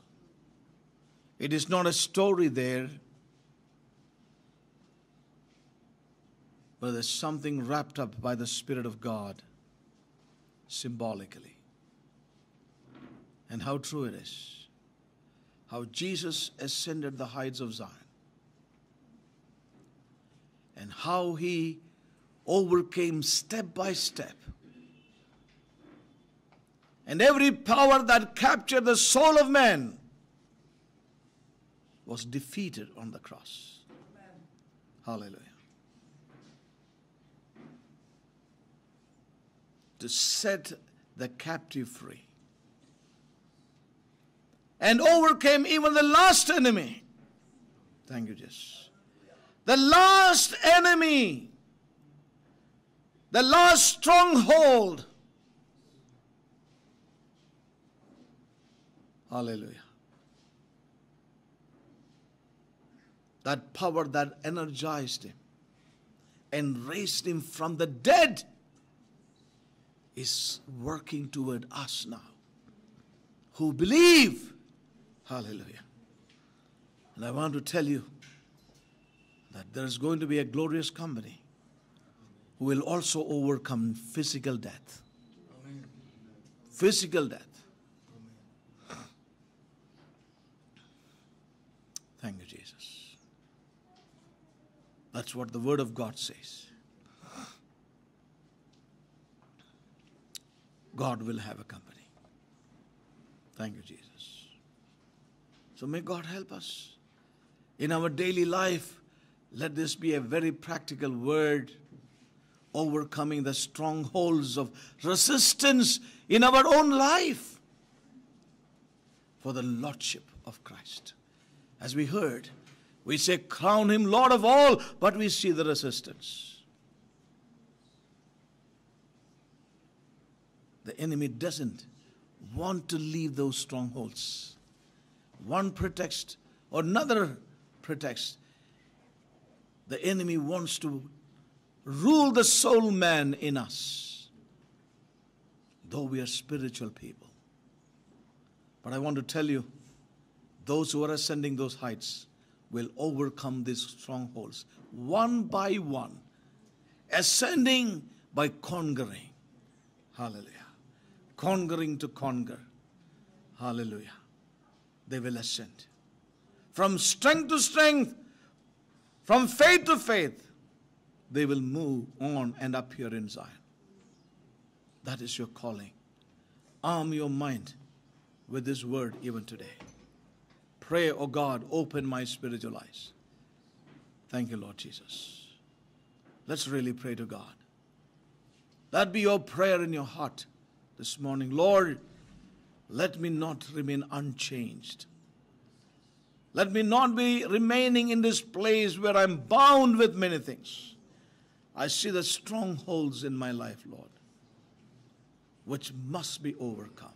It is not a story there, but there's something wrapped up by the Spirit of God symbolically. And how true it is. How Jesus ascended the heights of Zion. And how he overcame step by step and every power that captured the soul of man was defeated on the cross. Hallelujah. To set the captive free. And overcame even the last enemy. Thank you, Jesus. The last enemy, the last stronghold. Hallelujah. That power that energized him and raised him from the dead is working toward us now who believe. Hallelujah. And I want to tell you that there is going to be a glorious company who will also overcome physical death. Physical death. Thank you, Jesus. That's what the Word of God says. God will have a company. Thank you, Jesus. So may God help us. In our daily life, let this be a very practical word, overcoming the strongholds of resistance in our own life for the Lordship of Christ. As we heard, we say, Crown Him Lord of all, but we see the resistance. The enemy doesn't want to leave those strongholds. One pretext or another pretext. The enemy wants to rule the soul man in us, though we are spiritual people. But I want to tell you, those who are ascending those heights will overcome these strongholds one by one, ascending by conquering. Hallelujah. Conquering to conquer. Hallelujah. They will ascend. From strength to strength, from faith to faith, they will move on and appear in Zion. That is your calling. Arm your mind with this word even today. Pray, oh God, open my spiritual eyes. Thank you, Lord Jesus. Let's really pray to God. That be your prayer in your heart this morning. Lord, let me not remain unchanged. Let me not be remaining in this place where I'm bound with many things. I see the strongholds in my life, Lord, which must be overcome.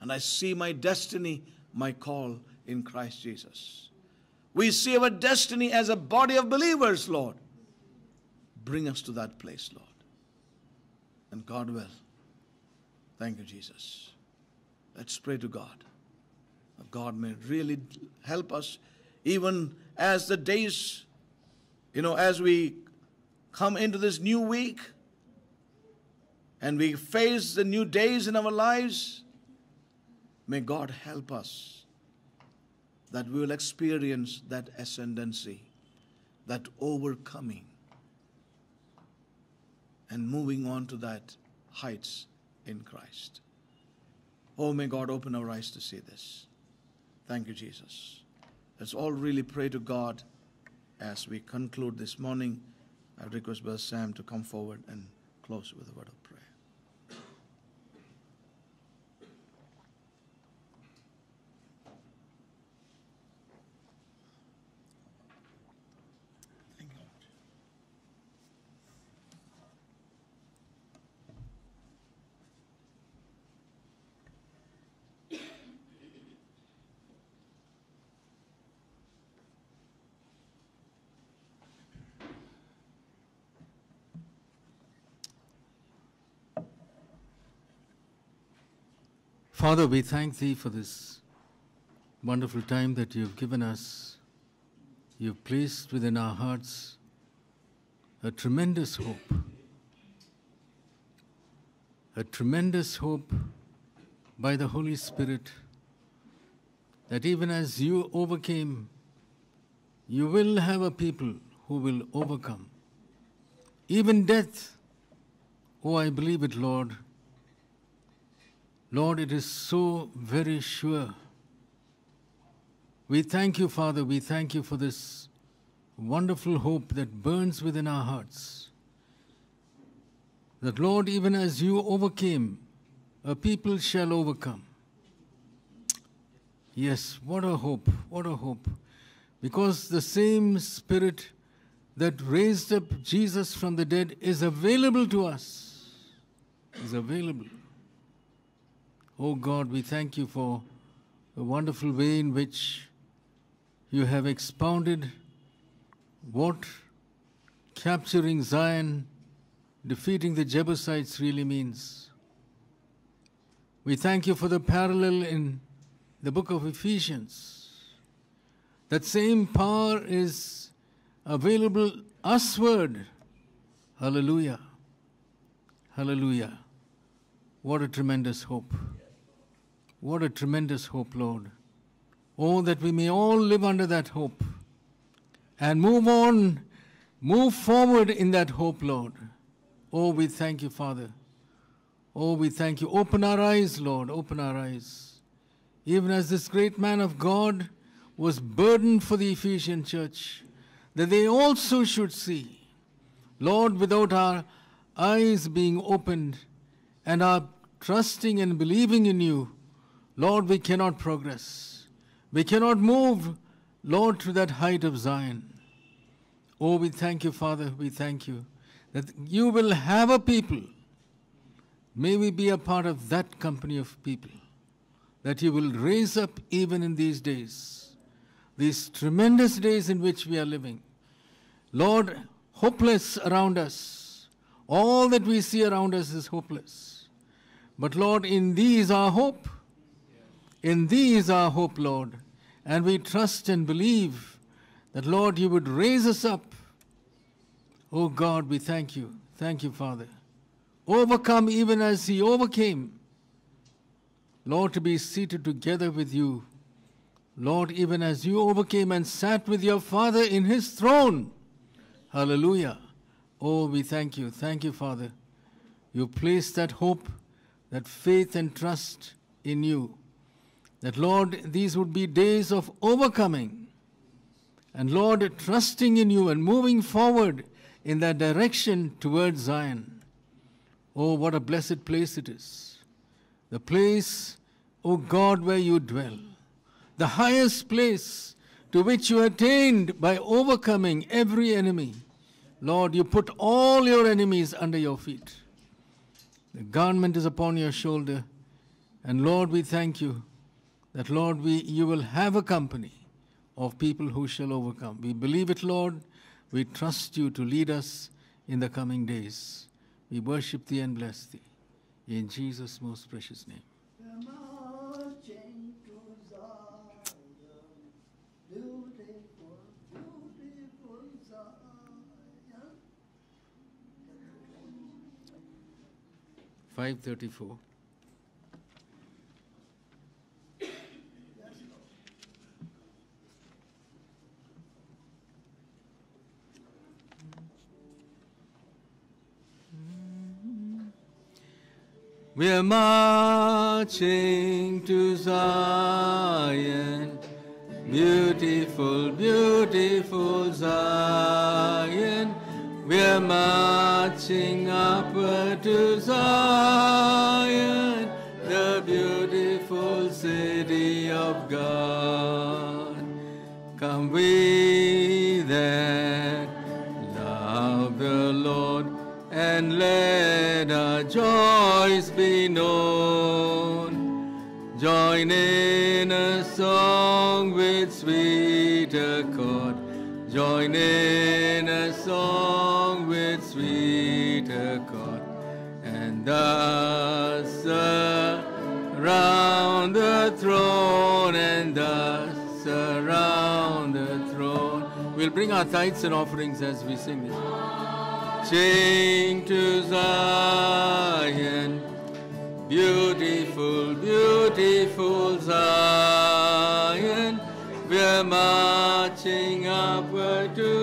And I see my destiny, my call in Christ Jesus. We see our destiny as a body of believers, Lord. Bring us to that place, Lord. And God will. Thank you, Jesus. Let's pray to God. God may really help us even as the days, you know, as we come into this new week and we face the new days in our lives. May God help us that we will experience that ascendancy, that overcoming, and moving on to that heights in Christ. Oh, may God open our eyes to see this. Thank you, Jesus. Let's all really pray to God as we conclude this morning. I request Brother Sam to come forward and close with a word of prayer. Father, we thank Thee for this wonderful time that You've given us. You've placed within our hearts a tremendous hope. A tremendous hope by the Holy Spirit that even as You overcame, You will have a people who will overcome. Even death. Oh, I believe it, Lord. Lord, it is so very sure. We thank you, Father. We thank you for this wonderful hope that burns within our hearts. That, Lord, even as you overcame, a people shall overcome. Yes, what a hope, what a hope. Because the same Spirit that raised up Jesus from the dead is available to us. Is available. Oh God, we thank you for the wonderful way in which you have expounded what capturing Zion, defeating the Jebusites really means. We thank you for the parallel in the book of Ephesians. That same power is available usward. Hallelujah. Hallelujah. What a tremendous hope. What a tremendous hope, Lord. Oh, that we may all live under that hope and move on, move forward in that hope, Lord. Oh, we thank you, Father. Oh, we thank you. Open our eyes, Lord. Open our eyes. Even as this great man of God was burdened for the Ephesian church, that they also should see. Lord, without our eyes being opened and our trusting and believing in you, Lord, we cannot progress. We cannot move, Lord, to that height of Zion. Oh, we thank you, Father. We thank you that you will have a people. May we be a part of that company of people that you will raise up even in these days, these tremendous days in which we are living. Lord, hopeless around us. All that we see around us is hopeless. But Lord, in these our hope. In these our hope, Lord. And we trust and believe that, Lord, you would raise us up. Oh God, we thank you. Thank you, Father. Overcome even as he overcame. Lord, to be seated together with you. Lord, even as you overcame and sat with your Father in his throne. Hallelujah. Oh, we thank you. Thank you, Father. You placed that hope, that faith and trust in you. That, Lord, these would be days of overcoming. And, Lord, trusting in you and moving forward in that direction towards Zion. Oh, what a blessed place it is. The place, O God, where you dwell. The highest place to which you attained by overcoming every enemy. Lord, you put all your enemies under your feet. The garment is upon your shoulder. And Lord, we thank you that, Lord, we, you will have a company of people who shall overcome. We believe it, Lord. We trust you to lead us in the coming days. We worship thee and bless thee. In Jesus' most precious name. Marching to We're marching to Zion, beautiful, beautiful Zion. We're marching upward to Zion, the beautiful city of God. Come we that love the Lord and let our joys be known. Join in a song with sweet accord. Join in a song with sweet accord. And thus around the throne, and thus around the throne. We'll bring our tithes and offerings as we sing this. Sing to Zion, beautiful, beautiful Zion. We're marching upward to